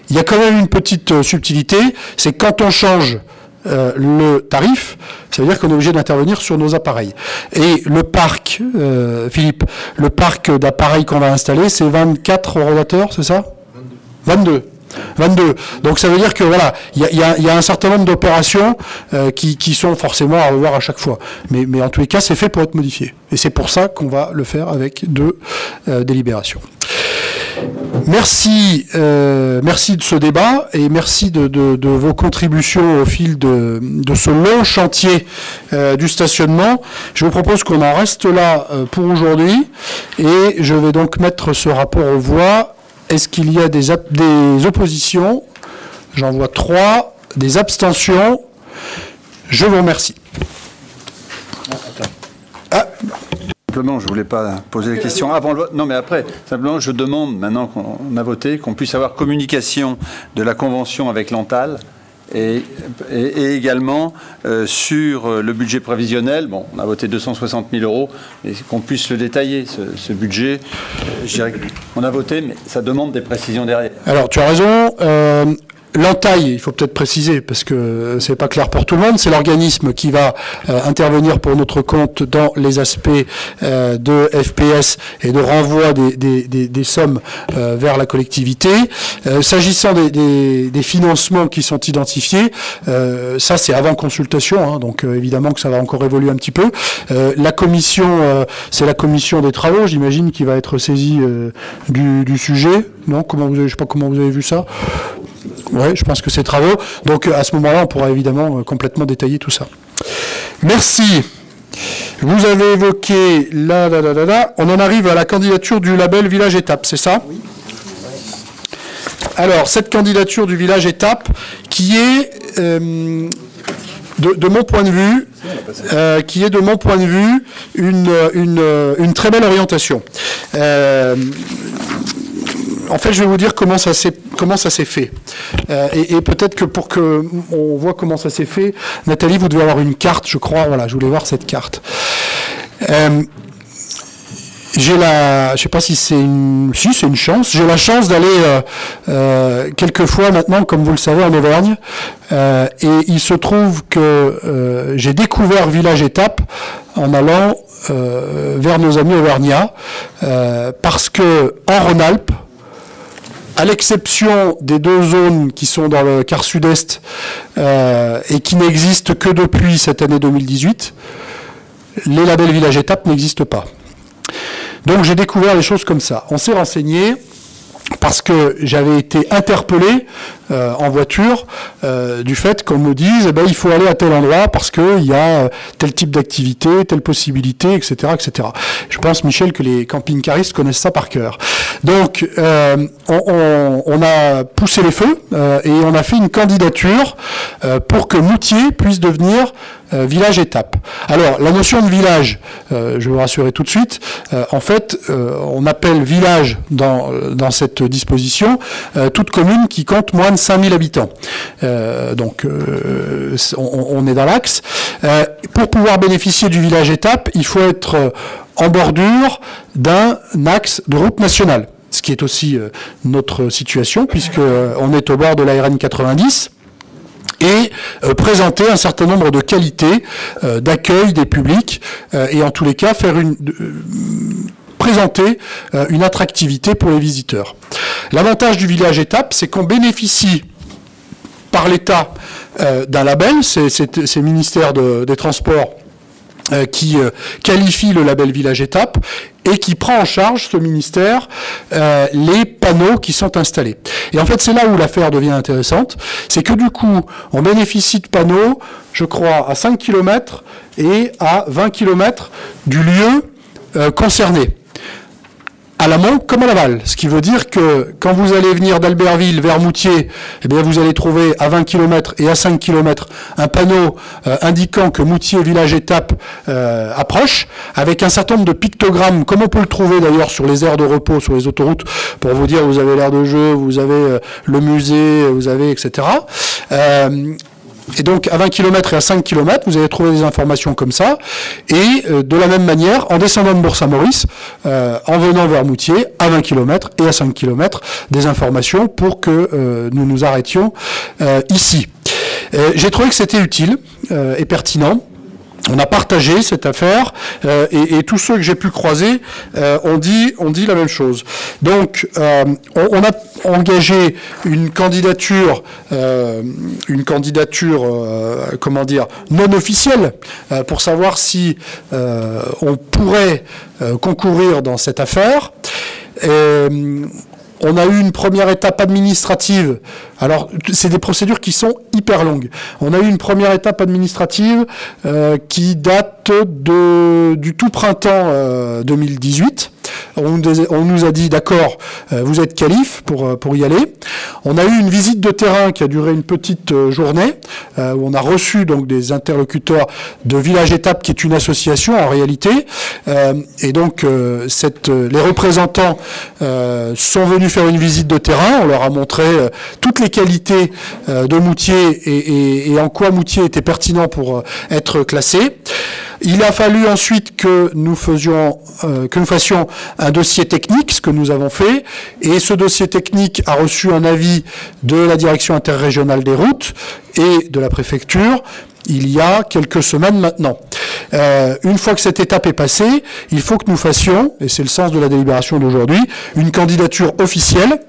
Il y a quand même une petite subtilité, c'est quand on change euh, le tarif, ça veut dire qu'on est obligé d'intervenir sur nos appareils. Et le parc, euh, Philippe, le parc d'appareils qu'on va installer, c'est 24 rotateurs, c'est ça 22. 22. Donc ça veut dire que voilà, il y a, un certain nombre d'opérations euh, qui, sont forcément à revoir à chaque fois. Mais, en tous les cas, c'est fait pour être modifié. Et c'est pour ça qu'on va le faire avec deux délibérations. Merci, euh, merci de ce débat et merci de, vos contributions au fil de, ce long chantier euh, du stationnement. Je vous propose qu'on en reste là euh, pour aujourd'hui et je vais donc mettre ce rapport aux voix. Est-ce qu'il y a des, oppositions? J'en vois trois. Des abstentions? Je vous remercie. Simplement, je voulais pas poser la question avant le vote. Non, mais après, simplement, je demande, maintenant qu'on a voté, qu'on puisse avoir communication de la convention avec l'Antal et, également euh, sur euh, le budget prévisionnel. Bon, on a voté 260 000 euros, et qu'on puisse le détailler, ce, budget. Euh, je dirais qu'on a voté, mais ça demande des précisions derrière. Alors, tu as raison. L'entaille, il faut peut-être préciser, parce que c'est pas clair pour tout le monde, c'est l'organisme qui va euh, intervenir pour notre compte dans les aspects euh, de FPS et de renvoi des, sommes euh, vers la collectivité. S'agissant des, financements qui sont identifiés, ça c'est avant consultation, hein, donc évidemment que ça va encore évoluer un petit peu. La commission, c'est la commission des travaux, j'imagine, qui va être saisie du, du sujet. Non, comment vous avez, je sais pas comment vous avez vu ça. Ouais, je pense que c'est travaux. Donc euh, à ce moment-là, on pourra évidemment euh, complètement détailler tout ça. Merci. Vous avez évoqué là, là, là, là, là. On en arrive à la candidature du label Village Étape, c'est ça? Alors, cette candidature du Village Étape, qui est, euh, de, de mon point de vue, euh, qui est de mon point de vue une, une, une très belle orientation. Euh, en fait, je vais vous dire comment ça s'est comment ça s'est fait. Euh, et et peut-être que pour que on voit comment ça s'est fait, Nathalie, vous devez avoir une carte, je crois. Voilà, je voulais voir cette carte. J'ai la, je sais pas si c'est une, si c'est une chance. J'ai la chance d'aller euh, euh, quelques fois maintenant, comme vous le savez, en Auvergne. Euh, et il se trouve que j'ai découvert Village Étape en allant vers nos amis auvergnats, parce que en Rhône-Alpes, à l'exception des deux zones qui sont dans le quart sud-est et qui n'existent que depuis cette année 2018, les labels Village Étape n'existent pas. Donc j'ai découvert des choses comme ça. On s'est renseigné parce que j'avais été interpellé euh, en voiture euh, du fait qu'on me dise eh ben, il faut aller à tel endroit parce qu'il y a euh, tel type d'activité, telle possibilité, etc., etc. Je pense, Michel, que les camping-caristes connaissent ça par cœur. Donc, on, a poussé les feux et on a fait une candidature pour que Moutier puisse devenir village étape. Alors, la notion de village, je vais vous rassurer tout de suite, en fait, on appelle village dans, cette disposition toute commune qui compte moins de 5000 habitants. Euh, donc, euh, on, on est dans l'axe. Euh, pour pouvoir bénéficier du village étape, il faut être en bordure d'un axe de route nationale. ce qui est aussi notre situation, puisqu'on est au bord de la RN 90 et présenter un certain nombre de qualités d'accueil des publics et en tous les cas faire une présenter une attractivité pour les visiteurs. L'avantage du village étape, c'est qu'on bénéficie par l'État euh, d'un label, c'est le ministère des Transports euh, qui euh, qualifie le label Village Étape et qui prend en charge, ce ministère, les panneaux qui sont installés. Et en fait, c'est là où l'affaire devient intéressante, c'est que du coup, on bénéficie de panneaux, je crois, à 5 km et à 20 km du lieu concerné à l'amont comme à l'aval. Ce qui veut dire que quand vous allez venir d'Albertville vers Moutier, eh bien vous allez trouver à 20 km et à 5 km un panneau euh, indiquant que Moutier village étape euh, approche, avec un certain nombre de pictogrammes, comme on peut le trouver d'ailleurs sur les aires de repos, sur les autoroutes, pour vous dire vous avez l'aire de jeu, vous avez euh, le musée, vous avez etc. Et donc, à 20 km et à 5 km, vous allez trouver des informations comme ça. Et euh, de la même manière, en descendant de Bourg-Saint-Maurice, euh, en venant vers Moutier, à 20 km et à 5 km, des informations pour que euh, nous nous arrêtions ici. J'ai trouvé que c'était utile et pertinent on a partagé cette affaire euh, et, tous ceux que j'ai pu croiser euh, ont, dit, ont dit la même chose. Donc, euh, on, a engagé une candidature, une candidature, comment dire, non officielle pour savoir si on pourrait concourir dans cette affaire. On a eu une première étape administrative. Alors, c'est des procédures qui sont hyper longues. On a eu une première étape administrative euh, qui date de, du tout printemps 2018. Euh, on, nous a dit, d'accord, euh, vous êtes calife pour, pour y aller. On a eu une visite de terrain qui a duré une petite journée, où on a reçu donc des interlocuteurs de Village Étape, qui est une association en réalité. et donc, les représentants sont venus faire une visite de terrain, on leur a montré euh, toutes les qualités euh, de Moutier et, en quoi Moutier était pertinent pour euh, être classé. Il a fallu ensuite que nous que nous fassions un dossier technique, ce que nous avons fait, et ce dossier technique a reçu un avis de la direction interrégionale des routes et de la préfecture, il y a quelques semaines maintenant. Euh, une fois que cette étape est passée, il faut que nous fassions, et c'est le sens de la délibération d'aujourd'hui, une candidature officielle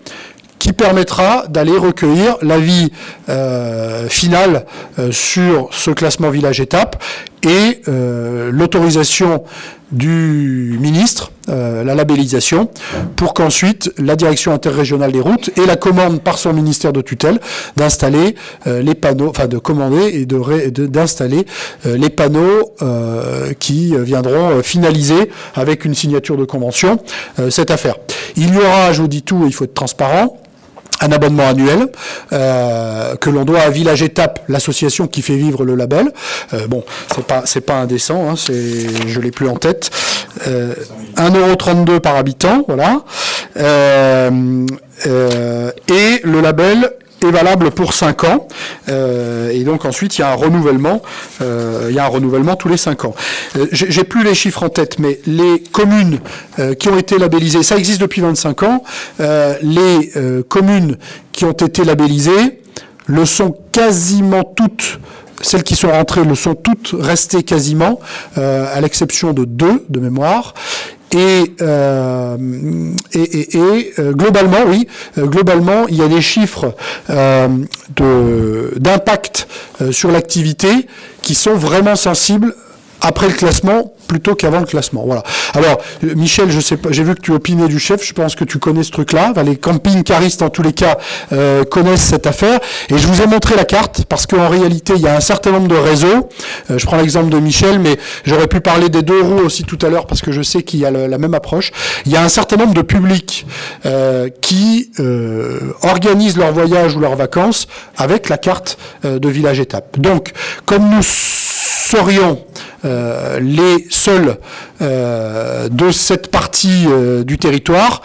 qui permettra d'aller recueillir l'avis euh, final euh, sur ce classement village-étape et l'autorisation du ministre, la labellisation, pour qu'ensuite la direction interrégionale des routes ait la commande par son ministère de tutelle d'installer les panneaux, enfin de commander et d'installer de, les panneaux qui viendront finaliser avec une signature de convention cette affaire. Il y aura, je vous dis tout, il faut être transparent, un abonnement annuel euh, que l'on doit à Village Étape, l'association qui fait vivre le label. Euh, bon, c'est pas c'est pas indécent, hein, c'est je l'ai plus en tête. Euh, 1,32€ par habitant, voilà. Euh, euh, et le label est valable pour 5 ans. Euh, et donc ensuite, il y a un renouvellement. Euh, il y a un renouvellement tous les 5 ans. Euh, J'ai plus les chiffres en tête, mais les communes qui ont été labellisées, ça existe depuis 25 ans. Les communes qui ont été labellisées le sont quasiment toutes celles qui sont rentrées le sont toutes restées quasiment, à l'exception de deux de mémoire. Et, euh, euh, globalement, oui, euh, globalement, il y a des chiffres d'impact sur l'activité qui sont vraiment sensibles après le classement plutôt qu'avant le classement. Voilà. Alors, Michel, je sais pas, j'ai vu que tu opinais du chef, je pense que tu connais ce truc-là. les camping-caristes, en tous les cas, euh, connaissent cette affaire. Et je vous ai montré la carte, parce qu'en réalité, il y a un certain nombre de réseaux. Euh, je prends l'exemple de Michel, mais j'aurais pu parler des deux roues aussi tout à l'heure, parce que je sais qu'il y a la même approche. Il y a un certain nombre de publics euh, qui organisent leur voyage ou leurs vacances avec la carte de village étape. Donc, comme nous serions euh, les seuls euh, de cette partie euh, du territoire,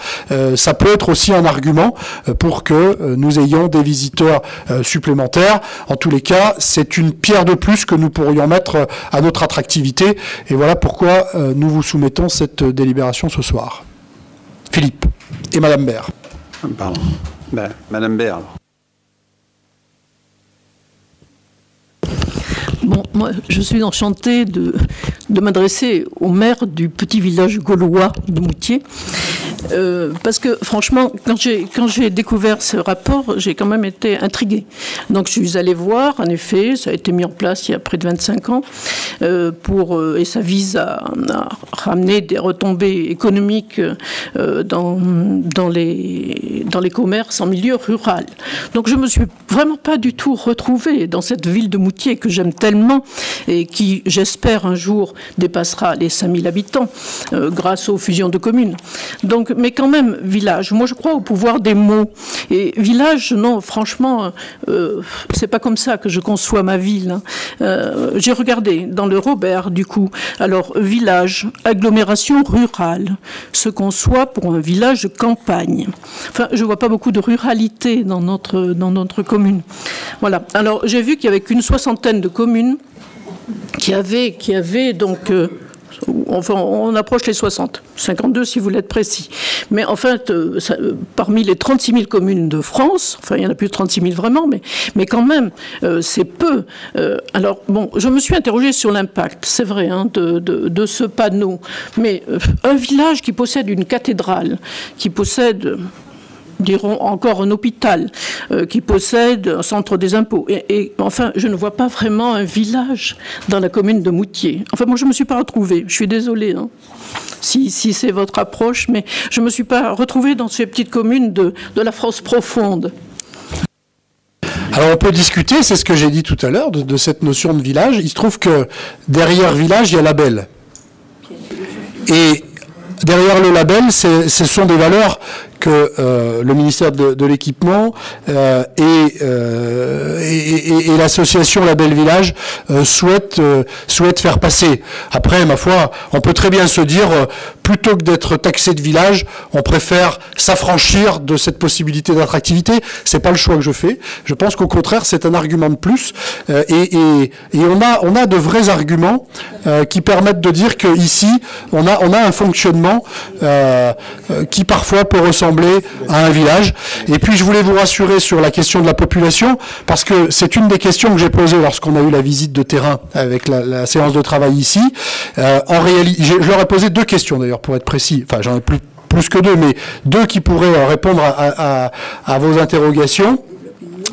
ça peut être aussi un argument pour que nous ayons des visiteurs supplémentaires. En tous les cas, c'est une pierre de plus que nous pourrions mettre à notre attractivité. Et voilà pourquoi nous vous soumettons cette délibération ce soir. Philippe. et Madame Baird. Pardon. Ben, Madame Baird. Bon, moi, je suis enchantée de, de m'adresser au maire du petit village gaulois de Moutier. Euh, parce que franchement, quand j'ai découvert ce rapport, j'ai quand même été intriguée. Donc je suis allée voir, en effet, ça a été mis en place il y a près de 25 ans, euh, pour euh, et ça vise à, ramener des retombées économiques dans les commerces en milieu rural. Donc je me suis vraiment pas du tout retrouvée dans cette ville de Moutier que j'aime tellement et qui, j'espère, un jour dépassera les 5000 habitants grâce aux fusions de communes. Donc mais quand même, village. Moi, je crois au pouvoir des mots. Et village, non, franchement, euh, c'est pas comme ça que je conçois ma ville. Hein. Euh, J'ai regardé dans le Robert, du coup. Alors, village, agglomération rurale, se conçoit pour un village campagne. Enfin, je vois pas beaucoup de ruralité dans notre, dans notre commune. Voilà. Alors, j'ai vu qu'il y avait qu'une soixantaine de communes qui avaient, qui avaient donc. Euh, Enfin, on approche les 60, 52 si vous l'êtes précis. Mais en fait, euh, euh, parmi les 36 000 communes de France, enfin, il y en a plus de 36 000 vraiment, mais, quand même, euh, c'est peu. Alors, bon, je me suis interrogée sur l'impact, c'est vrai, hein, de, ce panneau. Mais un village qui possède une cathédrale, qui possède diront encore un hôpital euh, qui possède un centre des impôts. Et, enfin, je ne vois pas vraiment un village dans la commune de Moutier. Enfin, moi, je ne me suis pas retrouvée. Je suis désolée hein, si, si c'est votre approche, mais je ne me suis pas retrouvée dans ces petites communes de, de la France profonde. Alors on peut discuter, c'est ce que j'ai dit tout à l'heure, de, de, cette notion de village. Il se trouve que derrière village, il y a label. Et derrière le label, ce sont des valeurs que euh, le ministère de, l'équipement euh, et, euh, et, et, et l'association Village euh, souhaitent, euh, souhaitent faire passer. Après, ma foi, on peut très bien se dire, plutôt que d'être taxé de village, on préfère s'affranchir de cette possibilité d'attractivité. C'est pas le choix que je fais. Je pense qu'au contraire, c'est un argument de plus. et, on a, on a de vrais arguments qui permettent de dire que ici, on a, on a un fonctionnement qui parfois peut ressembler à un village. Et puis je voulais vous rassurer sur la question de la population, parce que c'est une des questions que j'ai posées lorsqu'on a eu la visite de terrain avec la, séance de travail ici. Euh, en réalité, je, leur ai posé deux questions d'ailleurs, pour être précis. Enfin, j'en ai plus, plus que deux, mais deux qui pourraient répondre à, à, à vos interrogations.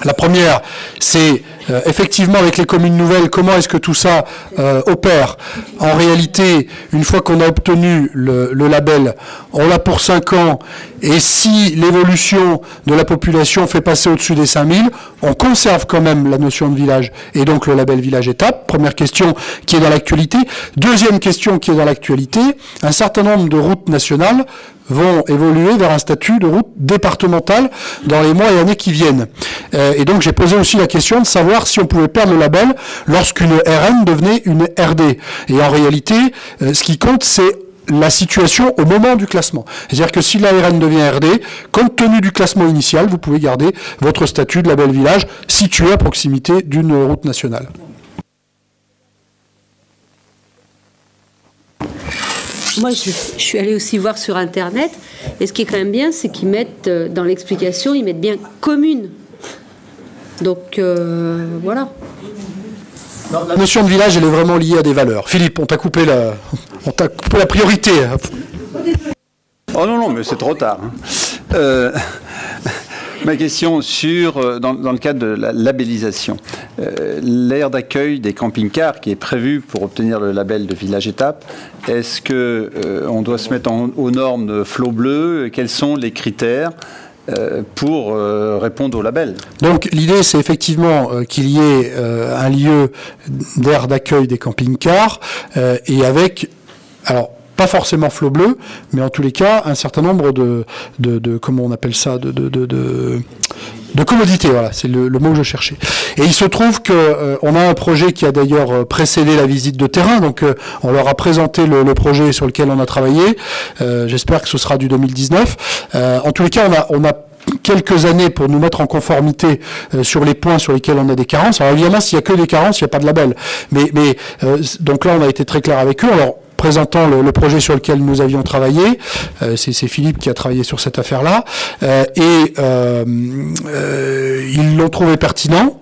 La première, c'est euh, effectivement avec les communes nouvelles, comment est-ce que tout ça euh, opère? En réalité, une fois qu'on a obtenu le, le label, on l'a pour 5 ans, et si l'évolution de la population fait passer au-dessus des 5000, on conserve quand même la notion de village, et donc le label village étape. Première question qui est dans l'actualité. Deuxième question qui est dans l'actualité, un certain nombre de routes nationales vont évoluer vers un statut de route départementale dans les mois et années qui viennent. Euh, et donc j'ai posé aussi la question de savoir si on pouvait perdre le label lorsqu'une RN devenait une RD. Et en réalité, euh, ce qui compte, c'est la situation au moment du classement. C'est-à-dire que si la RN devient RD, compte tenu du classement initial, vous pouvez garder votre statut de label village situé à proximité d'une route nationale. Moi, je, je, suis allée aussi voir sur Internet, et ce qui est quand même bien, c'est qu'ils mettent euh, dans l'explication, ils mettent bien commune. Donc, euh, voilà. Non, la notion de village, elle est vraiment liée à des valeurs. Philippe, on t'a coupé la, on t'a coupé la priorité. Oh non, non, mais c'est trop tard. Hein. Euh, ma question sur, euh, dans, dans, le cadre de la labellisation, euh, l'aire d'accueil des camping-cars qui est prévu pour obtenir le label de village étape, est-ce que euh, on doit se mettre en, aux normes de flot bleu? Quels sont les critères? Pour euh, répondre au label. Donc l'idée c'est effectivement euh, qu'il y ait un lieu d'aire d'accueil des camping-cars et avec alors pas forcément flot bleu, mais en tous les cas un certain nombre de, de, de comment on appelle ça, de, de, de, commodité, voilà, c'est le, mot que je cherchais. Et il se trouve que euh, on a un projet qui a d'ailleurs précédé la visite de terrain, donc euh, on leur a présenté le, projet sur lequel on a travaillé. Euh, J'espère que ce sera du 2019. en tous les cas, on a, on a quelques années pour nous mettre en conformité euh, sur les points sur lesquels on a des carences. Alors évidemment, s'il n'y a que des carences, il n'y a pas de label. Mais, mais euh, donc là, on a été très clair avec eux. Alors, présentant le, projet sur lequel nous avions travaillé. Euh, c'est Philippe qui a travaillé sur cette affaire-là. Euh, et euh, ils l'ont trouvé pertinent.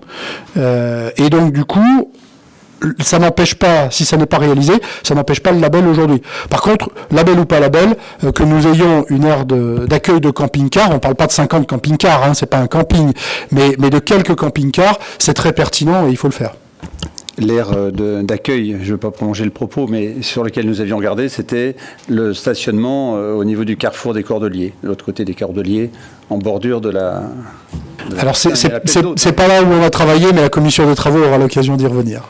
Et donc, du coup, ça n'empêche pas, si ça n'est pas réalisé, ça n'empêche pas le label aujourd'hui. Par contre, label ou pas label, que nous ayons une aire d'accueil de, camping-car, on ne parle pas de 50 camping-cars, hein, c'est pas un camping, mais, mais de quelques camping-cars, c'est très pertinent et il faut le faire. L'aire euh, de- d'accueil, je ne veux pas prolonger le propos, mais sur lequel nous avions regardé, c'était le stationnement euh, au niveau du carrefour des Cordeliers, de l'autre côté des Cordeliers, en bordure de la. de Alors c'est pas là où on a travaillé, mais la commission des travaux aura l'occasion d'y revenir.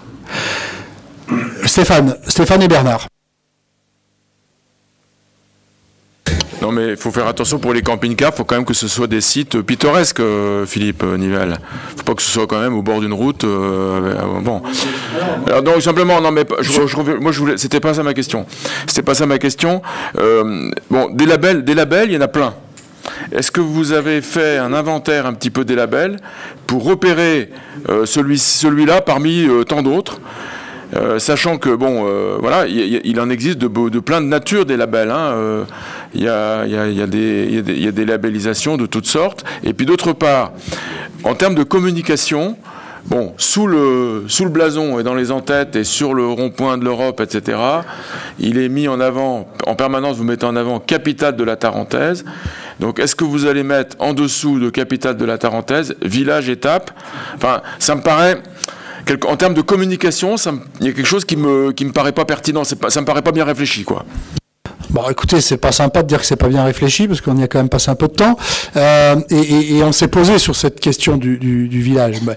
Stéphane, Stéphane et Bernard. Non, mais il faut faire attention pour les camping-cars. Il faut quand même que ce soit des sites pittoresques, euh, Philippe euh, Nivelle. Il faut pas que ce soit quand même au bord d'une route. euh, bon. Alors, donc simplement, non, mais je, moi, je voulais. C'était pas ça ma question. C'était pas ça ma question. Bon, des labels, des labels, il y en a plein. Est-ce que vous avez fait un inventaire un petit peu des labels pour repérer celui, celui-là parmi tant d'autres? Euh, sachant que bon, euh, voilà, il, en existe de, plein de nature des labels. il y a des labellisations de toutes sortes. Et puis d'autre part, en termes de communication, bon, sous le sous le blason et dans les entêtes et sur le rond-point de l'Europe, etc. Il est mis en avant en permanence. Vous mettez en avant capitale de la Tarentaise. Donc, est-ce que vous allez mettre en dessous de capitale de la Tarentaise village étape? Enfin, ça me paraît en termes de communication, il y a quelque chose qui me me paraît pas pertinent. Pas, ça me paraît pas bien réfléchi, quoi. Bon, écoutez, c'est pas sympa de dire que c'est pas bien réfléchi parce qu'on y a quand même passé un peu de temps Euh, et, et- et on s'est posé sur cette question du, du- du village. Mais,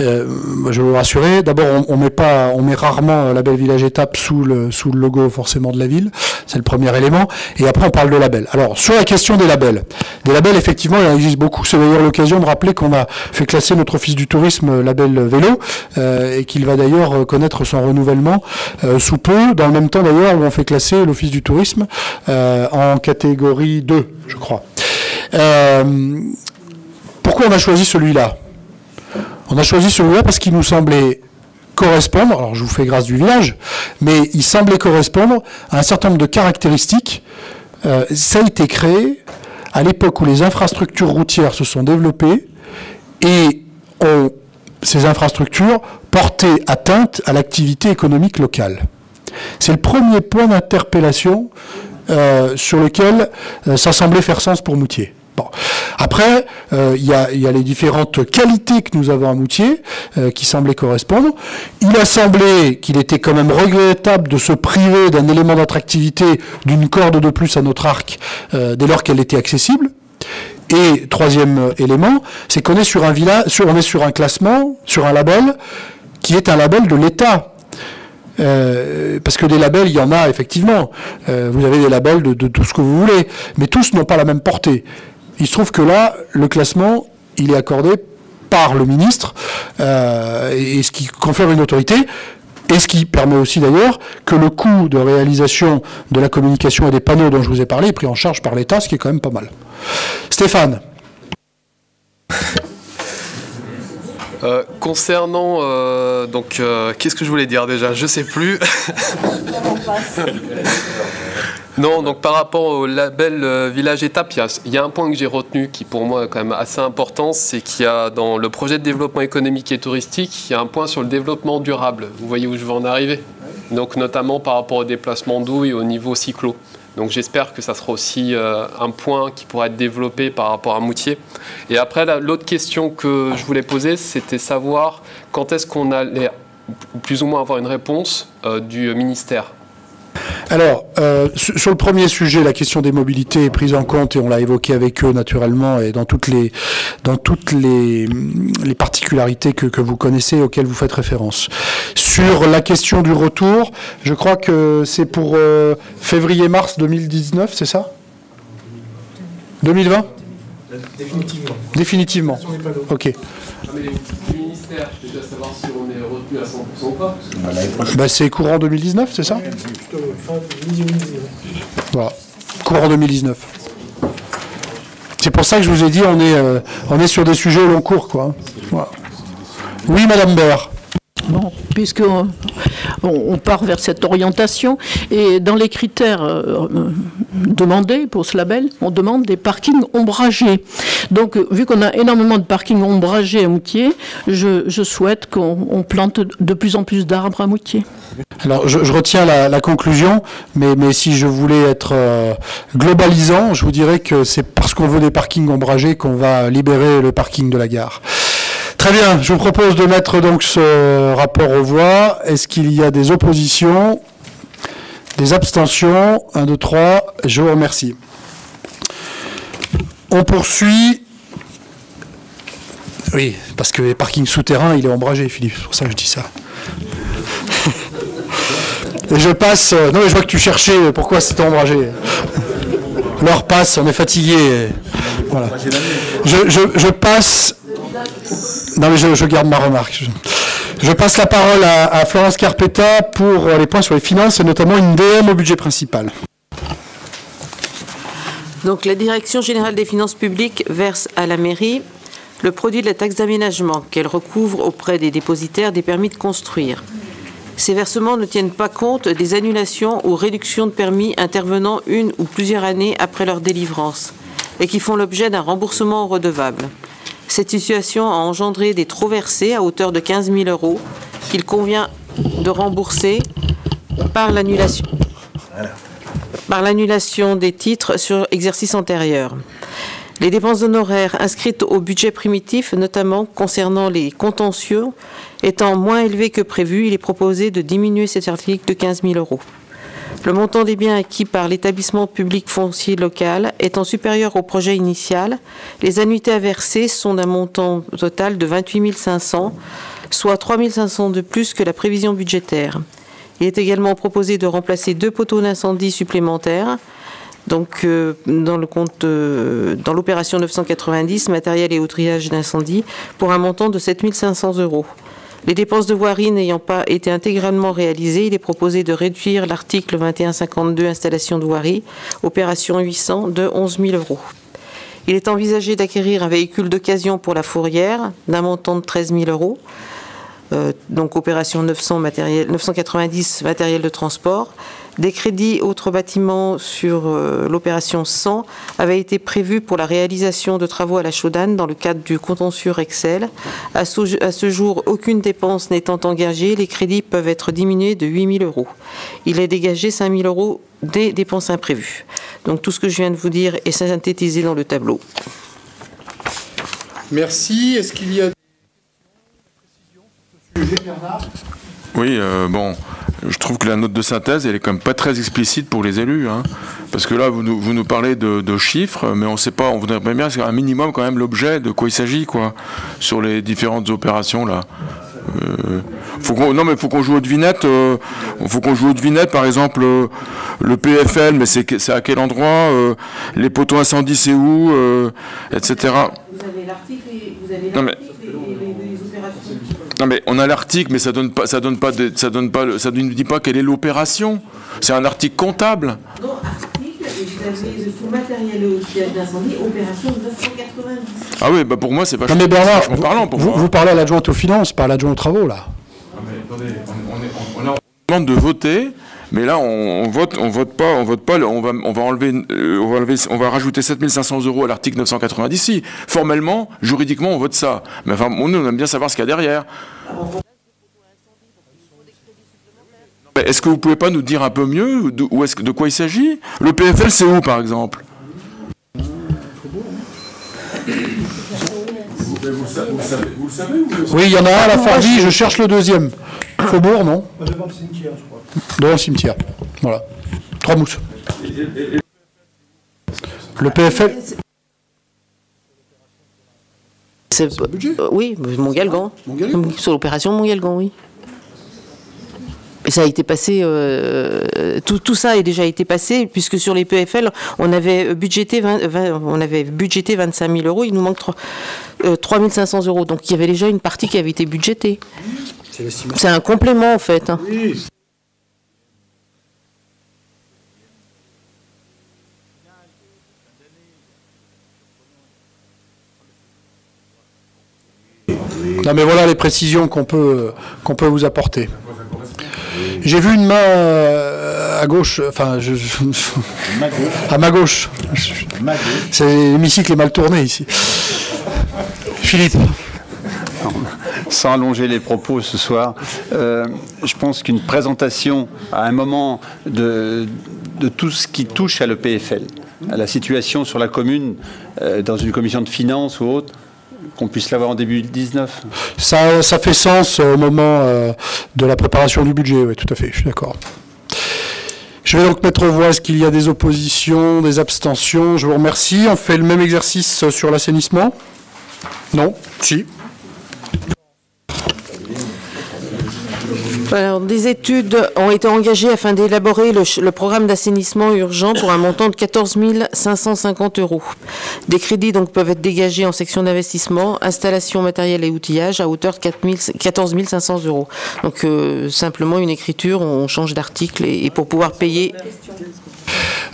euh, je veux vous rassurer. D'abord, on, on met pas, on met rarement la belle village étape sous le sous le logo forcément de la ville. C'est le premier élément. Et après, on parle de labels. Alors, sur la question des labels, des labels, effectivement, il en existe beaucoup. C'est d'ailleurs l'occasion de rappeler qu'on a fait classer notre office du tourisme label vélo euh, et qu'il va d'ailleurs euh, connaître son renouvellement euh, sous peu, dans le même temps d'ailleurs où on fait classer l'office du tourisme euh, en catégorie 2, je crois. Euh, pourquoi on a choisi celui-là? On a choisi celui-là parce qu'il nous semblait correspondre, alors je vous fais grâce du village, mais il semblait correspondre à un certain nombre de caractéristiques. Euh, ça a été créé à l'époque où les infrastructures routières se sont développées et ont, ces infrastructures porté atteinte à l'activité économique locale. C'est le premier point d'interpellation euh, sur lequel euh, ça semblait faire sens pour Moutier. Après, euh, il y, a, les différentes qualités que nous avons à Moutier qui semblaient correspondre. Il a semblé qu'il était quand même regrettable de se priver d'un élément d'attractivité d'une corde de plus à notre arc dès lors qu'elle était accessible. Et troisième élément, c'est qu'on est sur un classement, sur un label qui est un label de l'État. Euh, parce que des labels, il y en a effectivement. Euh, vous avez des labels de, tout ce que vous voulez, mais tous n'ont pas la même portée. Il se trouve que là, le classement, il est accordé par le ministre, euh, et ce qui confère une autorité, et ce qui permet aussi d'ailleurs que le coût de réalisation de la communication et des panneaux dont je vous ai parlé est pris en charge par l'État, ce qui est quand même pas mal. Stéphane Euh, concernant euh, donc euh, qu'est-ce que je voulais dire déjà? Je sais plus. non, donc par rapport au label village étape, il y y, a un point que j'ai retenu qui pour moi est quand même assez important, c'est qu'il y a dans le projet de développement économique et touristique, il y a un point sur le développement durable. Vous voyez où je veux en arriver? Donc notamment par rapport au déplacement d'eau et au niveau cyclo. Donc j'espère que ça sera aussi euh, un point qui pourra être développé par rapport à Moutier. Et après, la- l'autre question que je voulais poser, c'était savoir quand est-ce qu'on allait plus ou moins avoir une réponse euh, du ministère. Alors, euh, sur le premier sujet, la question des mobilités est prise en compte et on l'a évoqué avec eux naturellement et dans toutes les, dans toutes les, les particularités que, que vous connaissez et auxquelles vous faites référence. Sur la question du retour, je crois que c'est pour euh, février-mars 2019, c'est ça? 2020 Définitivement. Définitivement. Ok. Le ministère, déjà savoir si on est retenu à 100% ou pas. Bah, c'est courant 2019, c'est ça Plutôt fin mi-2019. Voilà. Courant 2019. C'est pour ça que je vous ai dit, on est, euh, on est sur des sujets au long cours, quoi. Voilà. Oui, Madame Baird. Bon, puisqu'on on part vers cette orientation, et dans les critères euh, demandés pour ce label, on demande des parkings ombragés. Donc, vu qu'on a énormément de parkings ombragés à Moutier, je, souhaite qu'on plante de plus en plus d'arbres à Moutier. Alors, je, retiens la, conclusion, mais, mais, si je voulais être euh, globalisant, je vous dirais que c'est parce qu'on veut des parkings ombragés qu'on va libérer le parking de la gare. Très bien, je vous propose de mettre donc ce rapport aux voix. Est-ce qu'il y a des oppositions Des abstentions? 1, 2, 3. Je vous remercie. On poursuit. Oui, parce que les parkings souterrains, il est ombragé, Philippe. C'est pour ça que je dis ça. Et je passe. Non, mais je vois que tu cherchais pourquoi c'était ombragé. L'heure passe, on est fatigué. Voilà. Je, je, je passe. Non, mais je, garde ma remarque. Je, passe la parole à, Florence Carpetta pour les points sur les finances et notamment une DM au budget principal. Donc, la Direction générale des finances publiques verse à la mairie le produit de la taxe d'aménagement qu'elle recouvre auprès des dépositaires des permis de construire. Ces versements ne tiennent pas compte des annulations ou réductions de permis intervenant une ou plusieurs années après leur délivrance et qui font l'objet d'un remboursement redevable. Cette situation a engendré des trop versés à hauteur de 15 000 euros qu'il convient de rembourser par l'annulation par l'annulation des titres sur exercice antérieur. Les dépenses honoraires inscrites au budget primitif, notamment concernant les contentieux, étant moins élevées que prévu, il est proposé de diminuer cet article de 15 000 euros. Le montant des biens acquis par l'établissement public foncier local étant supérieur au projet initial, les annuités à verser sont d'un montant total de 28 500, soit 3 500 de plus que la prévision budgétaire. Il est également proposé de remplacer deux poteaux d'incendie supplémentaires. Donc, euh, euh, dans l'opération 990, matériel et outrillage d'incendie, pour un montant de 7 500 euros. Les dépenses de voirie n'ayant pas été intégralement réalisées, il est proposé de réduire l'article 2152 installation de voirie, opération 800, de 11 000 euros. Il est envisagé d'acquérir un véhicule d'occasion pour la fourrière d'un montant de 13 000 euros. Euh, donc opération 900 matériel, 990 matériel de transport. Des crédits autres bâtiments sur euh, l'opération 100 avaient été prévus pour la réalisation de travaux à la Chaudane dans le cadre du contentieux Excel. À ce, jour, aucune dépense n'étant engagée, les crédits peuvent être diminués de 8 000 euros. Il est dégagé 5 000 euros des dépenses imprévues. Donc tout ce que je viens de vous dire est synthétisé dans le tableau. Merci. Est-ce qu'il y a oui, euh, bon, je trouve que la note de synthèse, elle est quand même pas très explicite pour les élus, hein, parce que là, vous nous, vous nous parlez de, de, chiffres, mais on ne sait pas, on voudrait bien un minimum quand même l'objet de quoi il s'agit, quoi, sur les différentes opérations là. Euh, faut non mais faut qu'on joue aux devinettes. Euh, faut qu'on joue aux devinettes, par exemple euh, le PFL, mais c'est, c'est à quel endroit Les poteaux incendies, c'est où Etc. Vous avez l'article, vous avez non, mais, non mais on a l'article, mais ça donne pas, ça donne pas, de, ça donne pas, ça ne dit pas quelle est l'opération. C'est un article comptable. Non, article, et vous avez sous matériel d'incendie, opération 990. Ah oui, bah pour moi c'est pas. Non mais Bernard, vous, parlant pour vous, moi. vous parlez à l'adjointe aux finances, pas à l'adjoint aux travaux là. Non mais attendez, on, est, on, on, on demande de voter. Mais là, on, on, vote, on vote pas, on vote pas. On va, on va enlever, euh, on va enlever, on va rajouter 7500 euros à l'article 990. Si formellement, juridiquement, on vote ça. Mais enfin, on, on aime bien savoir ce qu'il y a derrière. Est-ce que vous pouvez pas nous dire un peu mieux de, où est-ce, de quoi il s'agit? Le PFL, c'est où, par exemple? Oui, il y en a un à la Fargie, je cherche le deuxième. Faubourg, non Devant le cimetière, je crois. Devant le cimetière. Voilà. Trois mousses. Le PFL C'est euh, oui, Montgalgan. Sur l'opération Montgalgan, oui. Et ça a été passé, euh, tout, tout, ça a déjà été passé, puisque sur les PFL, on avait budgété, 20, 20, on avait budgété 25 000 euros, il nous manque 3, euh, 3 500 euros. Donc il y avait déjà une partie qui avait été budgétée. C'est un complément en fait. Hein. Oui. Non, mais voilà les précisions qu'on peut, qu'on peut vous apporter. J'ai vu une main euh, à gauche, enfin, je, à ma gauche. C'est l'hémicycle est mal tourné ici. Philippe. Sans allonger les propos ce soir, euh, je pense qu'une présentation à un moment de, tout ce qui touche à l'EPFL, à la situation sur la commune, euh, dans une commission de finances ou autre, qu'on puisse l'avoir en début 19 Ça, ça fait sens au moment euh, de la préparation du budget, oui, tout à fait, je suis d'accord. Je vais donc mettre aux voix, est-ce qu'il y a des oppositions, des abstentions. Je vous remercie. On fait le même exercice sur l'assainissement? Non? Si Alors, des études ont été engagées afin d'élaborer le, programme d'assainissement urgent pour un montant de 14 550 euros. Des crédits donc peuvent être dégagés en section d'investissement, installation matériel et outillage à hauteur de 4 000 14 500 euros. Donc euh, simplement une écriture, on change d'article et, pour pouvoir payer.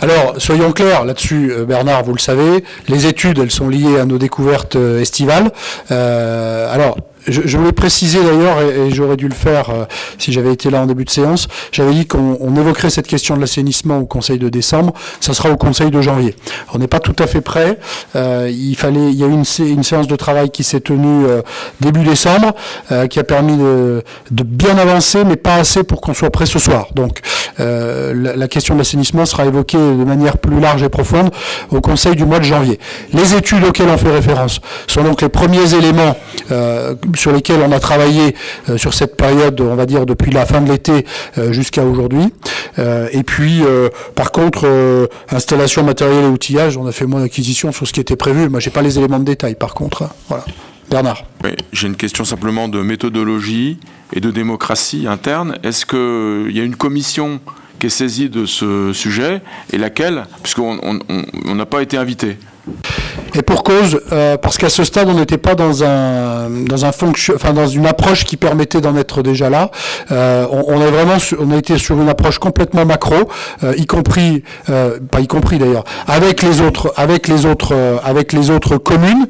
Alors, soyons clairs là-dessus, euh, Bernard, vous le savez, les études, elles sont liées à nos découvertes euh, estivales. Alors, je, je voulais préciser d'ailleurs, et, et j'aurais dû le faire euh, si j'avais été là en début de séance, j'avais dit qu'on on évoquerait cette question de l'assainissement au Conseil de décembre, ça sera au Conseil de janvier. On n'est pas tout à fait prêt. Euh, il fallait, il y a eu une, une séance de travail qui s'est tenue euh, début décembre, euh, qui a permis de, de bien avancer, mais pas assez pour qu'on soit prêt ce soir. Donc, euh, la, la question de l'assainissement sera évoquée de manière plus large et profonde au Conseil du mois de janvier. Les études auxquelles on fait référence sont donc les premiers éléments euh, sur lesquels on a travaillé euh, sur cette période, on va dire depuis la fin de l'été euh, jusqu'à aujourd'hui. Euh, et puis, par contre, installation, matériel et outillage, on a fait moins d'acquisitions sur ce qui était prévu. Moi, j'ai pas les éléments de détail, par contre. hein. Bernard. J'ai une question simplement de méthodologie et de démocratie interne. Est-ce qu'il y a une commission qui est saisie de ce sujet et laquelle? Puisqu'on on- on- on n'a pas été invité. Et pour cause, euh, parce qu'à ce stade, on n'était pas dans un dans un fonction, enfin dans une approche qui permettait d'en être déjà là. Euh, on, est vraiment, on a été sur une approche complètement macro, euh, y compris, pas y compris d'ailleurs, avec les autres, avec les autres, avec les autres communes,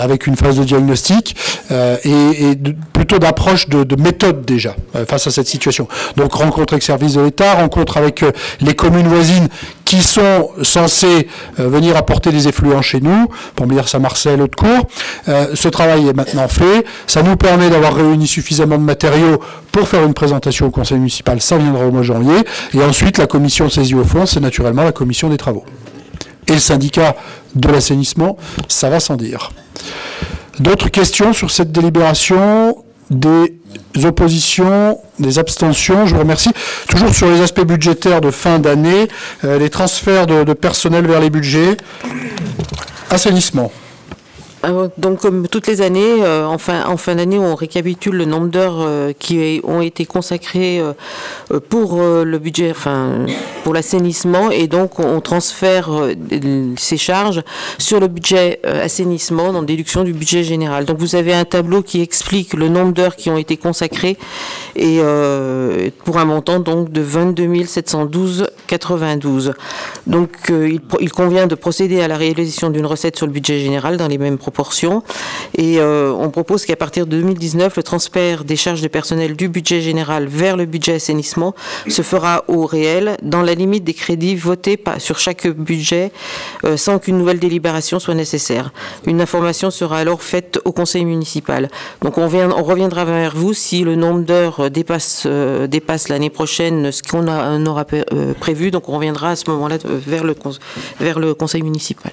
avec une phase de diagnostic et, de- plutôt d'approche de, de méthode déjà face à cette situation. Donc rencontre avec services de l'État, rencontre avec les communes voisines qui sont censées euh, venir apporter des effluents chez nous, Pomblières, Saint-Marcel, Haute-Cour. Euh, ce travail est maintenant fait. Ça nous permet d'avoir réuni suffisamment de matériaux pour faire une présentation au conseil municipal. Ça viendra au mois de janvier. Et ensuite, la commission saisie au fond, c'est naturellement la commission des travaux. Et le syndicat de l'assainissement, ça va sans dire. D'autres questions sur cette délibération Des oppositions, des abstentions Je vous remercie. Toujours sur les aspects budgétaires de fin d'année, euh, les transferts de, de personnel vers les budgets. Assainissement. Euh, Donc, comme toutes les années, euh, en fin, d'année, on récapitule le nombre d'heures euh, qui ont été consacrées euh, pour le budget, enfin, pour l'assainissement, et donc on transfère ces charges sur le budget assainissement dans déduction du budget général. Donc, vous avez un tableau qui explique le nombre d'heures qui ont été consacrées et pour un montant donc de 22 712,92. Donc, euh, il, il convient de procéder à la réalisation d'une recette sur le budget général dans les mêmes proportions. Et euh, on propose qu'à partir de 2019, le transfert des charges de personnel du budget général vers le budget assainissement se fera au réel dans la limite des crédits votés sur chaque budget euh, sans qu'une nouvelle délibération soit nécessaire. Une information sera alors faite au conseil municipal. Donc on, reviendra vers vous si le nombre d'heures euh, dépasse, l'année prochaine ce qu'on aura pré- prévu. Donc on reviendra à ce moment-là vers le, vers le conseil municipal.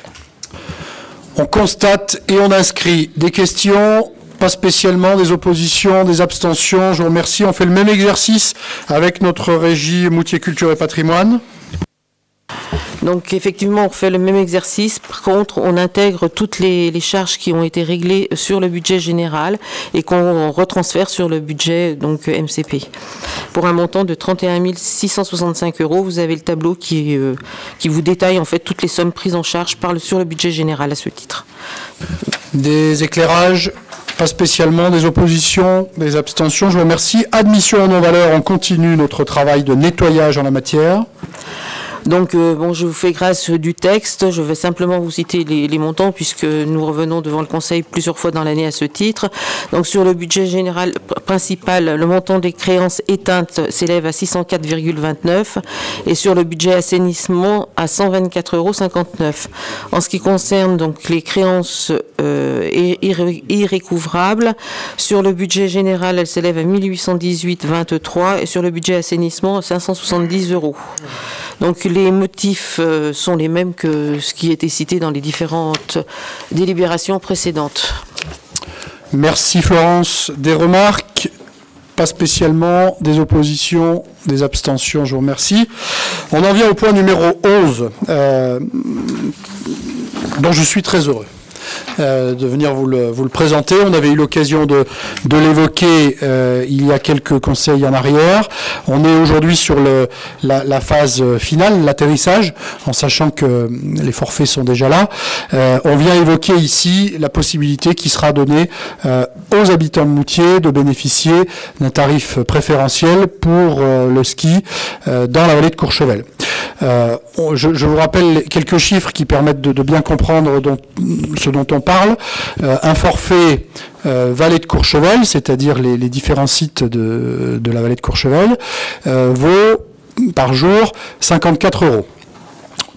On constate et on inscrit des questions, pas spécialement, des oppositions, des abstentions. Je vous remercie. On fait le même exercice avec notre régie Moutier Culture et Patrimoine. Donc effectivement, on fait le même exercice. Par contre, on intègre toutes les, charges qui ont été réglées sur le budget général et qu'on retransfère sur le budget donc MCP. Pour un montant de 31 665 euros, vous avez le tableau qui, euh, qui vous détaille en fait toutes les sommes prises en charge par le, sur le budget général à ce titre. Des éclairages, pas spécialement, des oppositions, des abstentions. Je vous remercie. Admission en non-valeur, on continue notre travail de nettoyage en la matière. Donc, euh, bon, je vous fais grâce du texte. Je vais simplement vous citer les, montants puisque nous revenons devant le Conseil plusieurs fois dans l'année à ce titre. Donc, sur le budget général pr- principal, le montant des créances éteintes s'élève à 604,29 et sur le budget assainissement à 124,59 euros. En ce qui concerne donc les créances euh, ir- irré- irrécouvrables, sur le budget général, elles s'élèvent à 1818,23 et sur le budget assainissement, 570 euros. Donc les motifs euh, sont les mêmes que ce qui était cité dans les différentes délibérations précédentes. Merci Florence. Des remarques? Pas spécialement. Des oppositions? Des abstentions? Je vous remercie. On en vient au point numéro 11, euh, dont je suis très heureux. Euh, de venir vous le, vous le présenter. On avait eu l'occasion de, de l'évoquer euh, il y a quelques conseils en arrière. On est aujourd'hui sur le, la, phase finale, l'atterrissage, en sachant que les forfaits sont déjà là. Euh, on vient évoquer ici la possibilité qui sera donnée aux habitants de Moutier de bénéficier d'un tarif préférentiel pour le ski dans la vallée de Courchevel. Je, vous rappelle quelques chiffres qui permettent de, bien comprendre ce dont on parle. Euh, un forfait euh, vallée de Courchevel, c'est-à-dire les, différents sites de, la vallée de Courchevel, euh, vaut par jour 54 euros.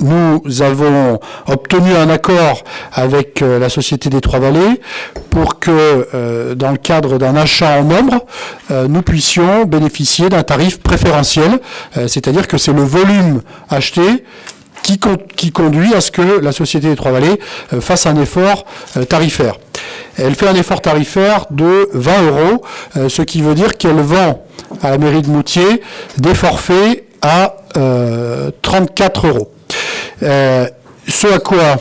Nous avons obtenu un accord avec la Société des Trois-Vallées pour que, dans le cadre d'un achat en nombre, nous puissions bénéficier d'un tarif préférentiel, c'est-à-dire que c'est le volume acheté qui, con- qui conduit à ce que la Société des Trois-Vallées euh, fasse un effort euh, tarifaire. Elle fait un effort tarifaire de 20 euros, euh, ce qui veut dire qu'elle vend à la mairie de Moutier des forfaits à euh, 34 euros. Ce à quoi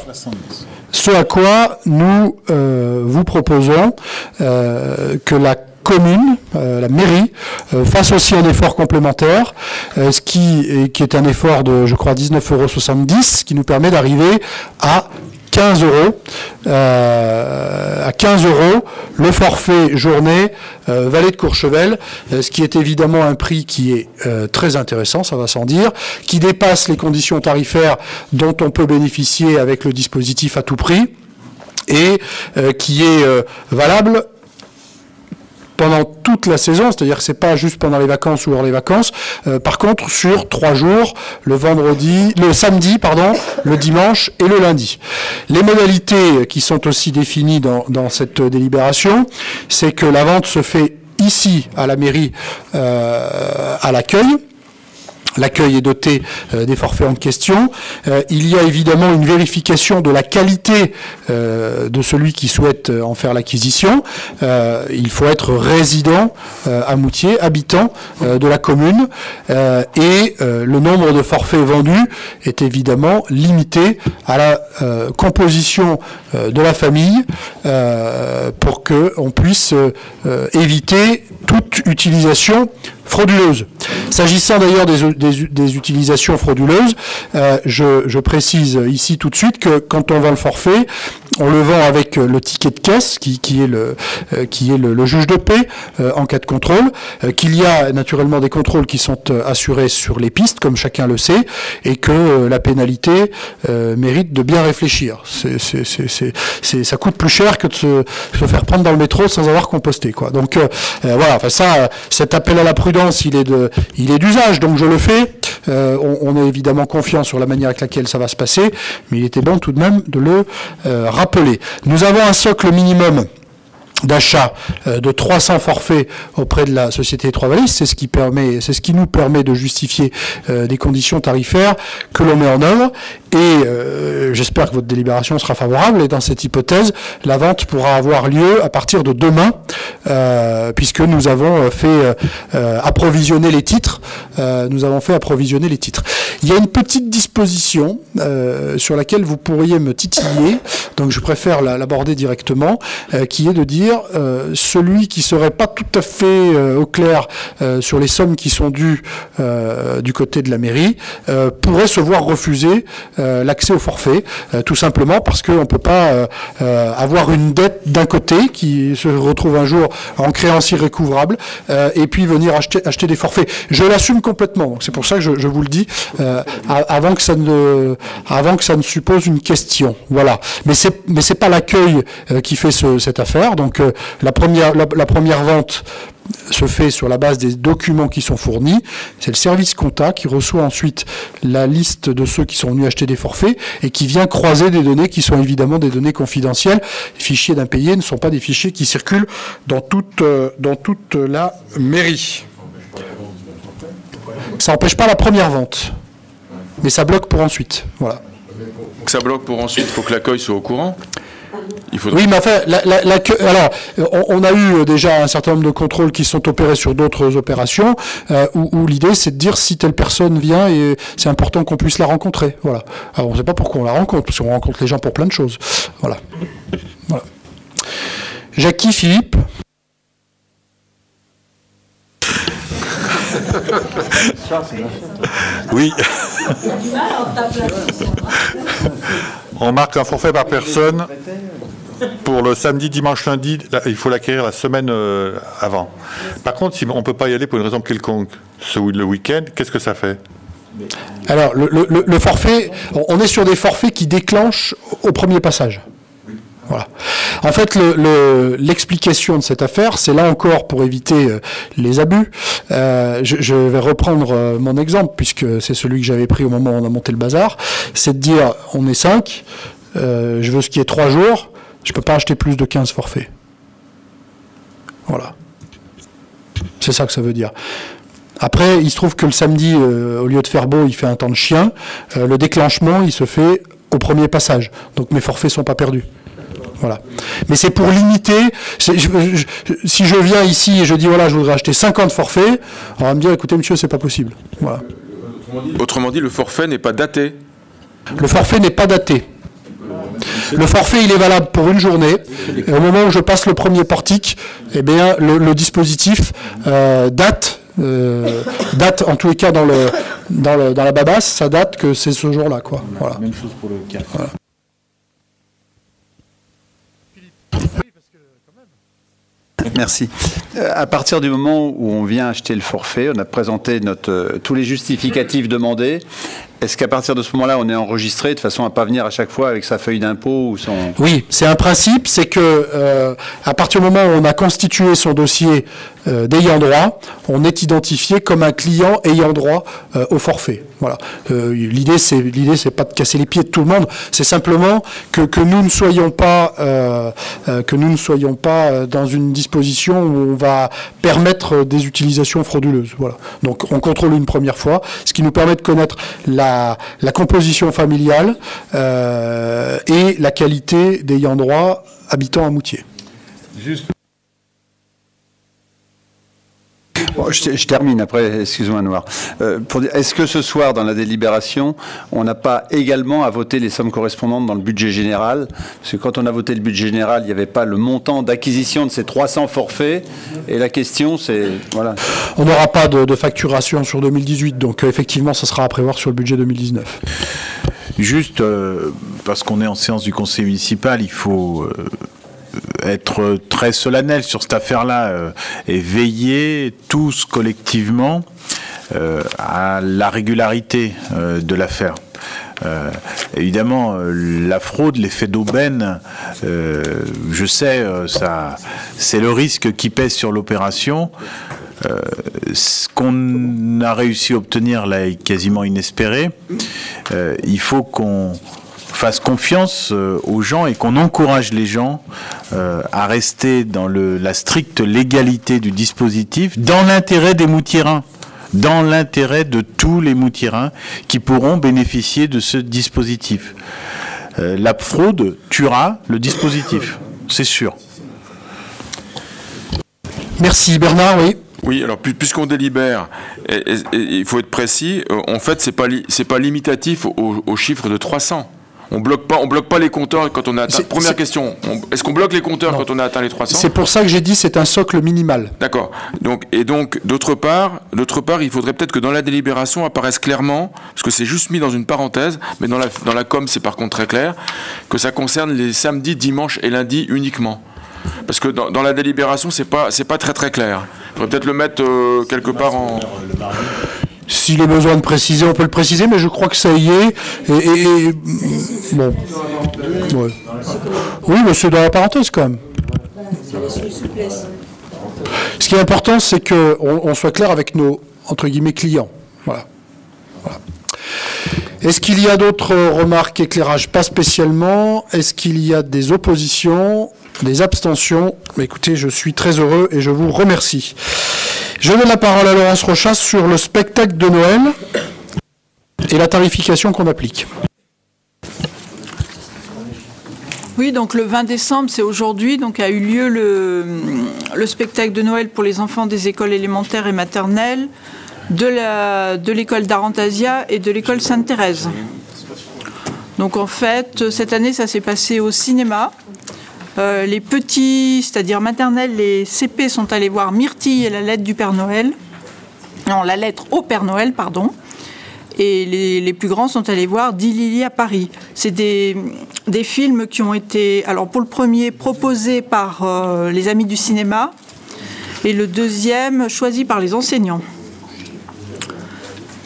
ce à quoi nous vous proposons que la commune, euh, la mairie, euh, fasse aussi un effort complémentaire, euh, ce qui est, un effort de, je crois, 19,70 euros, qui nous permet d'arriver à 15 euros, à 15 euros, le forfait journée Vallée de Courchevel, ce qui est évidemment un prix qui est très intéressant, ça va sans dire, qui dépasse les conditions tarifaires dont on peut bénéficier avec le dispositif à tout prix et qui est valable pendant toute la saison, c'est-à-dire que c'est pas juste pendant les vacances ou hors les vacances. Euh, par contre, sur trois jours, le vendredi, le samedi, pardon, le dimanche et le lundi. Les modalités qui sont aussi définies dans, dans cette délibération, c'est que la vente se fait ici à la mairie euh, à l'accueil. L'accueil est doté euh, des forfaits en question. Euh, il y a évidemment une vérification de la qualité euh, de celui qui souhaite en faire l'acquisition. Il faut être résident à Moutier, habitant de la commune, et le nombre de forfaits vendus est évidemment limité à la composition de la famille pour que on puisse éviter toute utilisation frauduleuse. S'agissant d'ailleurs des, utilisations frauduleuses, euh, je, précise ici tout de suite que quand on vend le forfait, on le vend avec le ticket de caisse qui, est le euh, le, juge de paix euh, en cas de contrôle, qu'il y a naturellement des contrôles qui sont assurés sur les pistes comme chacun le sait et que la pénalité mérite de bien réfléchir. Ça coûte plus cher que de se, faire prendre dans le métro sans avoir composté. Donc voilà, ça, cet appel à la prudence, il est d'usage, donc je le fais. Euh, on, on est évidemment confiant sur la manière avec laquelle ça va se passer, mais il était bon tout de même de le euh, rappeler. Nous avons un socle minimum d'achat euh, de 300 forfaits auprès de la société Trois Vallées, c'est ce qui permet, c'est ce qui nous permet de justifier euh, des conditions tarifaires que l'on met en œuvre. Et euh, j'espère que votre délibération sera favorable. Et dans cette hypothèse, la vente pourra avoir lieu à partir de demain, puisque nous avons fait approvisionner les titres. Nous avons fait approvisionner les titres. Il y a une petite disposition sur laquelle vous pourriez me titiller, donc je préfère la- l'aborder directement, qui est de dire euh, celui qui serait pas tout à fait euh, au clair euh, sur les sommes qui sont dues du côté de la mairie pourrait se voir refuser l'accès au forfait, tout simplement parce qu'on ne peut pas avoir une dette d'un côté qui se retrouve un jour en créance irrécouvrable et puis venir acheter, acheter des forfaits. Je l'assume complètement, c'est pour ça que je, vous le dis avant que ça ne avant que ça ne suppose une question. Voilà. Mais c'est mais pas l'accueil qui fait ce- cette affaire. Donc la première vente se fait sur la base des documents qui sont fournis. C'est le service compta qui reçoit ensuite la liste de ceux qui sont venus acheter des forfaits et qui vient croiser des données qui sont évidemment des données confidentielles. Les fichiers d'impayés ne sont pas des fichiers qui circulent dans toute, euh, dans toute la mairie. Ça n'empêche pas la première vente, mais ça bloque pour ensuite. Voilà. Ça bloque pour ensuite, il faut que l'accueil soit au courant. Il faudrait- Oui, mais enfin, la, la- la que- alors, on, on a eu euh, déjà un certain nombre de contrôles qui sont opérés sur d'autres opérations, euh, où, où l'idée c'est de dire si telle personne vient et c'est important qu'on puisse la rencontrer. Voilà. Alors, on ne sait pas pourquoi on la rencontre, parce qu'on rencontre les gens pour plein de choses. Voilà. voilà. Jackie, Philippe. Oui. On marque un forfait par personne pour le samedi, dimanche, lundi. Il faut l'acquérir la semaine euh, avant. Par contre, si on ne peut pas y aller pour une raison quelconque ce, le week-end, qu'est-ce que ça fait? Alors, le, forfait, on- est sur des forfaits qui déclenchent au premier passage. Voilà. En fait, le- le- l'explication de cette affaire, c'est là encore pour éviter euh, les abus. Euh, je, vais reprendre mon exemple, puisque c'est celui que j'avais pris au moment où on a monté le bazar. C'est de dire, on est 5, je veux ce qui est 3 jours, je peux pas acheter plus de 15 forfaits. Voilà. C'est ça que ça veut dire. Après, il se trouve que le samedi, euh, au lieu de faire beau, il fait un temps de chien. Euh, le déclenchement, il se fait au premier passage. Donc mes forfaits sont pas perdus. Voilà. Mais c'est pour limiter. je- je- si je viens ici et je dis voilà, je voudrais acheter 50 forfaits, on va me dire écoutez monsieur, c'est pas possible. Voilà. Autrement dit, le forfait n'est pas daté. Le forfait n'est pas daté. Le forfait, il est valable pour une journée. Et au moment où je passe le premier portique, eh bien, le, le dispositif euh, date, euh, date en tous les cas dans, le, dans, le- dans la babasse, ça date que c'est ce jour-là. Quoi. Voilà. Même chose pour le CAF. Merci. Euh, À partir du moment où on vient acheter le forfait, on a présenté notre, tous les justificatifs demandés. Est-ce qu'à partir de ce moment-là, on est enregistré de façon à pas venir à chaque fois avec sa feuille d'impôt ou son... Oui, c'est un principe, c'est que euh, à partir du moment où on a constitué son dossier euh, d'ayant droit, on est identifié comme un client ayant droit euh, au forfait. Voilà. L'idée, c'est l'idée, c'est pas de casser les pieds de tout le monde, c'est simplement que, que nous ne soyons pas que nous ne soyons pas dans une disposition où on va permettre des utilisations frauduleuses. Voilà. Donc, on contrôle une première fois, ce qui nous permet de connaître la, la composition familiale euh, et la qualité d'ayant droit habitant à Moutier. Bon, je, je termine après, excuse-moi Noir. Euh, Est-ce que ce soir, dans la délibération, on n'a pas également à voter les sommes correspondantes dans le budget général? Parce que quand on a voté le budget général, il n'y avait pas le montant d'acquisition de ces 300 forfaits. Et la question, c'est... Voilà. On n'aura pas de, de facturation sur 2018, donc euh, effectivement, ça sera à prévoir sur le budget 2019. Juste euh, parce qu'on est en séance du conseil municipal, il faut euh, être très solennel sur cette affaire-là euh, et veiller tous collectivement euh, à la régularité euh, de l'affaire. Évidemment, la fraude, l'effet d'aubaine, je sais, ça, c'est le risque qui pèse sur l'opération. Ce qu'on a réussi à obtenir là est quasiment inespéré. Il faut qu'on fasse confiance euh, aux gens et qu'on encourage les gens euh, à rester dans le, la stricte légalité du dispositif, dans l'intérêt des moutirains, dans l'intérêt de tous les moutirains qui pourront bénéficier de ce dispositif. Euh, la fraude tuera le dispositif, c'est sûr. Merci Bernard, oui. Oui, alors pu- puisqu'on délibère, et- et- et il faut être précis, en fait, c'est pas li- c'est pas limitatif au, au chiffre de 300. On bloque pas, on bloque pas les compteurs quand on a atteint. Première question. on- Est-ce qu'on bloque les compteurs quand on a atteint les 300 C'est pour ça que j'ai dit c'est un socle minimal. D'accord. Donc et donc d'autre part, d'autre part, il faudrait peut-être que dans la délibération apparaisse clairement, parce que c'est juste mis dans une parenthèse, mais dans la dans la com c'est par contre très clair, que ça concerne les samedis, dimanches et lundis uniquement. Parce que dans, dans la délibération c'est pas c'est pas très très clair. Il faudrait peut-être le mettre euh, quelque part en. S'il est besoin de préciser, on peut le préciser, mais je crois que ça y est. Et. Oui, mais c'est dans la parenthèse quand même. Ce qui est important, c'est qu'on on soit clair avec nos clients. Voilà. Est-ce qu'il y a d'autres remarques, éclairages? Pas spécialement. Est-ce qu'il y a des oppositions, des abstentions? Écoutez, je suis très heureux et je vous remercie. Je donne la parole à Laurence Rochas sur le spectacle de Noël et la tarification qu'on applique. Oui, donc le 20 décembre, c'est aujourd'hui, donc a eu lieu le, le spectacle de Noël pour les enfants des écoles élémentaires et maternelles, de l'école d'Arantasia et de l'école Sainte-Thérèse. Donc en fait, cette année, ça s'est passé au cinéma. Euh, les petits, c'est-à-dire maternelles, les CP sont allés voir Myrtille et la lettre du Père Noël. Non, la lettre au Père Noël, pardon. Et les, plus grands sont allés voir Dit Lily à Paris. C'est des, des films qui ont été, alors pour le premier, proposés par euh, les amis du cinéma, et le deuxième, choisi par les enseignants.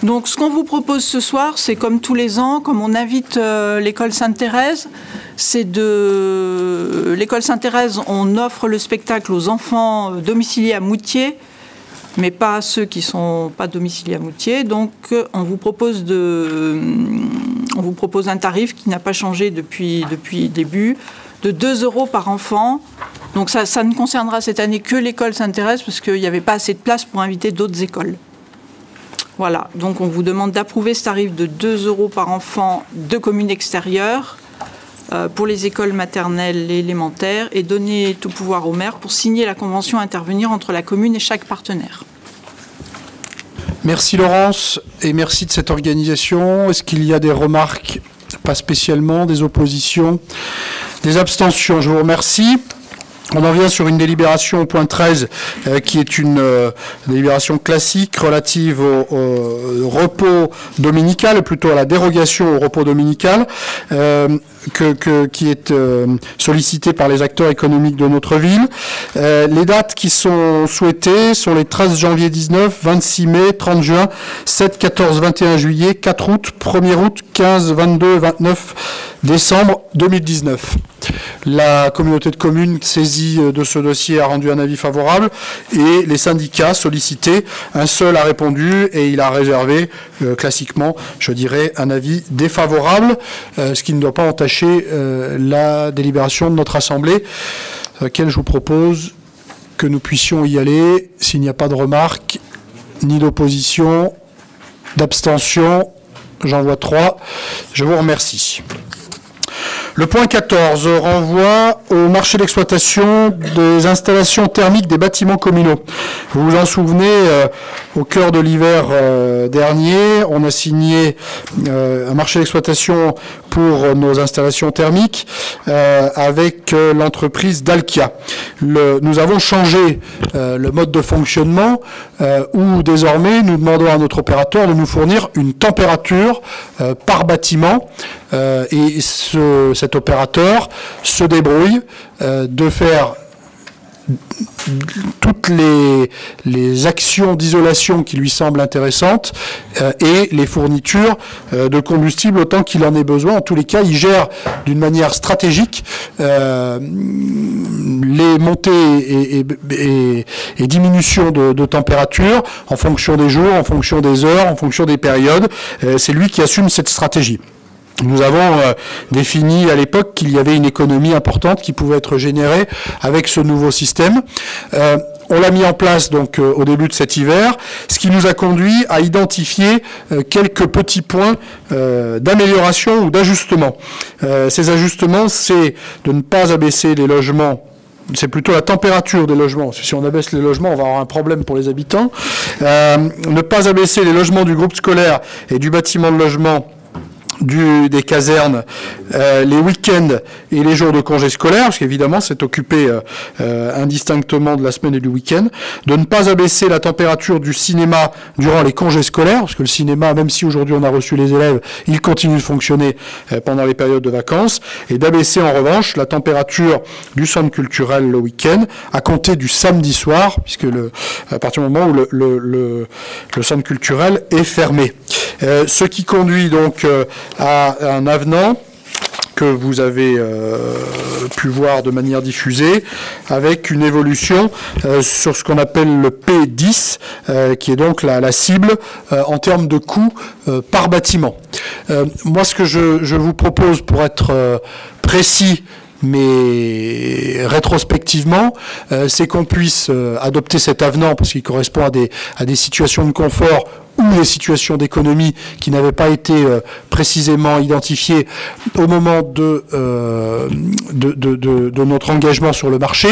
Donc ce qu'on vous propose ce soir, c'est comme tous les ans, comme on invite euh, l'école Sainte-Thérèse, c'est de... L'école Sainte-Thérèse, on offre le spectacle aux enfants euh, domiciliés à Moutier, mais pas à ceux qui sont pas domiciliés à Moutier. Donc euh, on vous propose de... Un tarif qui n'a pas changé depuis, début, de 2 euros par enfant. Donc ça, ça ne concernera cette année que l'école Sainte-Thérèse, parce qu'il n'y avait pas assez de place pour inviter d'autres écoles. Voilà, donc on vous demande d'approuver ce tarif de 2 euros par enfant de communes extérieures euh, pour les écoles maternelles et élémentaires et donner tout pouvoir au maire pour signer la convention intervenir entre la commune et chaque partenaire. Merci Laurence et merci de cette organisation. Est-ce qu'il y a des remarques? Pas spécialement, des oppositions, des abstentions. Je vous remercie. On en vient sur une délibération au point 13, euh, qui est une euh, délibération classique relative au, au repos dominical, plutôt à la dérogation au repos dominical, euh, que, que- qui est euh, sollicitée par les acteurs économiques de notre ville. Euh, les dates qui sont souhaitées sont les 13 janvier 19, 26 mai, 30 juin, 7, 14, 21 juillet, 4 août, 1er août, 15, 22, 29 décembre 2019. La communauté de communes euh, de ce dossier a rendu un avis favorable et les syndicats sollicités, un seul a répondu et il a réservé euh, classiquement, je dirais, un avis défavorable, euh, ce qui ne doit pas entacher la délibération de notre Assemblée, à laquelle je vous propose que nous puissions y aller s'il n'y a pas de remarques ni d'opposition, d'abstention. J'en vois trois. Je vous remercie. Le point 14 renvoie au marché d'exploitation des installations thermiques des bâtiments communaux. Vous vous en souvenez, euh, au cœur de l'hiver euh, dernier, on a signé euh, un marché d'exploitation pour nos installations thermiques euh, avec euh, l'entreprise Dalkia. Le- nous avons changé euh, le mode de fonctionnement où désormais nous demandons à notre opérateur de nous fournir une température par bâtiment et ce- cet opérateur se débrouille de faire toutes les, actions d'isolation qui lui semblent intéressantes euh, et les fournitures euh, de combustible autant qu'il en ait besoin. En tous les cas, il gère d'une manière stratégique euh, les montées et, diminutions de, température en fonction des jours, en fonction des heures, en fonction des périodes. C'est lui qui assume cette stratégie. Nous avons euh, défini à l'époque qu'il y avait une économie importante qui pouvait être générée avec ce nouveau système. Euh, on l'a mis en place donc euh, au début de cet hiver, ce qui nous a conduit à identifier quelques petits points d'amélioration ou d'ajustement. Ces ajustements, c'est de ne pas abaisser les logements c'est plutôt la température des logements. Si on abaisse les logements, on va avoir un problème pour les habitants. Ne pas abaisser les logements du groupe scolaire et du bâtiment de logement du, des casernes euh, les week-ends et les jours de congés scolaires, parce qu'évidemment c'est occupé euh, euh, indistinctement de la semaine et du week-end, de ne pas abaisser la température du cinéma durant les congés scolaires, parce que le cinéma, même si aujourd'hui on a reçu les élèves, il continue de fonctionner euh, pendant les périodes de vacances, et d'abaisser en revanche la température du centre culturel le week-end à compter du samedi soir, puisque le, à partir du moment où le, le, le, le centre culturel est fermé. Euh, ce qui conduit donc euh, à un avenant que vous avez euh, pu voir de manière diffusée, avec une évolution euh, sur ce qu'on appelle le P10, euh, qui est donc la, cible en termes de coûts euh, par bâtiment. Moi, ce que je, vous propose pour être précis, mais rétrospectivement, c'est qu'on puisse adopter cet avenant parce qu'il correspond à des situations de confort ou des situations d'économie qui n'avaient pas été euh, précisément identifiées au moment de, euh, de, de, de- de notre engagement sur le marché,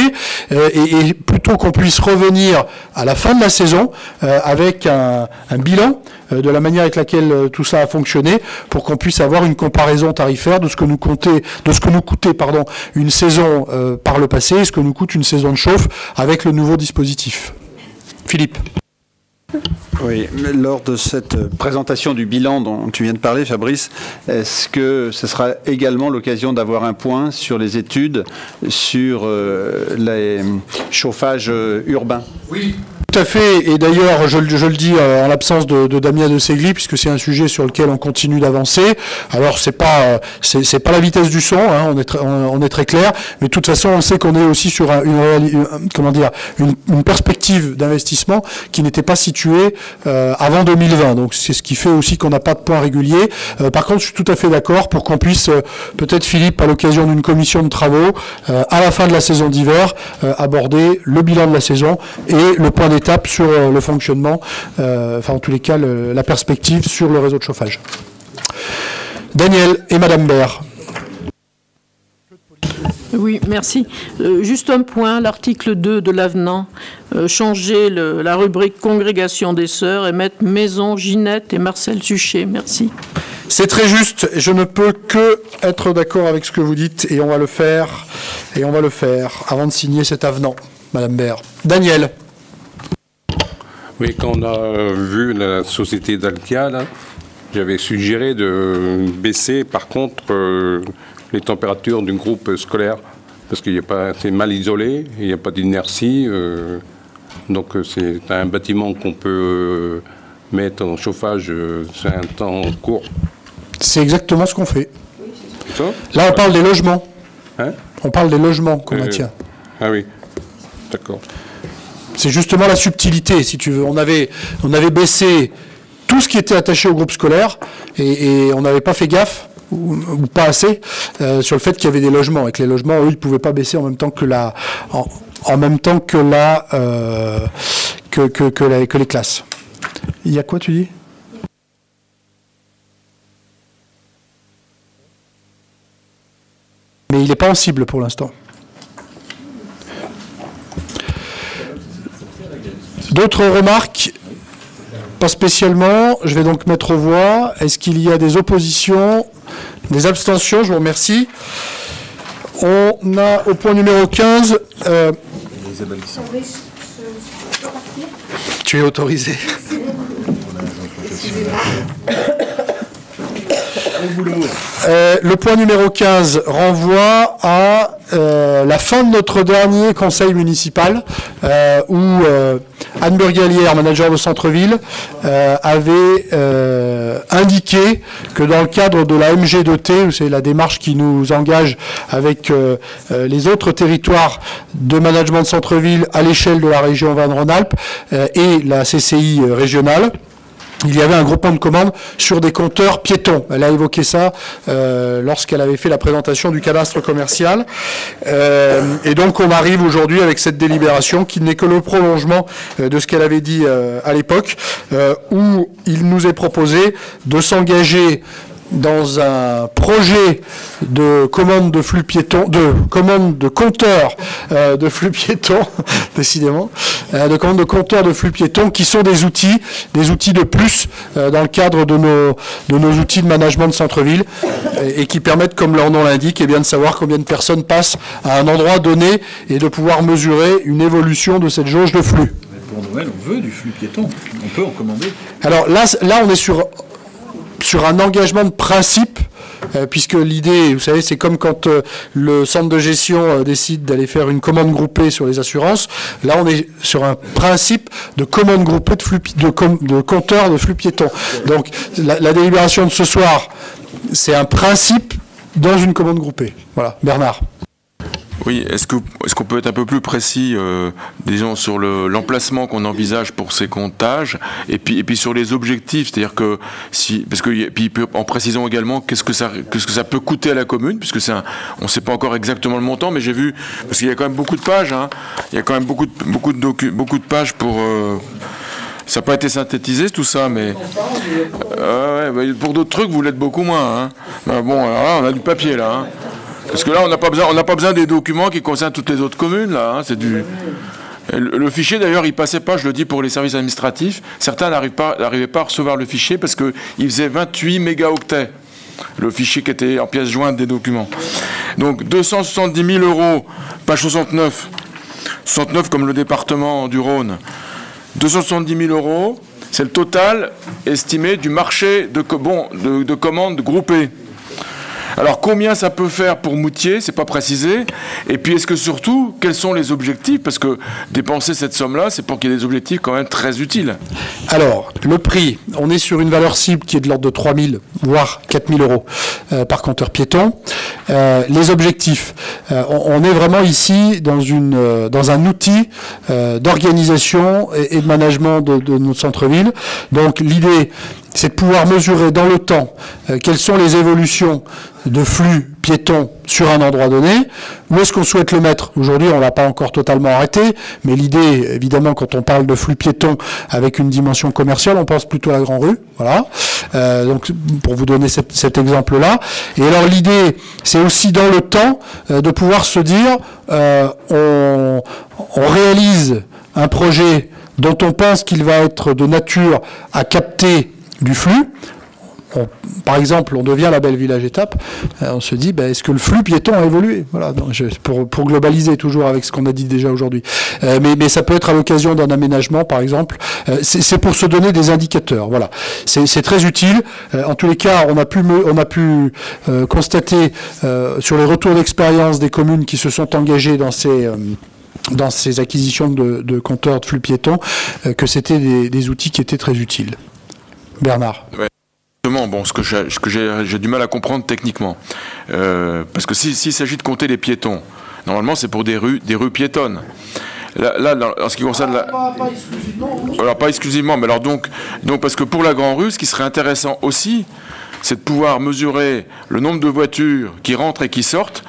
euh, et, et plutôt qu'on puisse revenir à la fin de la saison euh, avec un, un bilan euh, de la manière avec laquelle euh, tout ça a fonctionné, pour qu'on puisse avoir une comparaison tarifaire de ce que nous comptait, de ce que nous coûtait pardon, une saison par le passé et ce que nous coûte une saison de chauffe avec le nouveau dispositif. Philippe. Oui, mais lors de cette présentation du bilan dont tu viens de parler, Fabrice, est-ce que ce sera également l'occasion d'avoir un point sur les études sur euh, les chauffages euh, urbains? Oui. Tout à fait, et d'ailleurs, je, le- dis euh, en l'absence de, Damien de Segli, puisque c'est un sujet sur lequel on continue d'avancer. Alors, c'est pas, euh, c'est pas la vitesse du son, hein, on, est très, clair, mais de toute façon, on sait qu'on est aussi sur un- une, comment dire, une, perspective d'investissement qui n'était pas située euh, avant 2020. Donc, c'est ce qui fait aussi qu'on n'a pas de point régulier. Par contre, je suis tout à fait d'accord pour qu'on puisse, peut-être Philippe, à l'occasion d'une commission de travaux, à la fin de la saison d'hiver, aborder le bilan de la saison et le point d'étape sur euh, le fonctionnement, euh, enfin en tous les cas le- la perspective sur le réseau de chauffage. Daniel et Madame Baird. Oui, merci. Euh, juste un point, l'article 2 de l'avenant, euh, changer le- la rubrique congrégation des sœurs et mettre Maison, Ginette et Marcel Suchet. Merci. C'est très juste. Je ne peux que être d'accord avec ce que vous dites et on va le faire. Et on va le faire avant de signer cet avenant, Madame Baird. Daniel. Oui, quand on a euh, vu la société d'Alkia, là, j'avais suggéré de baisser par contre euh, les températures du groupe scolaire parce qu'il n'y a pas, c'est mal isolé, il n'y a pas d'inertie, euh, donc c'est un bâtiment qu'on peut mettre en chauffage, c'est un temps court. C'est exactement ce qu'on fait. Là, on parle des logements. Hein? On parle des logements qu'on Euh, maintient. Ah oui, d'accord. C'est justement la subtilité, si tu veux. On avait, on avait baissé tout ce qui était attaché au groupe scolaire et, on n'avait pas fait gaffe ou, pas assez euh, sur le fait qu'il y avait des logements et que les logements, eux, ils ne pouvaient pas baisser en même temps que la, en, même temps que la, euh, que, que les classes. Il y a quoi, tu dis? Mais il n'est pas en cible pour l'instant. D'autres remarques Pas spécialement. Je vais donc mettre aux voix. Est-ce qu'il y a des oppositions Des abstentions? Je vous remercie. On a au point numéro 15. euh, tu es autorisé. Euh, le point numéro 15 renvoie à euh, la fin de notre dernier conseil municipal euh, où Anne Burgalière, manager de centre-ville, avait indiqué que dans le cadre de la MG2T, c'est la démarche qui nous engage avec les autres territoires de management de centre-ville à l'échelle de la région Auvergne-Rhône-Alpes euh, et la CCI régionale, il y avait un groupement de commandes sur des compteurs piétons. Elle a évoqué ça euh, lorsqu'elle avait fait la présentation du cadastre commercial. Euh, et donc on arrive aujourd'hui avec cette délibération qui n'est que le prolongement euh, de ce qu'elle avait dit à l'époque, où il nous est proposé de s'engager dans un projet de commande de flux piétons, de commande de compteur euh, de flux piétons, décidément, euh, de commande de compteur de flux piétons, qui sont des outils, des outils de plus euh, dans le cadre de nos, de nos outils de management de centre-ville, et, et qui permettent, comme leur nom l'indique, eh bien de savoir combien de personnes passent à un endroit donné et de pouvoir mesurer une évolution de cette jauge de flux. Pour Noël, on veut du flux piéton. On peut en commander. Alors là, là on est sur, sur un engagement de principe, euh, puisque l'idée, vous savez, c'est comme quand euh, le centre de gestion euh, décide d'aller faire une commande groupée sur les assurances. Là, on est sur un principe de commande groupée de, flux, de, com- de compteur de flux piétons. Donc la délibération de ce soir, c'est un principe dans une commande groupée. Voilà, Bernard. Oui, est-ce qu'on peut être un peu plus précis, euh, disons sur le- l'emplacement qu'on envisage pour ces comptages, et puis sur les objectifs, c'est-à-dire que si parce que en précisant également qu'est-ce que ça que ça peut coûter à la commune, puisque c'est on ne sait pas encore exactement le montant, mais j'ai vu parce qu'il y a quand même beaucoup de pages, hein, il y a quand même beaucoup de beaucoup de pages pour euh, ça n'a pas été synthétisé tout ça, mais euh, bah, pour d'autres trucs vous l'êtes beaucoup moins. Hein. Bah, bon, alors là on a du papier là. hein. Parce que là, on n'a pas besoin, pas besoin des documents qui concernent toutes les autres communes. Là, hein, c'est du. Le, fichier, d'ailleurs, il passait pas. Je le dis pour les services administratifs. Certains n'arrivent pas, n'arrivaient pas à recevoir le fichier parce que il faisait 28 mégaoctets. Le fichier qui était en pièce jointe des documents. Donc 270 000 euros, page 69. 69 comme le département du Rhône. 270 000 euros, c'est le total estimé du marché de, bon, de commandes groupées. Alors combien ça peut faire pour Moutier, c'est pas précisé. Et puis est-ce que surtout, quels sont les objectifs? Parce que dépenser cette somme-là, c'est pour qu'il y ait des objectifs quand même très utiles. Alors, le prix, on est sur une valeur cible qui est de l'ordre de 3 000, voire 4 000 euros euh, par compteur piéton. Euh, les objectifs, euh, on, est vraiment ici dans, un outil d'organisation et, et de management de, de notre centre-ville. Donc, l'idée, c'est de pouvoir mesurer dans le temps euh, quelles sont les évolutions de flux piétons sur un endroit donné. Où est-ce qu'on souhaite le mettre Aujourd'hui, on ne l'a pas encore totalement arrêté, mais l'idée, évidemment, quand on parle de flux piétons avec une dimension commerciale, on pense plutôt à la Grand Rue. Voilà. Euh, donc, pour vous donner cet, exemple-là. Et alors, l'idée, c'est aussi dans le temps euh, de pouvoir se dire, on réalise un projet dont on pense qu'il va être de nature à capter du flux. Par exemple, on devient la belle village étape, euh, on se dit, ben, est-ce que le flux piéton a évolué? Voilà, pour, globaliser toujours avec ce qu'on a dit déjà aujourd'hui. Euh, mais, ça peut être à l'occasion d'un aménagement, par exemple. Euh, c'est pour se donner des indicateurs. Voilà, c'est très utile. En tous les cas, on a pu, constater sur les retours d'expérience des communes qui se sont engagées dans ces dans ces acquisitions de, compteurs de flux piétons, que c'était des outils qui étaient très utiles. Bernard. Ouais. Justement, bon, ce que j'ai du mal à comprendre techniquement. Euh, parce que si- s'il s'agit de compter les piétons, normalement c'est pour des rues, des rues piétonnes. Là, là, dans- en ce qui concerne la... Alors pas exclusivement, mais alors donc, donc parce que pour la Grand Rue, ce qui serait intéressant aussi, c'est de pouvoir mesurer le nombre de voitures qui rentrent et qui sortent.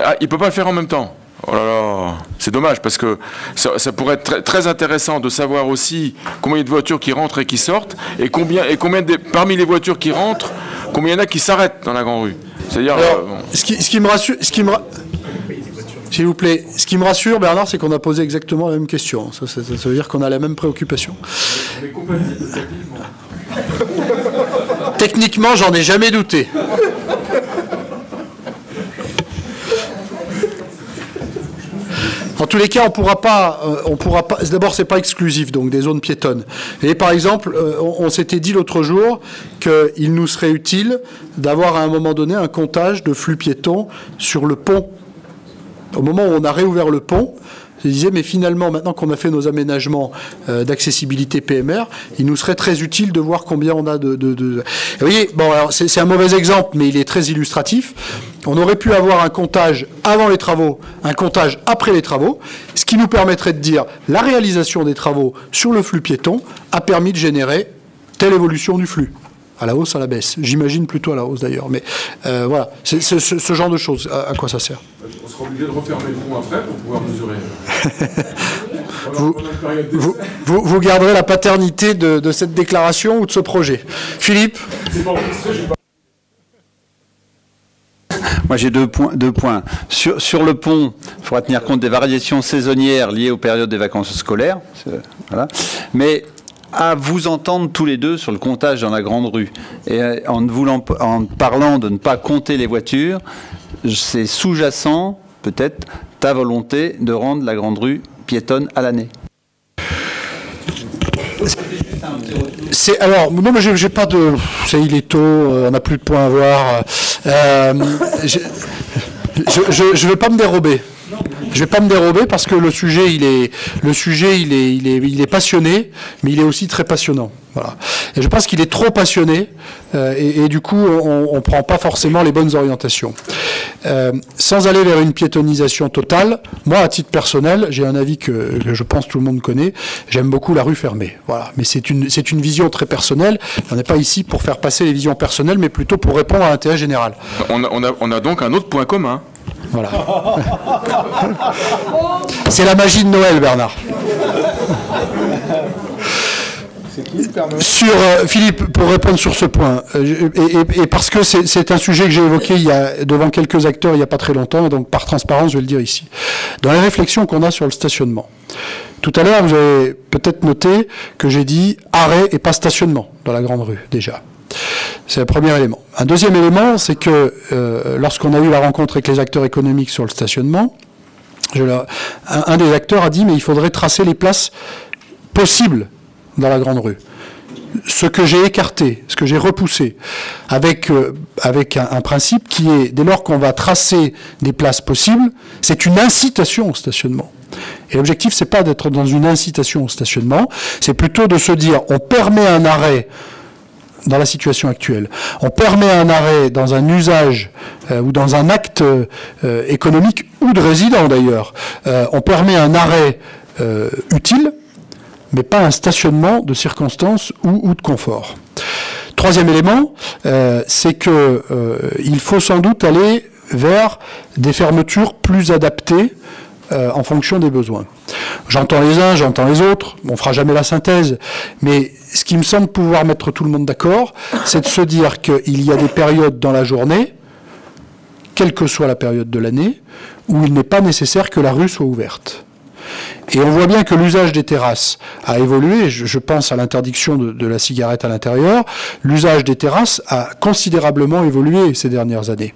Ah, il peut pas le faire en même temps. Oh là là, c'est dommage parce que ça, ça pourrait être très, très intéressant de savoir aussi combien il y a de voitures qui rentrent et qui sortent et combien et combien de- parmi les voitures qui rentrent, combien il y en a qui s'arrêtent dans la grande rue. C'est-à-dire Alors, euh, bon. ce, qui, ce qui me rassure, ce qui me ra- s'il vous plaît, ce qui me rassure, Bernard, c'est qu'on a posé exactement la même question. Ça, ça- ça veut dire qu'on a la même préoccupation. Techniquement, j'en ai jamais douté. En tous les cas, on pourra pas, euh, pourra pas. D'abord, c'est pas exclusif, donc des zones piétonnes. Et par exemple, euh, on, on s'était dit l'autre jour qu'il nous serait utile d'avoir à un moment donné un comptage de flux piétons sur le pont. Au moment où on a réouvert le pont, je disais, mais finalement, maintenant qu'on a fait nos aménagements euh, d'accessibilité PMR, il nous serait très utile de voir combien on a de. Vous voyez, bon, c'est un mauvais exemple, mais il est très illustratif. On aurait pu avoir un comptage avant les travaux, un comptage après les travaux, ce qui nous permettrait de dire la réalisation des travaux sur le flux piéton a permis de générer telle évolution du flux. À la hausse, à la baisse. J'imagine plutôt à la hausse d'ailleurs. Mais euh, voilà, c'est ce, ce genre de choses. À, à quoi ça sert On sera obligé de refermer le pont après pour pouvoir mesurer. vous, vous, vous, vous garderez la paternité de, de cette déclaration ou de ce projet. Philippe Moi, j'ai deux points. Deux points. Sur, sur le pont, il faudra tenir compte des variations saisonnières liées aux périodes des vacances scolaires. Voilà. Mais à vous entendre tous les deux sur le comptage dans la grande rue, et euh, en, ne parlant de ne pas compter les voitures, c'est sous-jacent, peut-être, ta volonté de rendre la grande rue piétonne à l'année. Alors non mais j'ai pas de c'est il est tôt euh, on n'a plus de points à voir. Euh, j'ai- je, je je vais pas me dérober je vais pas me dérober parce que le sujet il est il est il est passionné mais il est aussi très passionnant. Et je pense qu'il est trop passionné euh, et, du coup on, on prend pas forcément les bonnes orientations. Euh, sans aller vers une piétonisation totale moi à titre personnel j'ai un avis que, je pense tout le monde connaît. J'aime beaucoup la rue fermée. Mais c'est une vision très personnelle. On n'est pas ici pour faire passer les visions personnelles mais plutôt pour répondre à l'intérêt général. On a donc un autre point commun. Voilà. C'est la magie de Noël, Bernard. Sur euh, Philippe, pour répondre sur ce point, euh, et, et- et parce que c'est c'est un sujet que j'ai évoqué il y a, devant quelques acteurs il n'y a pas très longtemps, et donc par transparence, je vais le dire ici. Dans les réflexions qu'on a sur le stationnement, tout à l'heure, vous avez peut-être noté que j'ai dit arrêt et pas stationnement dans la grande rue, déjà. C'est le premier élément. Un deuxième élément, c'est que euh, lorsqu'on a eu la rencontre avec les acteurs économiques sur le stationnement, un, des acteurs a dit mais il faudrait tracer les places possibles dans la grande rue. Ce que j'ai écarté, ce que j'ai repoussé, avec, euh, avec un, un principe qui est, dès lors qu'on va tracer des places possibles, c'est une incitation au stationnement. Et l'objectif, c'est pas d'être dans une incitation au stationnement, c'est plutôt de se dire, on permet un arrêt dans la situation actuelle. On permet un arrêt dans un usage euh, ou dans un acte euh, économique ou de résident d'ailleurs. Euh, on permet un arrêt utile, mais pas un stationnement de circonstance ou, de confort. Troisième élément, c'est que il faut sans doute aller vers des fermetures plus adaptées en fonction des besoins. J'entends les uns, j'entends les autres, on fera jamais la synthèse, mais ce qui me semble pouvoir mettre tout le monde d'accord, c'est de se dire qu'il y a des périodes dans la journée, quelle que soit la période de l'année, où il n'est pas nécessaire que la rue soit ouverte. Et on voit bien que l'usage des terrasses a évolué. Je, pense à l'interdiction de, de la cigarette à l'intérieur. L'usage des terrasses a considérablement évolué ces dernières années.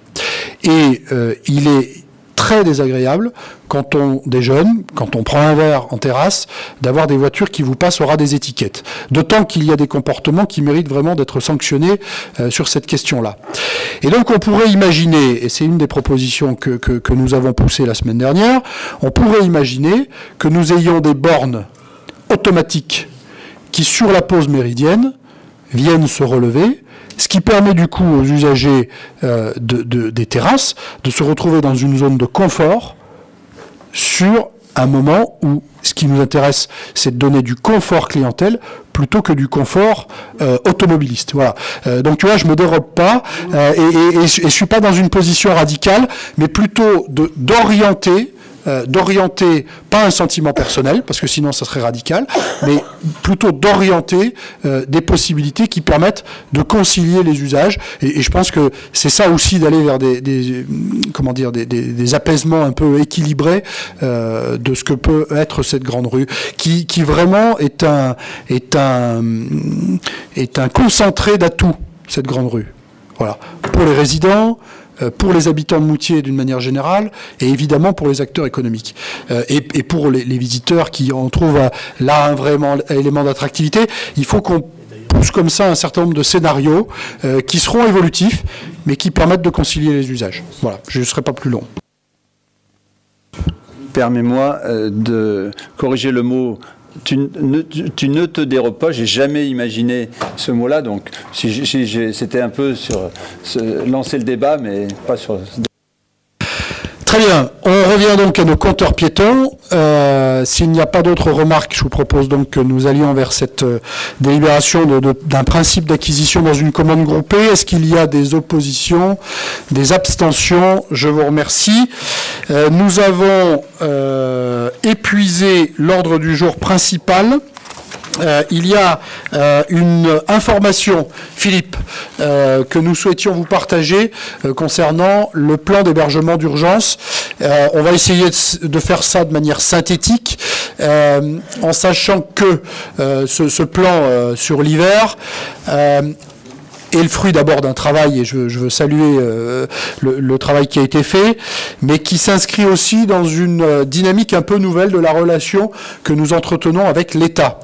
Et euh, il est très désagréable quand on déjeune, quand on prend un verre en terrasse, d'avoir des voitures qui vous passent au ras des étiquettes. D'autant qu'il y a des comportements qui méritent vraiment d'être sanctionnés euh, sur cette question-là. Et donc on pourrait imaginer, et c'est une des propositions que, que, que nous avons poussées la semaine dernière, on pourrait imaginer que nous ayons des bornes automatiques qui, sur la pause méridienne, viennent se relever, ce qui permet du coup aux usagers euh, de, de- des terrasses de se retrouver dans une zone de confort sur un moment où ce qui nous intéresse, c'est de donner du confort clientèle plutôt que du confort euh, automobiliste. Voilà. Euh, donc tu vois, je me dérobe pas et, et, et et je suis pas dans une position radicale, mais plutôt d'orienter euh, d'orienter, pas un sentiment personnel, parce que sinon ça serait radical, mais plutôt d'orienter euh, des possibilités qui permettent de concilier les usages. Et, je pense que c'est ça aussi d'aller vers des, comment dire, des, apaisements un peu équilibrés euh, de ce que peut être cette grande rue, qui, qui vraiment est un, est un, est un concentré d'atouts, cette grande rue. Voilà. Pour les résidents, pour les habitants de Moutier d'une manière générale, et évidemment pour les acteurs économiques. Euh, et, pour les, visiteurs qui en trouvent euh, là un vraiment élément d'attractivité, il faut qu'on pousse comme ça un certain nombre de scénarios euh, qui seront évolutifs, mais qui permettent de concilier les usages. Voilà, je ne serai pas plus long. Permets-moi euh, de corriger le mot. Tu ne, te dérobes pas, j'ai jamais imaginé ce mot-là, donc c'était un peu sur ce- lancer le débat, mais pas sur. Très bien, on revient donc à nos compteurs piétons. Euh, S'il n'y a pas d'autres remarques, je vous propose donc que nous allions vers cette euh, délibération d'un principe d'acquisition dans une commande groupée. Est-ce qu'il y a des oppositions, des abstentions? Je vous remercie. Euh, nous avons épuisé l'ordre du jour principal. Euh, il y a euh, une information, Philippe, euh, que nous souhaitions vous partager concernant le plan d'hébergement d'urgence. On va essayer de, faire ça de manière synthétique, en sachant que ce, plan sur l'hiver est le fruit d'abord d'un travail, et je, veux saluer euh, le, le travail qui a été fait, mais qui s'inscrit aussi dans une euh, dynamique un peu nouvelle de la relation que nous entretenons avec l'État.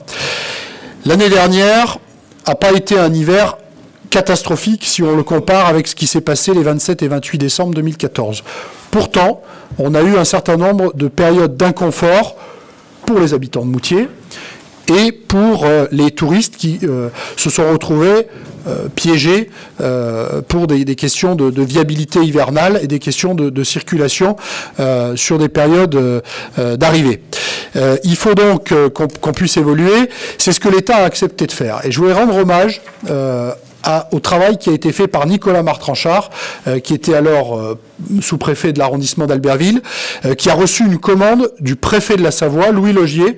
L'année dernière n'a pas été un hiver catastrophique si on le compare avec ce qui s'est passé les 27 et 28 décembre 2014. Pourtant, on a eu un certain nombre de périodes d'inconfort pour les habitants de Moutier et pour euh, les touristes qui euh, se sont retrouvés euh, piégés pour des, questions de, viabilité hivernale et des questions de, circulation sur des périodes d'arrivée. Il faut donc qu'on puisse évoluer. C'est ce que l'État a accepté de faire. Et je voulais rendre hommage au travail qui a été fait par Nicolas Martranchard, qui était alors sous-préfet de l'arrondissement d'Albertville, qui a reçu une commande du préfet de la Savoie, Louis Logier,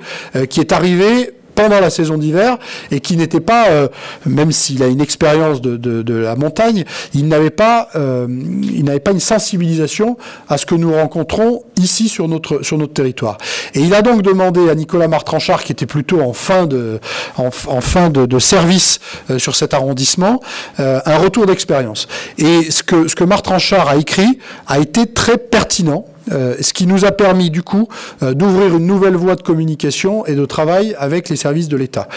qui est arrivé pendant la saison d'hiver et qui n'était pas, euh, même s'il a une expérience de, la montagne, il n'avait pas, euh, il n'avait pas une sensibilisation à ce que nous rencontrons ici sur notre sur notre territoire. Et il a donc demandé à Nicolas Martranchard, qui était plutôt en fin de en, fin de, service euh, sur cet arrondissement, un retour d'expérience. Et ce que ce que Martranchard a écrit a été très pertinent. Euh, ce qui nous a permis du coup euh, d'ouvrir une nouvelle voie de communication et de travail avec les services de l'État.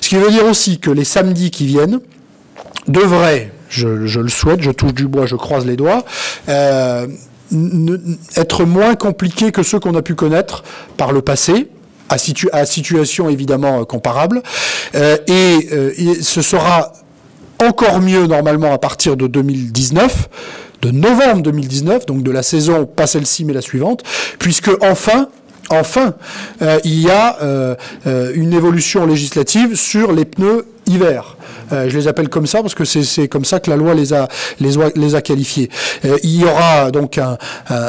Ce qui veut dire aussi que les samedis qui viennent devraient, je, le souhaite, je touche du bois, je croise les doigts, euh, être moins compliqués que ceux qu'on a pu connaître par le passé. À, situ- à situation évidemment comparable. Et ce sera encore mieux normalement à partir de 2019, de novembre 2019, donc de la saison, pas celle-ci mais la suivante, puisque enfin, enfin, euh, il y a euh, euh, une évolution législative sur les pneus hiver. Je les appelle comme ça parce que c'est- comme ça que la loi les a, les, qualifiés. Il y aura donc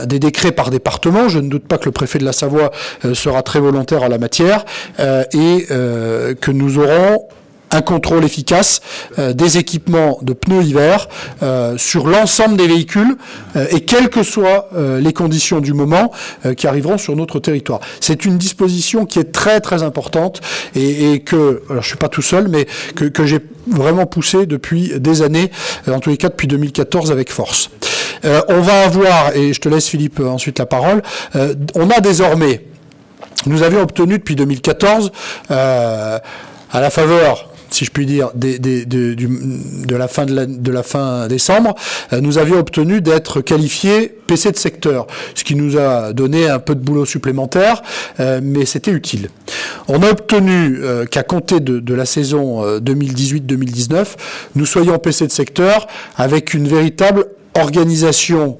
des décrets par département. Je ne doute pas que le préfet de la Savoie sera très volontaire en la matière et que nous aurons un contrôle efficace euh, des équipements de pneus hiver euh, sur l'ensemble des véhicules euh, et quelles que soient euh, les conditions du moment euh, qui arriveront sur notre territoire. C'est une disposition qui est très très importante et, et que, alors je suis pas tout seul, mais que, que j'ai vraiment poussé depuis des années, euh, en tous les cas depuis 2014 avec force. On va avoir, et je te laisse Philippe ensuite la parole, on a désormais nous avions obtenu depuis 2014, euh, à la faveur, si je puis dire, de, la fin de la, fin décembre, euh, nous avions obtenu d'être qualifiés PC de secteur, ce qui nous a donné un peu de boulot supplémentaire, euh, mais c'était utile. On a obtenu euh, qu'à compter de, la saison euh, 2018-2019, nous soyons PC de secteur avec une véritable organisation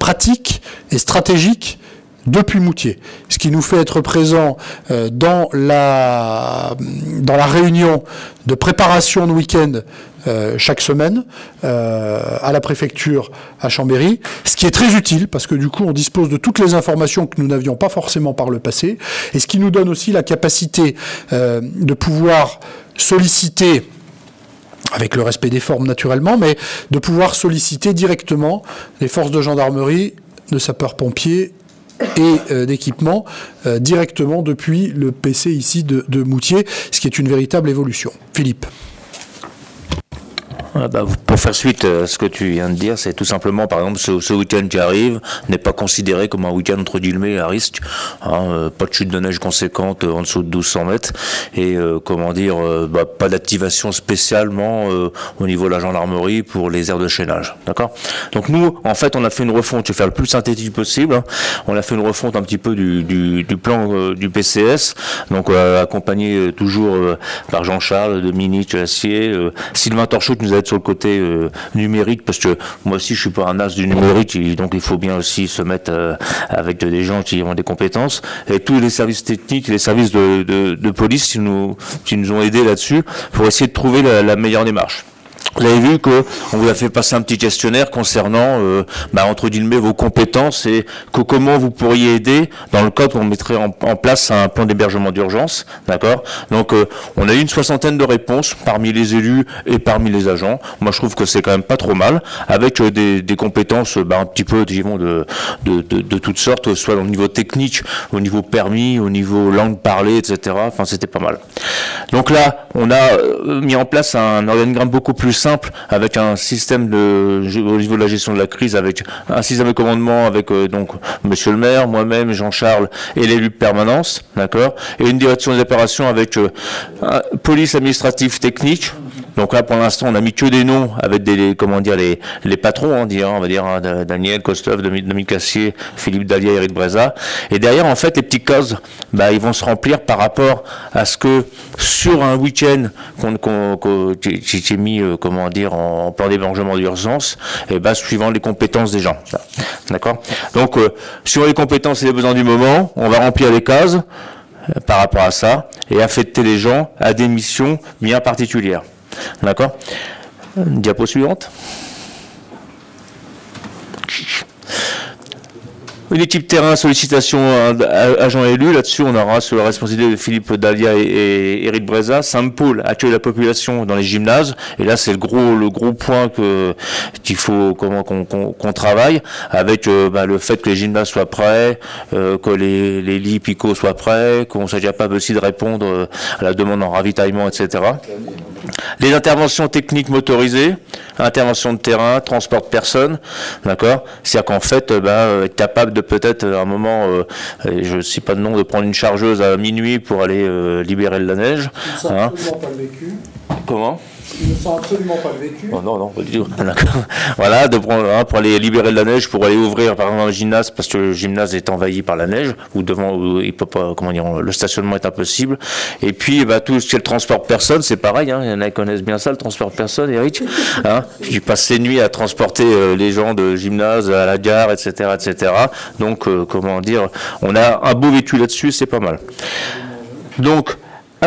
pratique et stratégique depuis Moutier, ce qui nous fait être présent euh, dans la réunion de préparation de week-end euh, chaque semaine euh, à la préfecture à Chambéry, ce qui est très utile parce que du coup on dispose de toutes les informations que nous n'avions pas forcément par le passé et ce qui nous donne aussi la capacité de pouvoir solliciter avec le respect des formes naturellement, mais de pouvoir solliciter directement les forces de gendarmerie, de sapeurs-pompiers et euh, d'équipements euh, directement depuis le PC ici de, de Moutier, ce qui est une véritable évolution. Philippe. Ah bah, pour faire suite à ce que tu viens de dire, c'est tout simplement, par exemple, ce, ce week-end qui arrive n'est pas considéré comme un week-end entre guillemets à risque. hein, euh, pas de chute de neige conséquente euh, en dessous de 1200 mètres et euh, comment dire, euh, bah, pas d'activation spécialement euh, au niveau de la gendarmerie pour les aires de chaînage. D'accord? Donc nous, en fait, on a fait une refonte, je vais faire le plus synthétique possible. hein. On a fait une refonte un petit peu du, du, du plan euh, du PCS, donc euh, accompagné euh, toujours euh, par Jean-Charles, Dominique Assier, euh, Sylvain Torchot nous a peut-être sur le côté euh, numérique, parce que moi aussi je suis pas un as du numérique, donc il faut bien aussi se mettre euh, avec des gens qui ont des compétences. Et tous les services techniques, les services de, police qui nous, ont aidés là-dessus pour essayer de trouver la meilleure démarche. Vous avez vu que on vous a fait passer un petit questionnaire concernant euh, bah, entre guillemets vos compétences et que comment vous pourriez aider dans le cadre où on mettrait en, en place un plan d'hébergement d'urgence, d'accord? Donc euh, on a eu une soixantaine de réponses parmi les élus et parmi les agents. Moi je trouve que c'est quand même pas trop mal, avec euh, des, des compétences bah, un petit peu disons de, de, de, de toutes sortes, soit au niveau technique, au niveau permis, au niveau langue parlée, etc. Enfin c'était pas mal. Donc là on a euh, mis en place un organigramme beaucoup plus simple avec un système de au niveau de la gestion de la crise avec un système de commandement avec euh, donc monsieur le maire, moi-même, Jean-Charles et l'élu permanence, d'accord? Et une direction des opérations avec euh, police administrative technique. Donc là pour l'instant, on a mis que des noms avec des comment dire les les patrons on dire on va dire hein, Da- Daniel Kostov, Dominique Cassier, Philippe Dalia, Eric Breza et derrière en fait les petits cases bah, ils vont se remplir par rapport à ce que sur un week-end qu'on qu'on qu'on- est mis euh, comment dire en, en plan d'hébergement d'urgence et bah suivant les compétences des gens. D'accord? Donc euh, sur les compétences et les besoins du moment on va remplir les cases euh, par rapport à ça et affecter les gens à des missions bien particulières d'accord Euh, diapo suivante Une équipe terrain, sollicitation agent élu. Là-dessus, on aura sur la responsabilité de Philippe Dalia et, Eric Breza. Saint-Paul accueille la population dans les gymnases. Et là, c'est le gros, le gros point qu'il faut comment qu'on travaille avec euh, bah, le fait que les gymnases soient prêts, euh, que les, les lits picots soient prêts, qu'on soit capable aussi de répondre euh, à la demande en ravitaillement, etc. Les interventions techniques motorisées, intervention de terrain, transport de personnes, d'accord C'est-à-dire qu'en fait, bah, être capable de peut-être euh, à un moment, euh, je ne sais pas de nom, de prendre une chargeuse à minuit pour aller euh, libérer de la neige. Hein. pas le vécu. Comment? Ils ne sent absolument pas. Oh non, non, pas du tout. Voilà, de prendre, hein, pour aller libérer de la neige, pour aller ouvrir par exemple un gymnase, parce que le gymnase est envahi par la neige, ou devant, où il peut pas, comment dire, le stationnement est impossible. Et puis, bah, tout ce qui est le transport de personnes, c'est pareil, hein, il y en a qui connaissent bien ça, le transport de personnes, Eric. Hein. J'ai passé nuit à transporter euh, les gens de gymnase à la gare, etc., etc. Donc, euh, comment dire, on a un beau vécu là-dessus, c'est pas mal. Donc,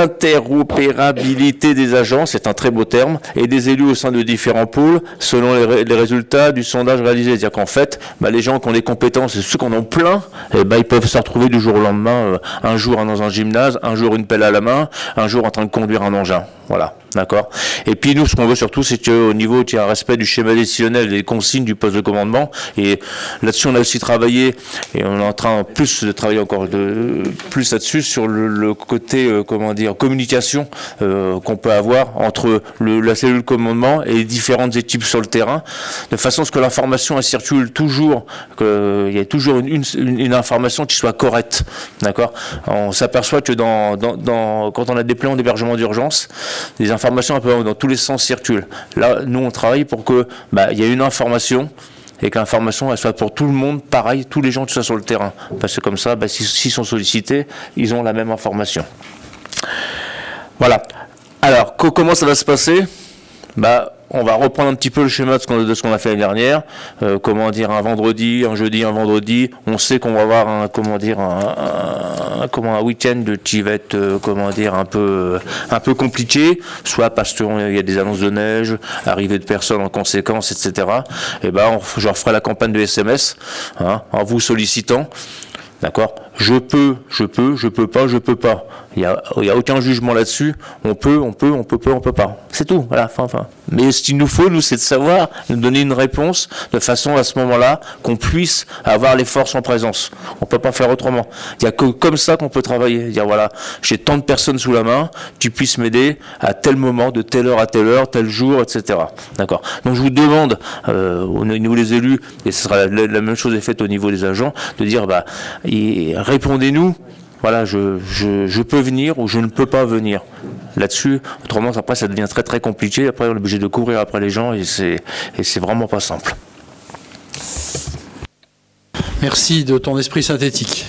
interopérabilité des agents, c'est un très beau terme, et des élus au sein de différents pôles selon les, ré- les résultats du sondage réalisé. C'est-à-dire qu'en fait, bah, les gens qui ont des compétences et ceux qui en ont plein, eh ben, ils peuvent se retrouver du jour au lendemain, euh, un jour dans un gymnase, un jour une pelle à la main, un jour en train de conduire un engin. Voilà, d'accord. Et puis nous, ce qu'on veut surtout, c'est qu'au niveau, qu'il y ait un respect du schéma décisionnel des consignes du poste de commandement. Et là-dessus, on a aussi travaillé, et on est en train plus de travailler encore de, plus là-dessus, sur le, côté, euh, comment dire, communication euh, qu'on peut avoir entre la cellule commandement et les différentes équipes sur le terrain, de façon à ce que l'information circule toujours, qu'il y ait toujours une, information qui soit correcte, d'accord. On s'aperçoit que quand on a des plans d'hébergement d'urgence, informations un peu dans tous les sens circulent. Là, nous, on travaille pour que bah, il y ait une information et que l'information elle soit pour tout le monde pareil, tous les gens qui sont sur le terrain. Parce que comme ça, bah, s'ils sont sollicités, ils ont la même information. Voilà. Alors, co- comment ça va se passer? Bah, on va reprendre un petit peu le schéma de ce qu'on a fait l'année dernière. Euh, comment dire un vendredi, un jeudi, un vendredi. On sait qu'on va avoir un comment dire un, comment un week-end qui va être comment dire un peu un peu compliqué, soit parce qu'il y a des annonces de neige, arrivée de personnes en conséquence, etc. Et ben, on- je referai la campagne de SMS hein, en vous sollicitant. D'accord? Je peux, je peux, je peux pas, je peux pas. Il n'y a, y a aucun jugement là-dessus. On peut, on peut, on peut pas, on peut pas. C'est tout. Voilà, enfin, enfin. Mais ce qu'il nous faut, nous, c'est de savoir, nous donner une réponse de façon à ce moment-là qu'on puisse avoir les forces en présence. On peut pas faire autrement. Il y a que comme ça qu'on peut travailler. Dire voilà, j'ai tant de personnes sous la main, tu puisses m'aider à tel moment, de telle heure à telle heure, tel jour, etc. D'accord. Donc je vous demande euh, au niveau des élus, et ce sera la, même chose est faite au niveau des agents, de dire bah répondez-nous. Voilà, je, je, je peux venir ou je ne peux pas venir. Là-dessus, autrement, après, ça devient très très compliqué. Après, on est obligé de courir après les gens et c'est vraiment pas simple. Merci de ton esprit synthétique.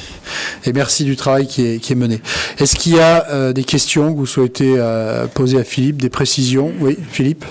et merci du travail qui est, qui est mené. Est-ce qu'il y a euh, des questions que vous souhaitez euh, poser à Philippe, des précisions? Oui, Philippe?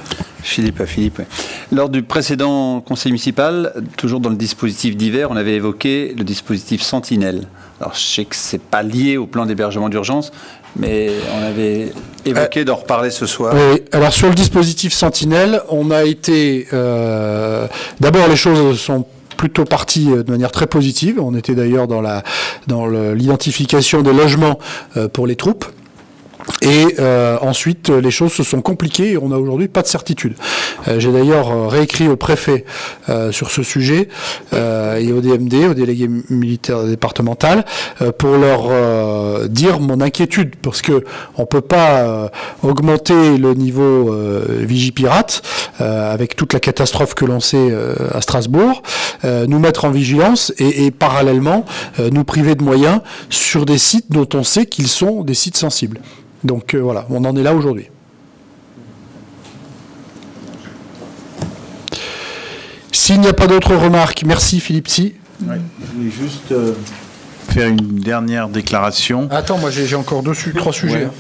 Philippe à Philippe. oui. Lors du précédent conseil municipal, toujours dans le dispositif d'hiver, on avait évoqué le dispositif Sentinelle. Alors je sais que c'est pas lié au plan d'hébergement d'urgence, mais on avait évoqué d'en reparler ce soir. Oui, alors sur le dispositif Sentinelle, on a été... euh, D'abord, les choses sont plutôt parties euh, de manière très positive. On était d'ailleurs dans la dans l'identification des logements euh, pour les troupes. Et euh, ensuite, les choses se sont compliquées et on n'a aujourd'hui pas de certitude. Euh, J'ai d'ailleurs euh, réécrit au préfet euh, sur ce sujet euh, et au DMD, au délégué militaire départemental, euh, pour leur dire mon inquiétude, parce que on peut pas augmenter le niveau Vigipirate avec toute la catastrophe que l'on sait à Strasbourg, nous mettre en vigilance et, et parallèlement nous priver de moyens sur des sites dont on sait qu'ils sont des sites sensibles. Donc euh, voilà, on en est là aujourd'hui. S'il n'y a pas d'autres remarques, merci Philippe Si. Je voulais juste euh, faire une dernière déclaration. Attends, moi j'ai encore deux, su- trois sujets. Ouais.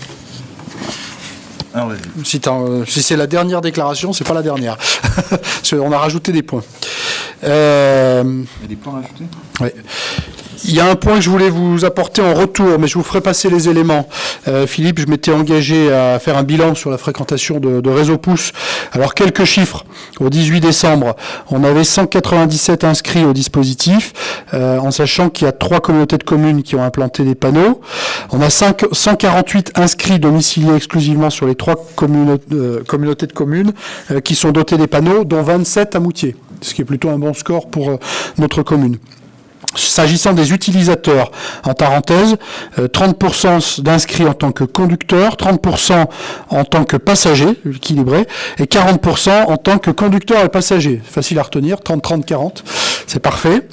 Ah. Si, euh, si c'est la dernière déclaration, c'est pas la dernière. Qu'on a rajouté des points. Euh, Il y a des points rajoutés Ouais. Il y a un point que je voulais vous apporter en retour, mais je vous ferai passer les éléments. Euh, Philippe, je m'étais engagé à faire un bilan sur la fréquentation de, de réseau pouce. Alors, quelques chiffres. Au 18 décembre, on avait 197 inscrits au dispositif, euh, en sachant qu'il y a trois communautés de communes qui ont implanté des panneaux. On a cinq- 148 inscrits domiciliés exclusivement sur les trois euh, communautés de communes qui sont dotées des panneaux, dont 27 à Moutier, ce qui est plutôt un bon score pour notre commune. S'agissant des utilisateurs, en parenthèse, euh, 30% d'inscrits en tant que conducteurs, 30% en tant que passagers, équilibré, et 40% en tant que conducteurs et passagers. Facile à retenir, 30, 30, 40, c'est parfait.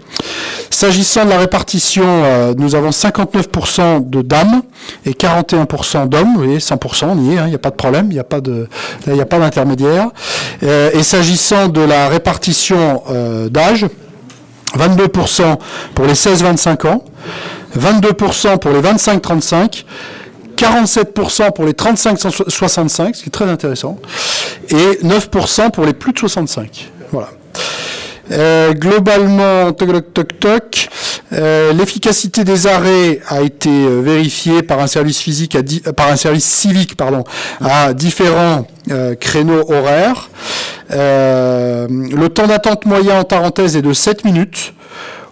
S'agissant de la répartition, euh, nous avons 59% de dames et 41% d'hommes. Vous voyez, 100%, on y est, hein, il n'y a pas de problème, il n'y a pas de, il d'intermédiaire. Euh, et s'agissant de la répartition euh, d'âge, 22% pour les 16-25 ans, 22% pour les 25-35, 47% pour les 35-65, ce qui est très intéressant, et 9% pour les plus de 65. Voilà. Euh, globalement, toc toc toc toc, euh, l'efficacité des arrêts a été euh, vérifiée par un service physique, euh, par un service civique, pardon, à différents créneaux horaires. Le temps d'attente moyen en parenthèse est de 7 minutes.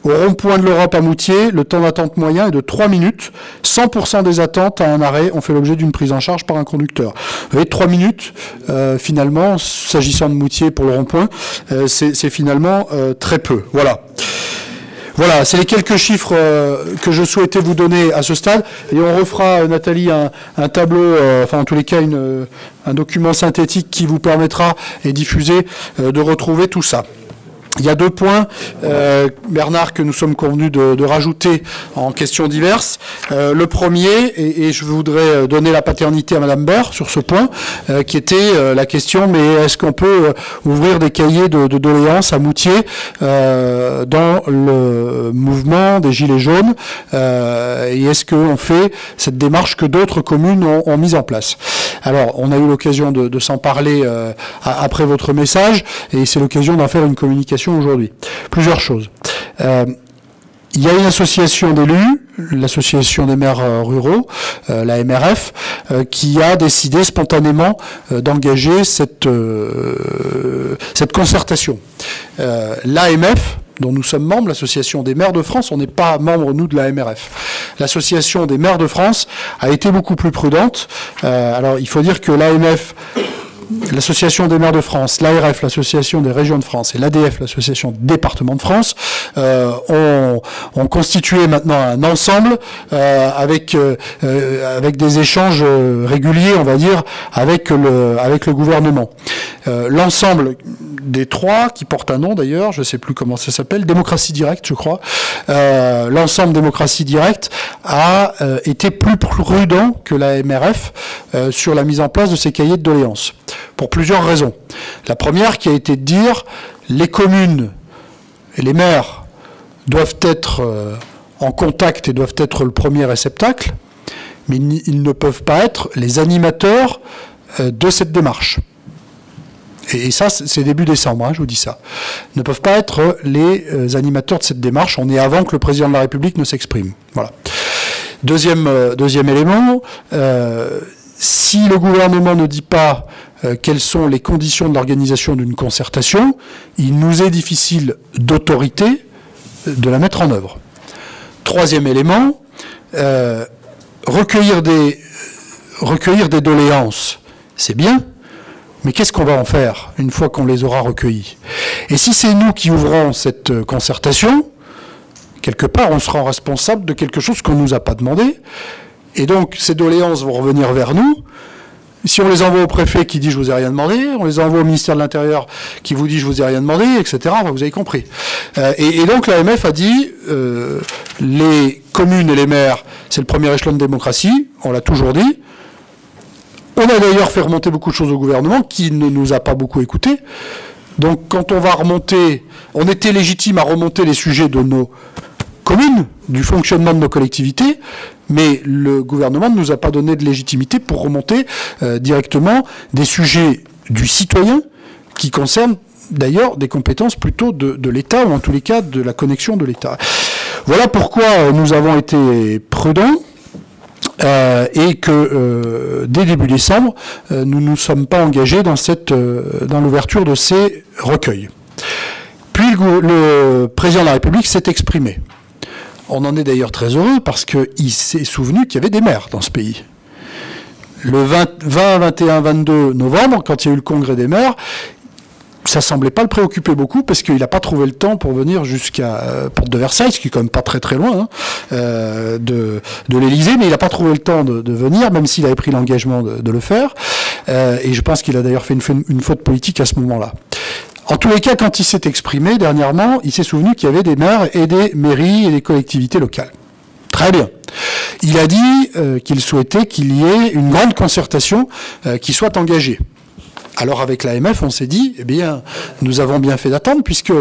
Au rond-point de l'Europe à Moutier, le temps d'attente moyen est de 3 minutes. 100% des attentes à un arrêt ont fait l'objet d'une prise en charge par un conducteur. Vous voyez, 3 minutes, finalement, s'agissant de Moutier pour le rond-point, c'est finalement très peu. Voilà. Voilà, c'est les quelques chiffres euh, que je souhaitais vous donner à ce stade. Et on refera, euh, Nathalie, un, tableau, euh, enfin en tous les cas, un document synthétique qui vous permettra, et diffusé, de retrouver tout ça. Il y a deux points, euh, Bernard, que nous sommes convenus de, rajouter en questions diverses. Euh, le premier, et, je voudrais euh, donner la paternité à Madame Baird sur ce point, qui était la question, mais est-ce qu'on peut ouvrir des cahiers de, doléances à Moutier dans le mouvement des Gilets jaunes Et est-ce qu'on fait cette démarche que d'autres communes ont, mise en place? Alors, on a eu l'occasion de, s'en parler après votre message, et c'est l'occasion d'en faire une communication aujourd'hui. Plusieurs choses. Euh, il y a une association d'élus, l'association des maires euh, ruraux, euh, la MRF, euh, qui a décidé spontanément d'engager cette, cette concertation. L'AMF, dont nous sommes membres, l'association des maires de France, on n'est pas membre, nous, de la MRF. L'association des maires de France a été beaucoup plus prudente. Alors, il faut dire que l'AMF l'Association des maires de France, l'ARF, l'Association des régions de France et l'ADF, l'Association des départements de France, euh, ont, constitué maintenant un ensemble euh, avec, euh, avec des échanges réguliers, on va dire, avec le, avec le gouvernement. L'ensemble des trois, qui portent un nom d'ailleurs, je ne sais plus comment ça s'appelle, démocratie directe, je crois, l'ensemble démocratie directe a été plus prudent que la MRF sur la mise en place de ces cahiers de doléances pour plusieurs raisons. La première qui a été de dire les communes et les maires doivent être euh, en contact et doivent être le premier réceptacle, mais ils ne peuvent pas être les animateurs euh, de cette démarche. Et, ça, c'est début décembre, hein, je vous dis ça. Ne peuvent pas être les euh, animateurs de cette démarche. On est avant que le président de la République ne s'exprime. Voilà. Deuxième, deuxième élément, si le gouvernement ne dit pas quelles sont les conditions de l'organisation d'une concertation, il nous est difficile d'autorité de la mettre en œuvre. Troisième élément, recueillir, des, recueillir des doléances, c'est bien, mais qu'est-ce qu'on va en faire une fois qu'on les aura recueillies? Et si c'est nous qui ouvrons cette euh, concertation, quelque part, on sera responsable de quelque chose qu'on ne nous a pas demandé. Et donc, ces doléances vont revenir vers nous. Si on les envoie au préfet qui dit je vous ai rien demandé, on les envoie au ministère de l'Intérieur qui vous dit je vous ai rien demandé, etc. vous avez compris. Euh, et, donc l'AMF a dit euh, les communes et les maires, c'est le premier échelon de démocratie, on l'a toujours dit. On a d'ailleurs fait remonter beaucoup de choses au gouvernement qui ne nous a pas beaucoup écoutés. Donc quand on va remonter, on était légitime à remonter les sujets de nos communes, du fonctionnement de nos collectivités, mais le gouvernement ne nous a pas donné de légitimité pour remonter euh, directement des sujets du citoyen qui concernent d'ailleurs des compétences plutôt de, l'État, ou en tous les cas de la connexion de l'État. Voilà pourquoi nous avons été prudents. Euh, et que euh, dès début décembre, euh, nous ne nous sommes pas engagés dans l'ouverture de ces recueils. Puis le, président de la République s'est exprimé. On en est d'ailleurs très heureux parce qu'il s'est souvenu qu'il y avait des maires dans ce pays. Le 20, 20, 21, 22 novembre, quand il y a eu le congrès des maires, ça semblait pas le préoccuper beaucoup parce qu'il n'a pas trouvé le temps pour venir jusqu'à euh, Porte de Versailles, ce qui est quand même pas très très loin hein, euh, de, de l'Élysée, mais il n'a pas trouvé le temps de, venir, même s'il avait pris l'engagement de, le faire. Euh, et je pense qu'il a d'ailleurs fait une, une, faute politique à ce moment-là. En tous les cas, quand il s'est exprimé dernièrement, il s'est souvenu qu'il y avait des maires et des mairies et des collectivités locales. Très bien. Il a dit qu'il souhaitait qu'il y ait une grande concertation qui soit engagée. Alors avec l'AMF, on s'est dit, eh bien, nous avons bien fait d'attendre puisque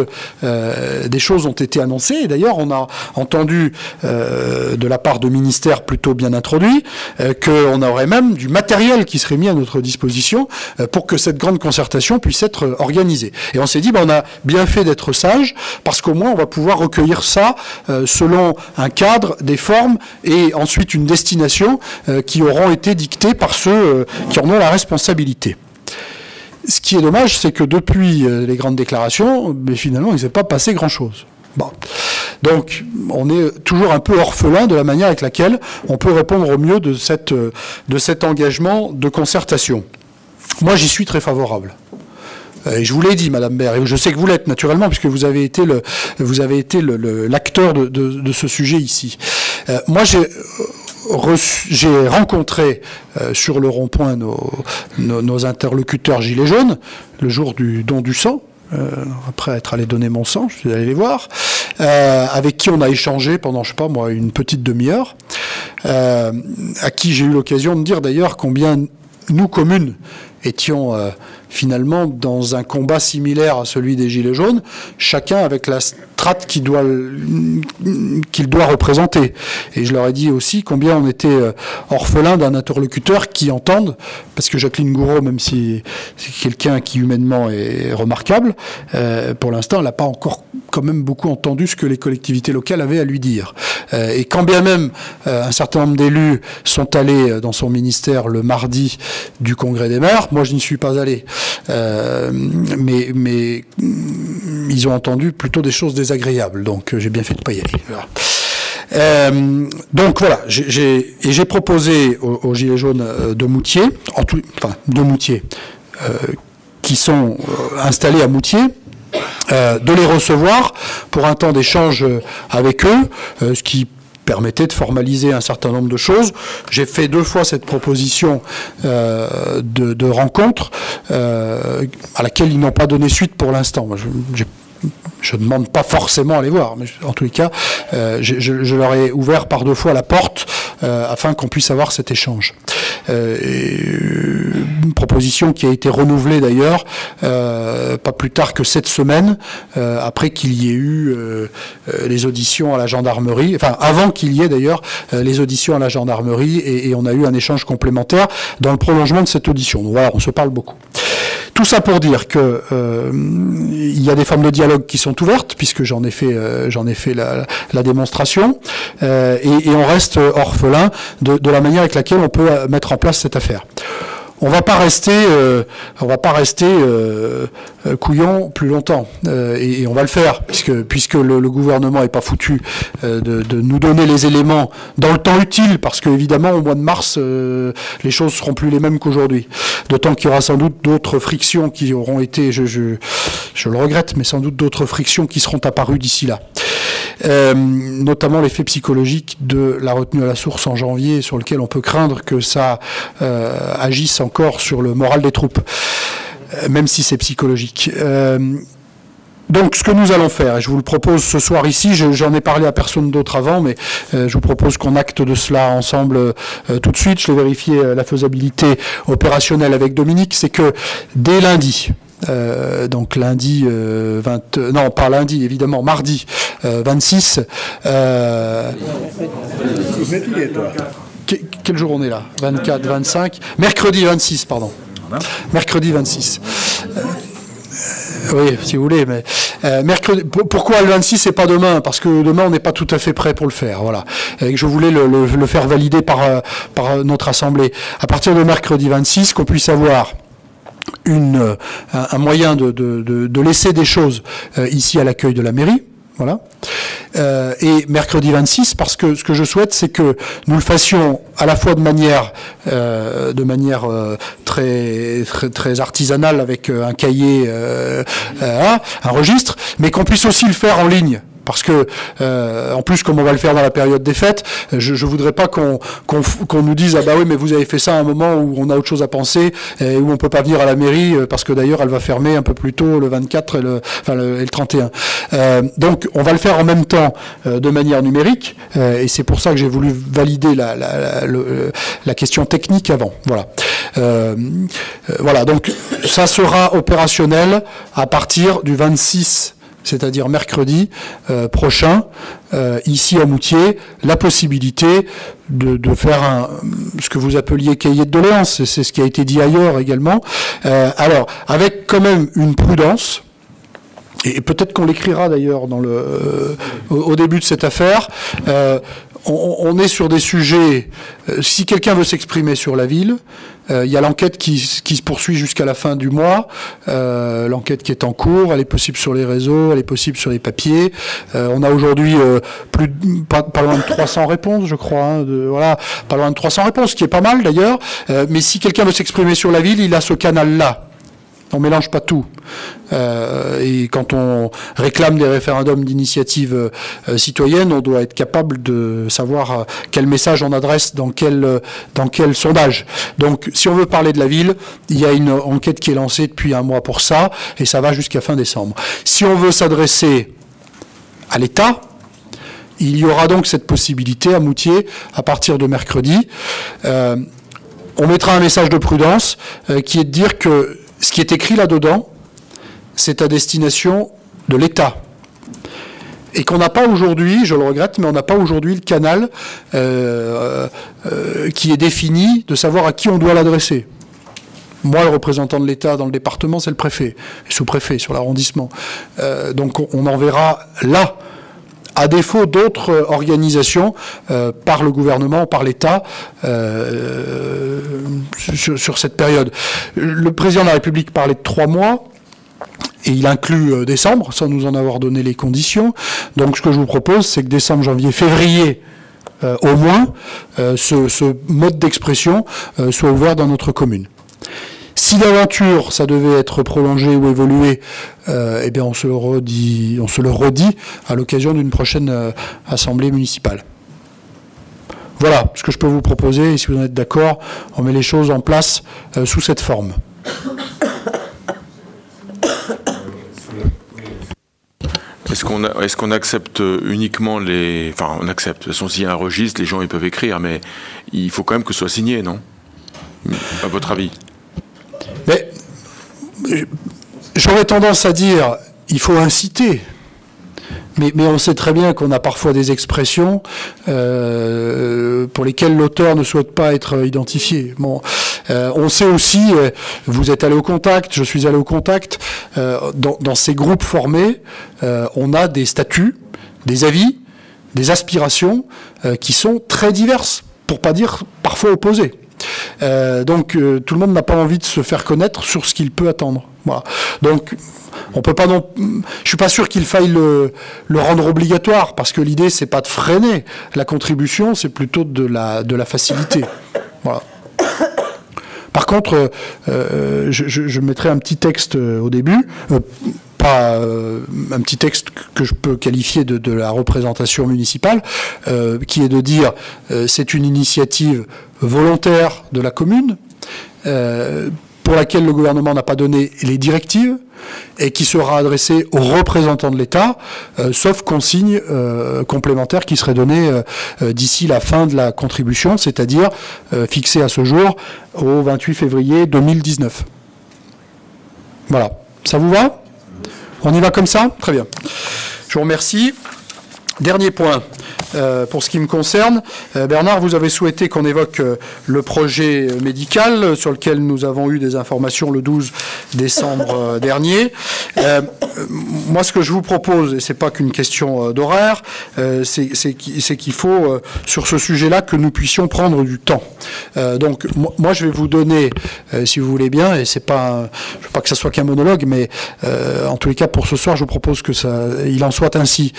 euh, des choses ont été annoncées. Et d'ailleurs, on a entendu euh, de la part de ministères plutôt bien introduits euh, qu'on aurait même du matériel qui serait mis à notre disposition pour que cette grande concertation puisse être organisée. Et on s'est dit, ben, on a bien fait d'être sage parce qu'au moins on va pouvoir recueillir ça selon un cadre, des formes et ensuite une destination qui auront été dictées par ceux qui en ont la responsabilité. Ce qui est dommage, c'est que depuis euh, les grandes déclarations, mais finalement, il ne s'est pas passé grand-chose. Donc, on est toujours un peu orphelin de la manière avec laquelle on peut répondre au mieux de, euh, cet engagement de concertation. Moi, j'y suis très favorable. Et je vous l'ai dit, Madame Baird, et je sais que vous l'êtes naturellement, puisque vous avez été l'acteur de, ce sujet ici. Euh, moi, j'ai j'ai rencontré euh, sur le rond-point nos, interlocuteurs gilets jaunes le jour du don du sang. Euh, après être allé donner mon sang, je suis allé les voir, euh, avec qui on a échangé pendant, je sais pas moi, une petite demi-heure, à qui j'ai eu l'occasion de dire d'ailleurs combien nous, communes, étions finalement dans un combat similaire à celui des Gilets jaunes, chacun avec la strate qu'il doit, représenter. Et je leur ai dit aussi combien on était euh, orphelin d'un interlocuteur qui entende, parce que Jacqueline Gouraud, même si c'est quelqu'un qui humainement est remarquable, euh, pour l'instant, elle n'a pas encore quand même beaucoup entendu ce que les collectivités locales avaient à lui dire. Euh, et quand bien même un certain nombre d'élus sont allés dans son ministère le mardi du congrès des maires, moi je n'y suis pas allé. Euh, mais, mais ils ont entendu plutôt des choses désagréables. Donc euh, j'ai bien fait de pas y aller. Euh, donc voilà, j'ai, et j'ai proposé aux, Gilets jaunes de Moutier, enfin de Moutier, qui sont installés à Moutier, de les recevoir pour un temps d'échange avec eux, ce qui permettait de formaliser un certain nombre de choses. J'ai fait deux fois cette proposition euh, de, rencontre euh, à laquelle ils n'ont pas donné suite pour l'instant. Je, ne demande pas forcément à les voir, mais en tous les cas, euh, je, leur ai ouvert par deux fois la porte afin qu'on puisse avoir cet échange. une proposition qui a été renouvelée d'ailleurs, pas plus tard que cette semaine, après qu'il y ait eu les auditions à la gendarmerie, enfin avant qu'il y ait d'ailleurs les auditions à la gendarmerie, et, et, on a eu un échange complémentaire dans le prolongement de cette audition. Donc voilà, on se parle beaucoup. Tout ça pour dire que euh, il y a des formes de dialogue qui sont ouvertes, puisque j'en ai fait, euh, j'en ai fait la, démonstration, euh, et, on reste orphelin de, de, la manière avec laquelle on peut mettre en place cette affaire on va pas rester, euh, on va pas rester euh, euh couillon plus longtemps, euh, et, on va le faire puisque puisque le, gouvernement est pas foutu euh, de, de, nous donner les éléments dans le temps utile, parce que évidemment au mois de mars les choses seront plus les mêmes qu'aujourd'hui. D'autant qu'il y aura sans doute d'autres frictions qui auront été, je, je, je le regrette, mais sans doute d'autres frictions qui seront apparues d'ici là. Euh, notamment l'effet psychologique de la retenue à la source en janvier, sur lequel on peut craindre que ça euh, agisse sur le moral des troupes, euh, même si c'est psychologique. Euh, donc, ce que nous allons faire, et je vous le propose ce soir ici, j'en ai parlé à personne d'autre avant, mais euh, je vous propose qu'on acte de cela ensemble tout de suite. Je vais vérifier la faisabilité opérationnelle avec Dominique. C'est que dès lundi, donc lundi 20, non pas lundi évidemment, mardi 26. Quel jour on est là 24, 25, mercredi 26, pardon. Mercredi 26. Oui, si vous voulez, mais euh, mercredi. Pourquoi le 26 et pas demain? Parce que demain on n'est pas tout à fait prêt pour le faire. Voilà. Et je voulais le, le, le faire valider par, euh, par notre assemblée. À partir de mercredi 26, qu'on puisse avoir une, un, moyen de, de, de, de, laisser des choses euh, ici à l'accueil de la mairie. Voilà. Euh, et mercredi 26, parce que ce que je souhaite, c'est que nous le fassions à la fois de manière, euh, de manière euh, très, très, très, artisanale avec un cahier, un registre, mais qu'on puisse aussi le faire en ligne. Parce que, euh, en plus, comme on va le faire dans la période des fêtes, je ne voudrais pas qu'on qu nous dise ah bah oui mais vous avez fait ça à un moment où on a autre chose à penser et où on peut pas venir à la mairie parce que d'ailleurs elle va fermer un peu plus tôt le 24 et le, enfin le, et le 31. Euh, donc on va le faire en même temps euh, de manière numérique euh, et c'est pour ça que j'ai voulu valider la, la, la, la, question technique avant. Voilà. Euh, voilà donc ça sera opérationnel à partir du 26 c'est-à-dire mercredi euh, prochain, euh, ici à Moutier, la possibilité de, faire ce que vous appeliez cahier de doléances, c'est ce qui a été dit ailleurs également. Euh, alors, avec quand même une prudence, et peut-être qu'on l'écrira d'ailleurs au, début de cette affaire, on, est sur des sujets, si quelqu'un veut s'exprimer sur la ville, euh, il y a l'enquête qui, se poursuit jusqu'à la fin du mois, euh, l'enquête qui est en cours, elle est possible sur les réseaux, elle est possible sur les papiers. Euh, on a aujourd'hui plus pas, pas, loin de 300 réponses, je crois. Hein, de, voilà, pas loin de 300 réponses, ce qui est pas mal d'ailleurs. mais si quelqu'un veut s'exprimer sur la ville, il a ce canal-là. On mélange pas tout. Euh, et quand on réclame des référendums d'initiative euh, citoyenne, on doit être capable de savoir euh, quel message on adresse dans quel, dans quel sondage. Donc, si on veut parler de la ville, il y a une enquête qui est lancée depuis un mois pour ça, et ça va jusqu'à fin décembre. Si on veut s'adresser à l'État, il y aura donc cette possibilité à Moutier à partir de mercredi. Euh, on mettra un message de prudence euh, qui est de dire que ce qui est écrit là-dedans, c'est à destination de l'État. Et qu'on n'a pas aujourd'hui, je le regrette, mais on n'a pas aujourd'hui le canal euh, euh, qui est défini de savoir à qui on doit l'adresser. Moi, le représentant de l'État dans le département, c'est le préfet, sous-préfet sur l'arrondissement. Euh, donc on enverra là à défaut d'autres organisations euh, par le gouvernement, par l'État, euh, sur, cette période. Le président de la République parlait de trois mois. Et il inclut euh, décembre, sans nous en avoir donné les conditions. Donc ce que je vous propose, c'est que décembre, janvier, février, au moins, ce, mode d'expression soit ouvert dans notre commune. Si l'aventure, ça devait être prolongé ou évolué, euh, eh bien on se le redit, à l'occasion d'une prochaine euh, assemblée municipale. Voilà ce que je peux vous proposer, et si vous en êtes d'accord, on met les choses en place euh, sous cette forme. Est-ce qu'on accepte uniquement les... Enfin, on accepte. De toute façon, s'il y a un registre, les gens peuvent écrire, mais il faut quand même que ce soit signé, non? À votre avis? Mais j'aurais tendance à dire, il faut inciter. Mais, on sait très bien qu'on a parfois des expressions euh, pour lesquelles l'auteur ne souhaite pas être identifié. Bon, euh, on sait aussi, euh, vous êtes allé au contact, je suis allé au contact, dans, dans ces groupes formés, on a des statuts, des avis, des aspirations qui sont très diverses, pour pas dire parfois opposées. Euh, donc euh, tout le monde n'a pas envie de se faire connaître sur ce qu'il peut attendre. Voilà. Donc on peut pas je suis pas sûr qu'il faille le, rendre obligatoire parce que l'idée c'est pas de freiner la contribution, c'est plutôt de la de la faciliter. Voilà. Par contre, euh, je, mettrai un petit texte au début, pas un petit texte que je peux qualifier de, la représentation municipale, qui est de dire euh, c'est une initiative volontaire de la commune. euh, pour laquelle le gouvernement n'a pas donné les directives et qui sera adressée aux représentants de l'État, euh, sauf consigne euh, complémentaire qui serait donnée d'ici la fin de la contribution, c'est-à-dire fixée à ce jour au 28 février 2019. Voilà. Ça vous va? On y va comme ça? Très bien. Je vous remercie. Dernier point. Euh, pour ce qui me concerne, Euh, Bernard, vous avez souhaité qu'on évoque euh, le projet médical sur lequel nous avons eu des informations le 12 décembre dernier. Moi, ce que je vous propose, et c'est pas qu'une question d'horaire, c'est qu'il faut sur ce sujet-là que nous puissions prendre du temps. Donc, mo- moi, je vais vous donner, si vous voulez bien, et c'est pas, un- veux pas que ça soit qu'un monologue, mais en tous les cas pour ce soir, je vous propose que ça, il en soit ainsi.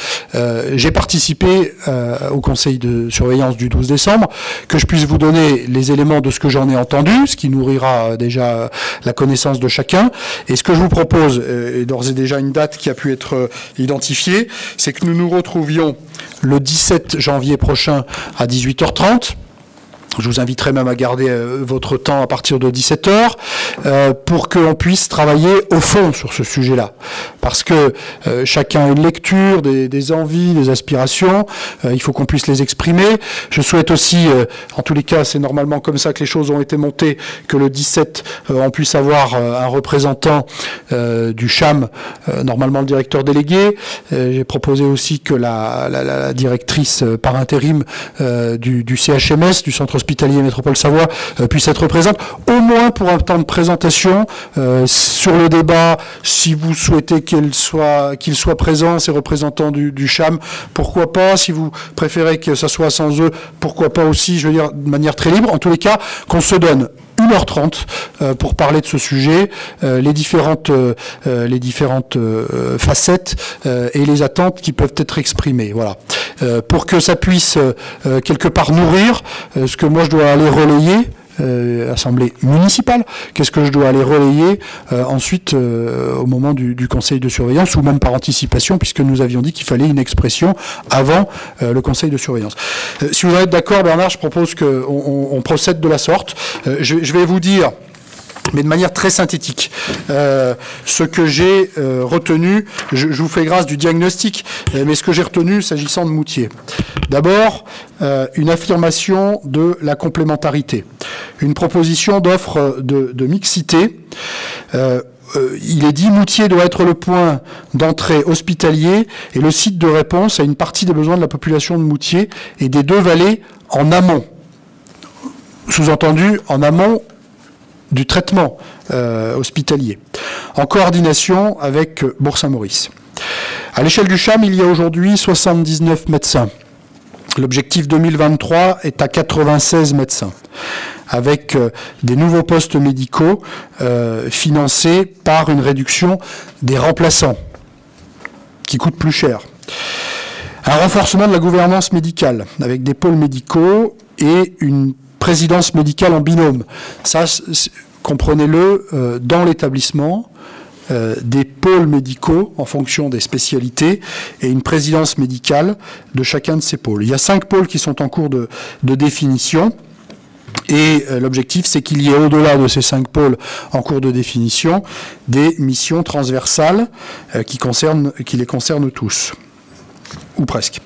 J'ai participé euh, au conseil de surveillance du 12 décembre, que je puisse vous donner les éléments de ce que j'en ai entendu, ce qui nourrira euh, déjà euh, la connaissance de chacun. Et ce que je vous propose, et d'ores et déjà une date qui a pu être identifiée, c'est que nous nous retrouvions le 17 janvier prochain à 18h30. Je vous inviterai même à garder euh, votre temps à partir de 17h euh, pour qu'on puisse travailler au fond sur ce sujet-là. Parce que euh, chacun a une lecture, des, envies, des aspirations, il faut qu'on puisse les exprimer. Je souhaite aussi, en tous les cas c'est normalement comme ça que les choses ont été montées, que le 17 euh, on puisse avoir un représentant du CHAM, normalement le directeur délégué. J'ai proposé aussi que la, directrice par intérim du, du CHMS, du Centre hospitalier Métropole Savoie, euh, puisse être présente, au moins pour un temps de présentation euh, sur le débat, si vous souhaitez qu'il soit, qu'il soit présent, ces représentants du, du CHAM, pourquoi pas, si vous préférez que ça soit sans eux, pourquoi pas aussi, je veux dire, de manière très libre, en tous les cas, qu'on se donne 1h30 euh, pour parler de ce sujet, euh, les différentes, euh, les différentes facettes et les attentes qui peuvent être exprimées. Voilà. Pour que ça puisse quelque part nourrir ce que moi je dois aller relayer. Euh, assemblée municipale, qu'est-ce que je dois aller relayer euh, ensuite euh, au moment du, conseil de surveillance ou même par anticipation puisque nous avions dit qu'il fallait une expression avant le conseil de surveillance. Si vous êtes d'accord Bernard, je propose qu'on on, procède de la sorte. Je vais vous dire mais de manière très synthétique. Euh, ce que j'ai euh, retenu, je, vous fais grâce du diagnostic, euh, mais ce que j'ai retenu s'agissant de Moutier. D'abord, une affirmation de la complémentarité, une proposition d'offre de, de mixité. Il est dit Moutier doit être le point d'entrée hospitalier et le site de réponse à une partie des besoins de la population de Moutier et des deux vallées en amont. Sous-entendu, en amont du traitement euh, hospitalier, en coordination avec euh, Bourg-Saint-Maurice. À l'échelle du CHAM, il y a aujourd'hui 79 médecins. L'objectif 2023 est à 96 médecins, avec euh, des nouveaux postes médicaux financés par une réduction des remplaçants, qui coûtent plus cher. Un renforcement de la gouvernance médicale, avec des pôles médicaux et une présidence médicale en binôme. Ça, comprenez-le, euh, dans l'établissement, euh, des pôles médicaux en fonction des spécialités et une présidence médicale de chacun de ces pôles. Il y a cinq pôles qui sont en cours de, de définition. Et euh, l'objectif, c'est qu'il y ait au-delà de ces cinq pôles en cours de définition des missions transversales qui, concernent, qui les concernent tous, ou presque.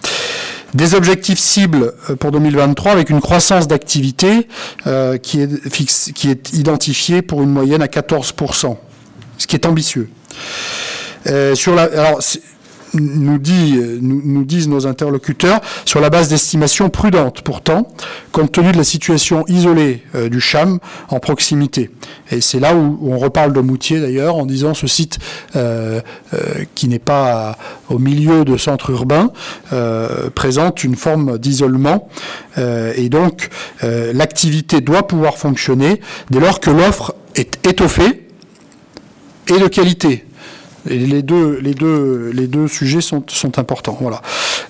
Des objectifs cibles euh, pour 2023 avec une croissance d'activité euh, qui, est fixe- qui est identifiée pour une moyenne à 14%, ce qui est ambitieux. Euh, sur la, alors, euh, nous, nous disent nos interlocuteurs, sur la base d'estimations prudentes, pourtant, compte tenu de la situation isolée euh, du CHAM en proximité. Et c'est là où, on reparle de Moutier d'ailleurs, en disant ce site euh, qui n'est pas au milieu de centres urbains présente une forme d'isolement. Et donc, l'activité doit pouvoir fonctionner dès lors que l'offre est étoffée et de qualité. Les deux, les deux, les deux sujets sont, sont importants. Voilà.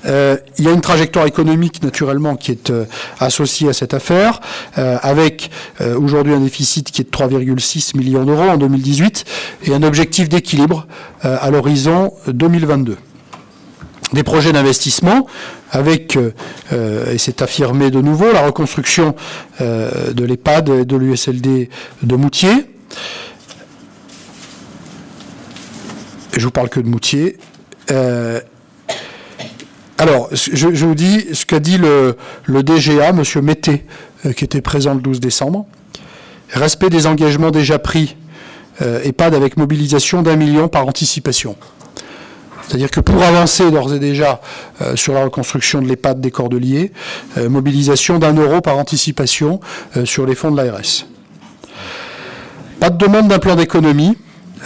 Euh, il y a une trajectoire économique naturellement qui est euh, associée à cette affaire, euh, avec aujourd'hui un déficit qui est de 3,6 millions d'euros en 2018 et un objectif d'équilibre à l'horizon 2022 des projets d'investissement avec, et c'est affirmé de nouveau, la reconstruction de l'EHPAD et de l'USLD de Moutier. Je vous parle que de Moutier. Euh, alors, je, vous dis ce qu'a dit le, DGA, M. Mété, euh, qui était présent le 12 décembre. Respect des engagements déjà pris, euh, EHPAD avec mobilisation d'un million par anticipation. C'est-à-dire que pour avancer d'ores et déjà sur la reconstruction de l'EHPAD des Cordeliers, mobilisation d'un euro par anticipation sur les fonds de l'ARS. Pas de demande d'un plan d'économie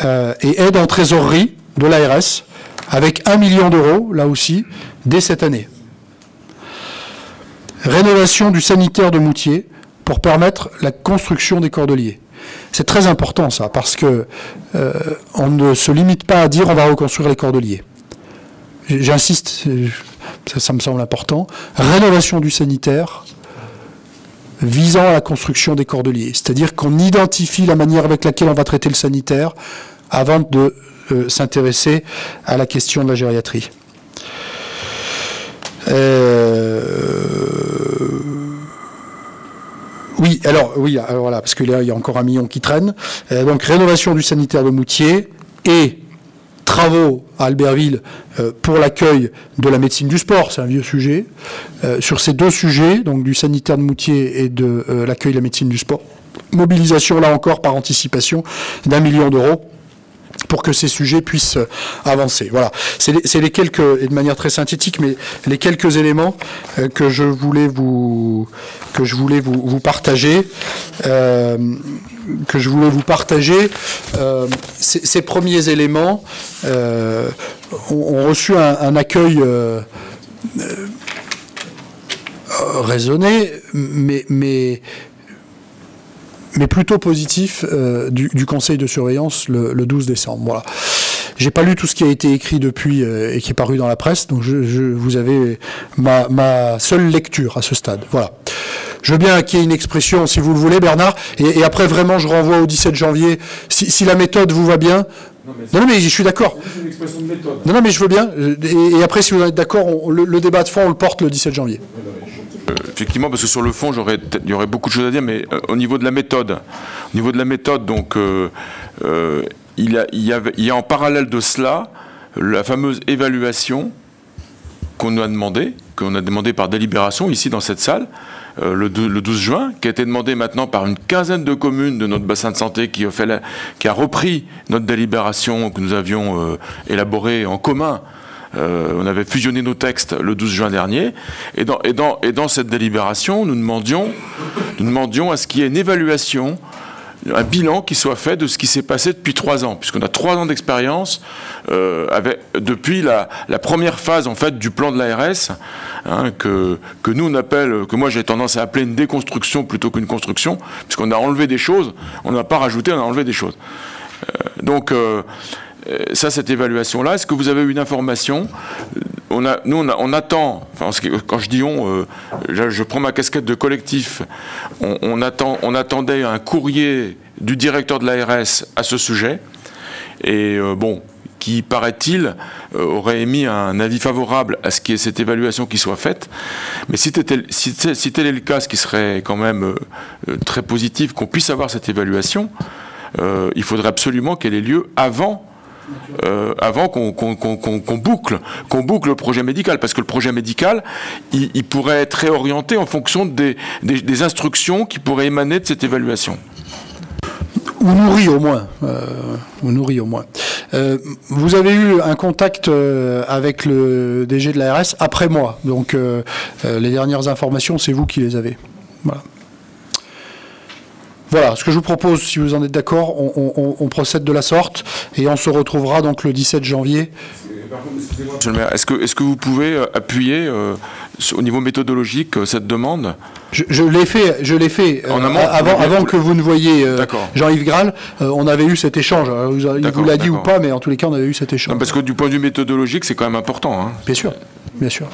et aide en trésorerie de l'ARS avec un million d'euros, là aussi, dès cette année. Rénovation du sanitaire de Moutier pour permettre la construction des Cordeliers. C'est très important ça, parce que euh, on ne se limite pas à dire on va reconstruire les Cordeliers. J'insiste, ça me semble important. Rénovation du sanitaire visant à la construction des Cordeliers, c'est-à-dire qu'on identifie la manière avec laquelle on va traiter le sanitaire avant de euh, s'intéresser à la question de la gériatrie. Euh, oui, alors oui, alors voilà, parce que là il y a encore un million qui traîne. Euh, donc rénovation du sanitaire de Moutier et travaux à Albertville pour l'accueil de la médecine du sport, c'est un vieux sujet. Sur ces deux sujets, donc du sanitaire de Moutier et de l'accueil de la médecine du sport, mobilisation là encore par anticipation d'un million d'euros pour que ces sujets puissent euh, avancer. Voilà, c'est les, quelques, et de manière très synthétique, mais les quelques éléments euh, que je voulais vous, que je voulais vous, partager, euh, que je voulais vous partager. Ces, premiers éléments ont, reçu un, accueil. raisonné, mais, mais, mais plutôt positif euh, du, du conseil de surveillance le, le 12 décembre. Voilà. J'ai pas lu tout ce qui a été écrit depuis euh, et qui est paru dans la presse, donc je, je- vous avez ma, ma seule lecture à ce stade. Voilà. Je veux bien qu'il y ait une expression, si vous le voulez, Bernard, et, et après vraiment je renvoie au 17 janvier. Si, si la méthode vous va bien. Non, non, mais je suis d'accord. C'est une expression de méthode. Non, non, mais je veux bien. Et, et après, si vous êtes d'accord, on- le, le débat de fond, on le porte le 17 janvier. Effectivement, parce que sur le fond, il y aurait beaucoup de choses à dire, mais euh, au niveau de la méthode, au niveau de la méthode, donc, euh, euh, il, y a, en parallèle de cela la fameuse évaluation qu'on a demandé, qu'on a demandé par délibération ici dans cette salle, le, deux- le 12 juin, qui a été demandé maintenant par une quinzaine de communes de notre bassin de santé qui a, repris notre délibération que nous avions élaborée en commun. Euh, on avait fusionné nos textes le 12 juin dernier, et dans, et dans, et dans cette délibération, nous demandions, nous demandions à ce qu'il y ait une évaluation un bilan qui soit fait de ce qui s'est passé depuis trois ans, puisqu'on a trois ans d'expérience euh, depuis la, première phase en fait du plan de l'ARS, hein, que, que nous on appelle, que moi j'ai tendance à appeler une déconstruction plutôt qu'une construction, puisqu'on a enlevé des choses, on n'a pas rajouté, on a enlevé des choses. Euh, donc ça, cette évaluation-là, est-ce que vous avez une information on a, Nous, on, attend, qui- quand je dis on, euh, je, prends ma casquette de collectif, on, on attend, on attendait un courrier du directeur de l'ARS à ce sujet, et euh, bon, qui, paraît-il, euh, aurait émis un avis favorable à ce qu'il y ait cette évaluation qui soit faite. Mais si, tel est le cas, ce qui serait quand même euh, euh, très positif, qu'on puisse avoir cette évaluation, euh, il faudrait absolument qu'elle ait lieu avant euh, avant qu'on boucle, qu'on boucle le projet médical, parce que le projet médical, il, pourrait être réorienté en fonction des, instructions qui pourraient émaner de cette évaluation. Ou nourri au moins. Euh, au moins. Euh, vous avez eu un contact avec le DG de l'ARS après moi. Donc les dernières informations, c'est vous qui les avez. Voilà. Voilà, ce que je vous propose, si vous en êtes d'accord, on, procède de la sorte et on se retrouvera donc le 17 janvier. Monsieur le maire, est-ce que, est que vous pouvez euh, appuyer euh, au niveau méthodologique euh, cette demande? Je, l'ai fait, je l'ai fait avant, avant que vous ne voyiez Jean-Yves Graal. on avait eu cet échange. il vous l'a dit ou pas, mais en tous les cas, on avait eu cet échange. parce que du point de vue méthodologique, c'est quand même important. Hein. Bien sûr bien sûr.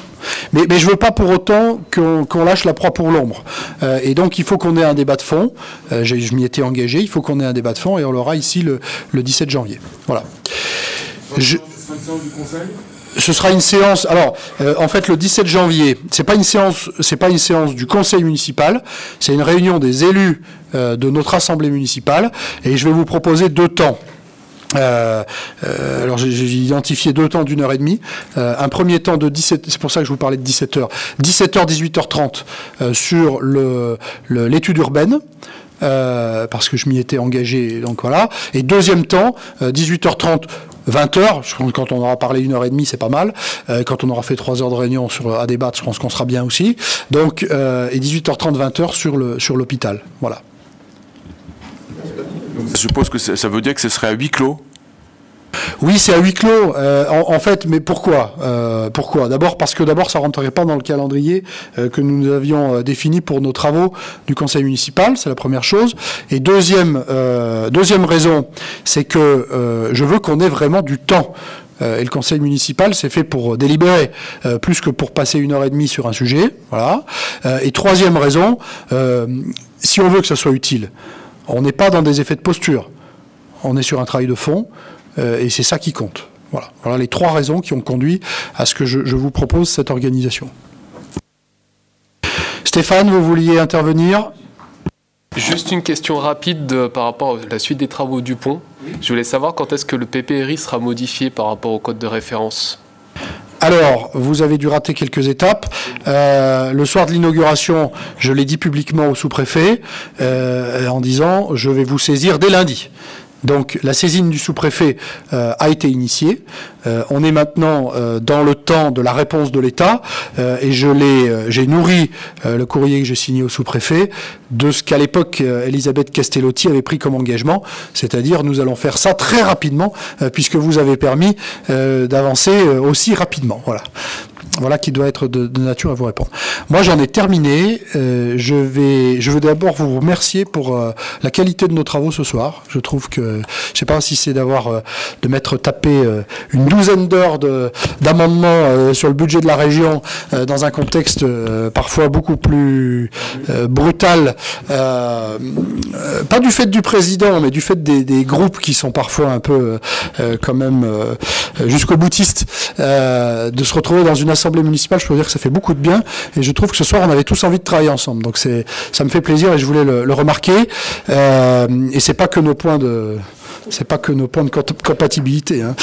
Mais, je ne veux pas pour autant qu'on lâche la proie pour l'ombre. Euh, et donc, il faut qu'on ait un débat de fond. Euh, je m'y étais engagé. Il faut qu'on ait un débat de fond et on l'aura ici le, le, 17 janvier. Voilà. Ce sera une séance. Alors, euh, en fait, le 17 janvier, c'est pas une séance, c'est pas une séance du conseil municipal. C'est une réunion des élus de notre assemblée municipale. Et je vais vous proposer deux temps. Euh, euh, alors j'ai identifié deux temps d'une heure et demie. Euh, un premier temps de 17, c'est pour ça que je vous parlais de 17 heures, 17h 18h30 sur le l'étude urbaine. parce que je m'y étais engagé, donc voilà. Et deuxième temps, 18h30, 20h, je pense quand on aura parlé une heure et demie, c'est pas mal. quand on aura fait trois heures de réunion sur, à débattre, je pense qu'on sera bien aussi. Donc, et 18h30, 20h sur le sur l'hôpital, voilà. Je suppose que ça veut dire que ce serait à huis clos oui, c'est à huis clos. Euh, en, fait, mais pourquoi euh, Pourquoi? D'abord parce que d'abord, ça rentrerait pas dans le calendrier euh, que nous avions défini pour nos travaux du conseil municipal. C'est la première chose. Et deuxième, deuxième raison, c'est que je veux qu'on ait vraiment du temps. et le conseil municipal, c'est fait pour délibérer, plus que pour passer une heure et demie sur un sujet. Voilà. et troisième raison, si on veut que ça soit utile, on n'est pas dans des effets de posture. On est sur un travail de fond euh, et c'est ça qui compte. Voilà. voilà les trois raisons qui ont conduit à ce que je, vous propose cette organisation. Stéphane, vous vouliez intervenir? Juste une question rapide par rapport à la suite des travaux du pont. Je voulais savoir quand est-ce que le PPRI sera modifié par rapport au code de référence? Alors, vous avez dû rater quelques étapes. Euh, le soir de l'inauguration, je l'ai dit publiquement au sous-préfet euh, en disant je vais vous saisir dès lundi. Donc la saisine du sous-préfet euh, a été initiée. Euh, on est maintenant euh, dans le temps de la réponse de l'État et j'ai nourri le courrier que j'ai signé au sous-préfet de ce qu'à l'époque Elisabeth Castellotti avait pris comme engagement, c'est-à-dire nous allons faire ça très rapidement puisque vous avez permis d'avancer aussi rapidement. Voilà voilà qui doit être de, nature à vous répondre. Moi, j'en ai terminé. Euh, je veux d'abord vous remercier pour euh, la qualité de nos travaux ce soir. Je trouve que, je sais pas si c'est d'avoir, euh, de m'être tapé une douzaine d'heures d'amendements sur le budget de la région dans un contexte parfois beaucoup plus brutal, pas du fait du président, mais du fait des, des, groupes qui sont parfois un peu quand même jusqu'au boutiste, de se retrouver dans une assemblée municipale, je peux dire que ça fait beaucoup de bien. Et je trouve que ce soir, on avait tous envie de travailler ensemble. Donc c'est, ça me fait plaisir et je voulais le, remarquer. Euh, et c'est pas que nos points de, c'est pas que nos points de compatibilité. Hein.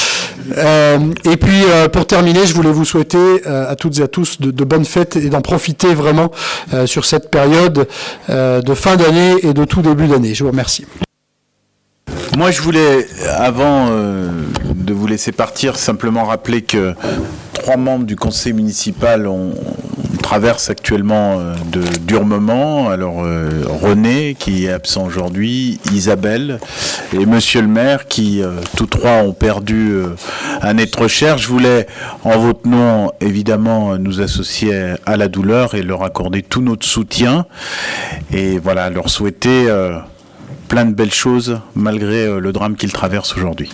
Euh, et puis euh, pour terminer, je voulais vous souhaiter à toutes et à tous de bonnes fêtes et d'en profiter vraiment sur cette période de fin d'année et de tout début d'année. Je vous remercie. Moi, je voulais, avant de vous laisser partir, simplement rappeler que trois membres du conseil municipal ont, traversent actuellement euh, de durs moments. Alors euh, René qui est absent aujourd'hui, Isabelle et Monsieur le maire qui euh, tous trois ont perdu un être cher. Je voulais en votre nom évidemment nous associer à la douleur et leur accorder tout notre soutien et voilà leur souhaiter plein de belles choses malgré le drame qu'ils traversent aujourd'hui.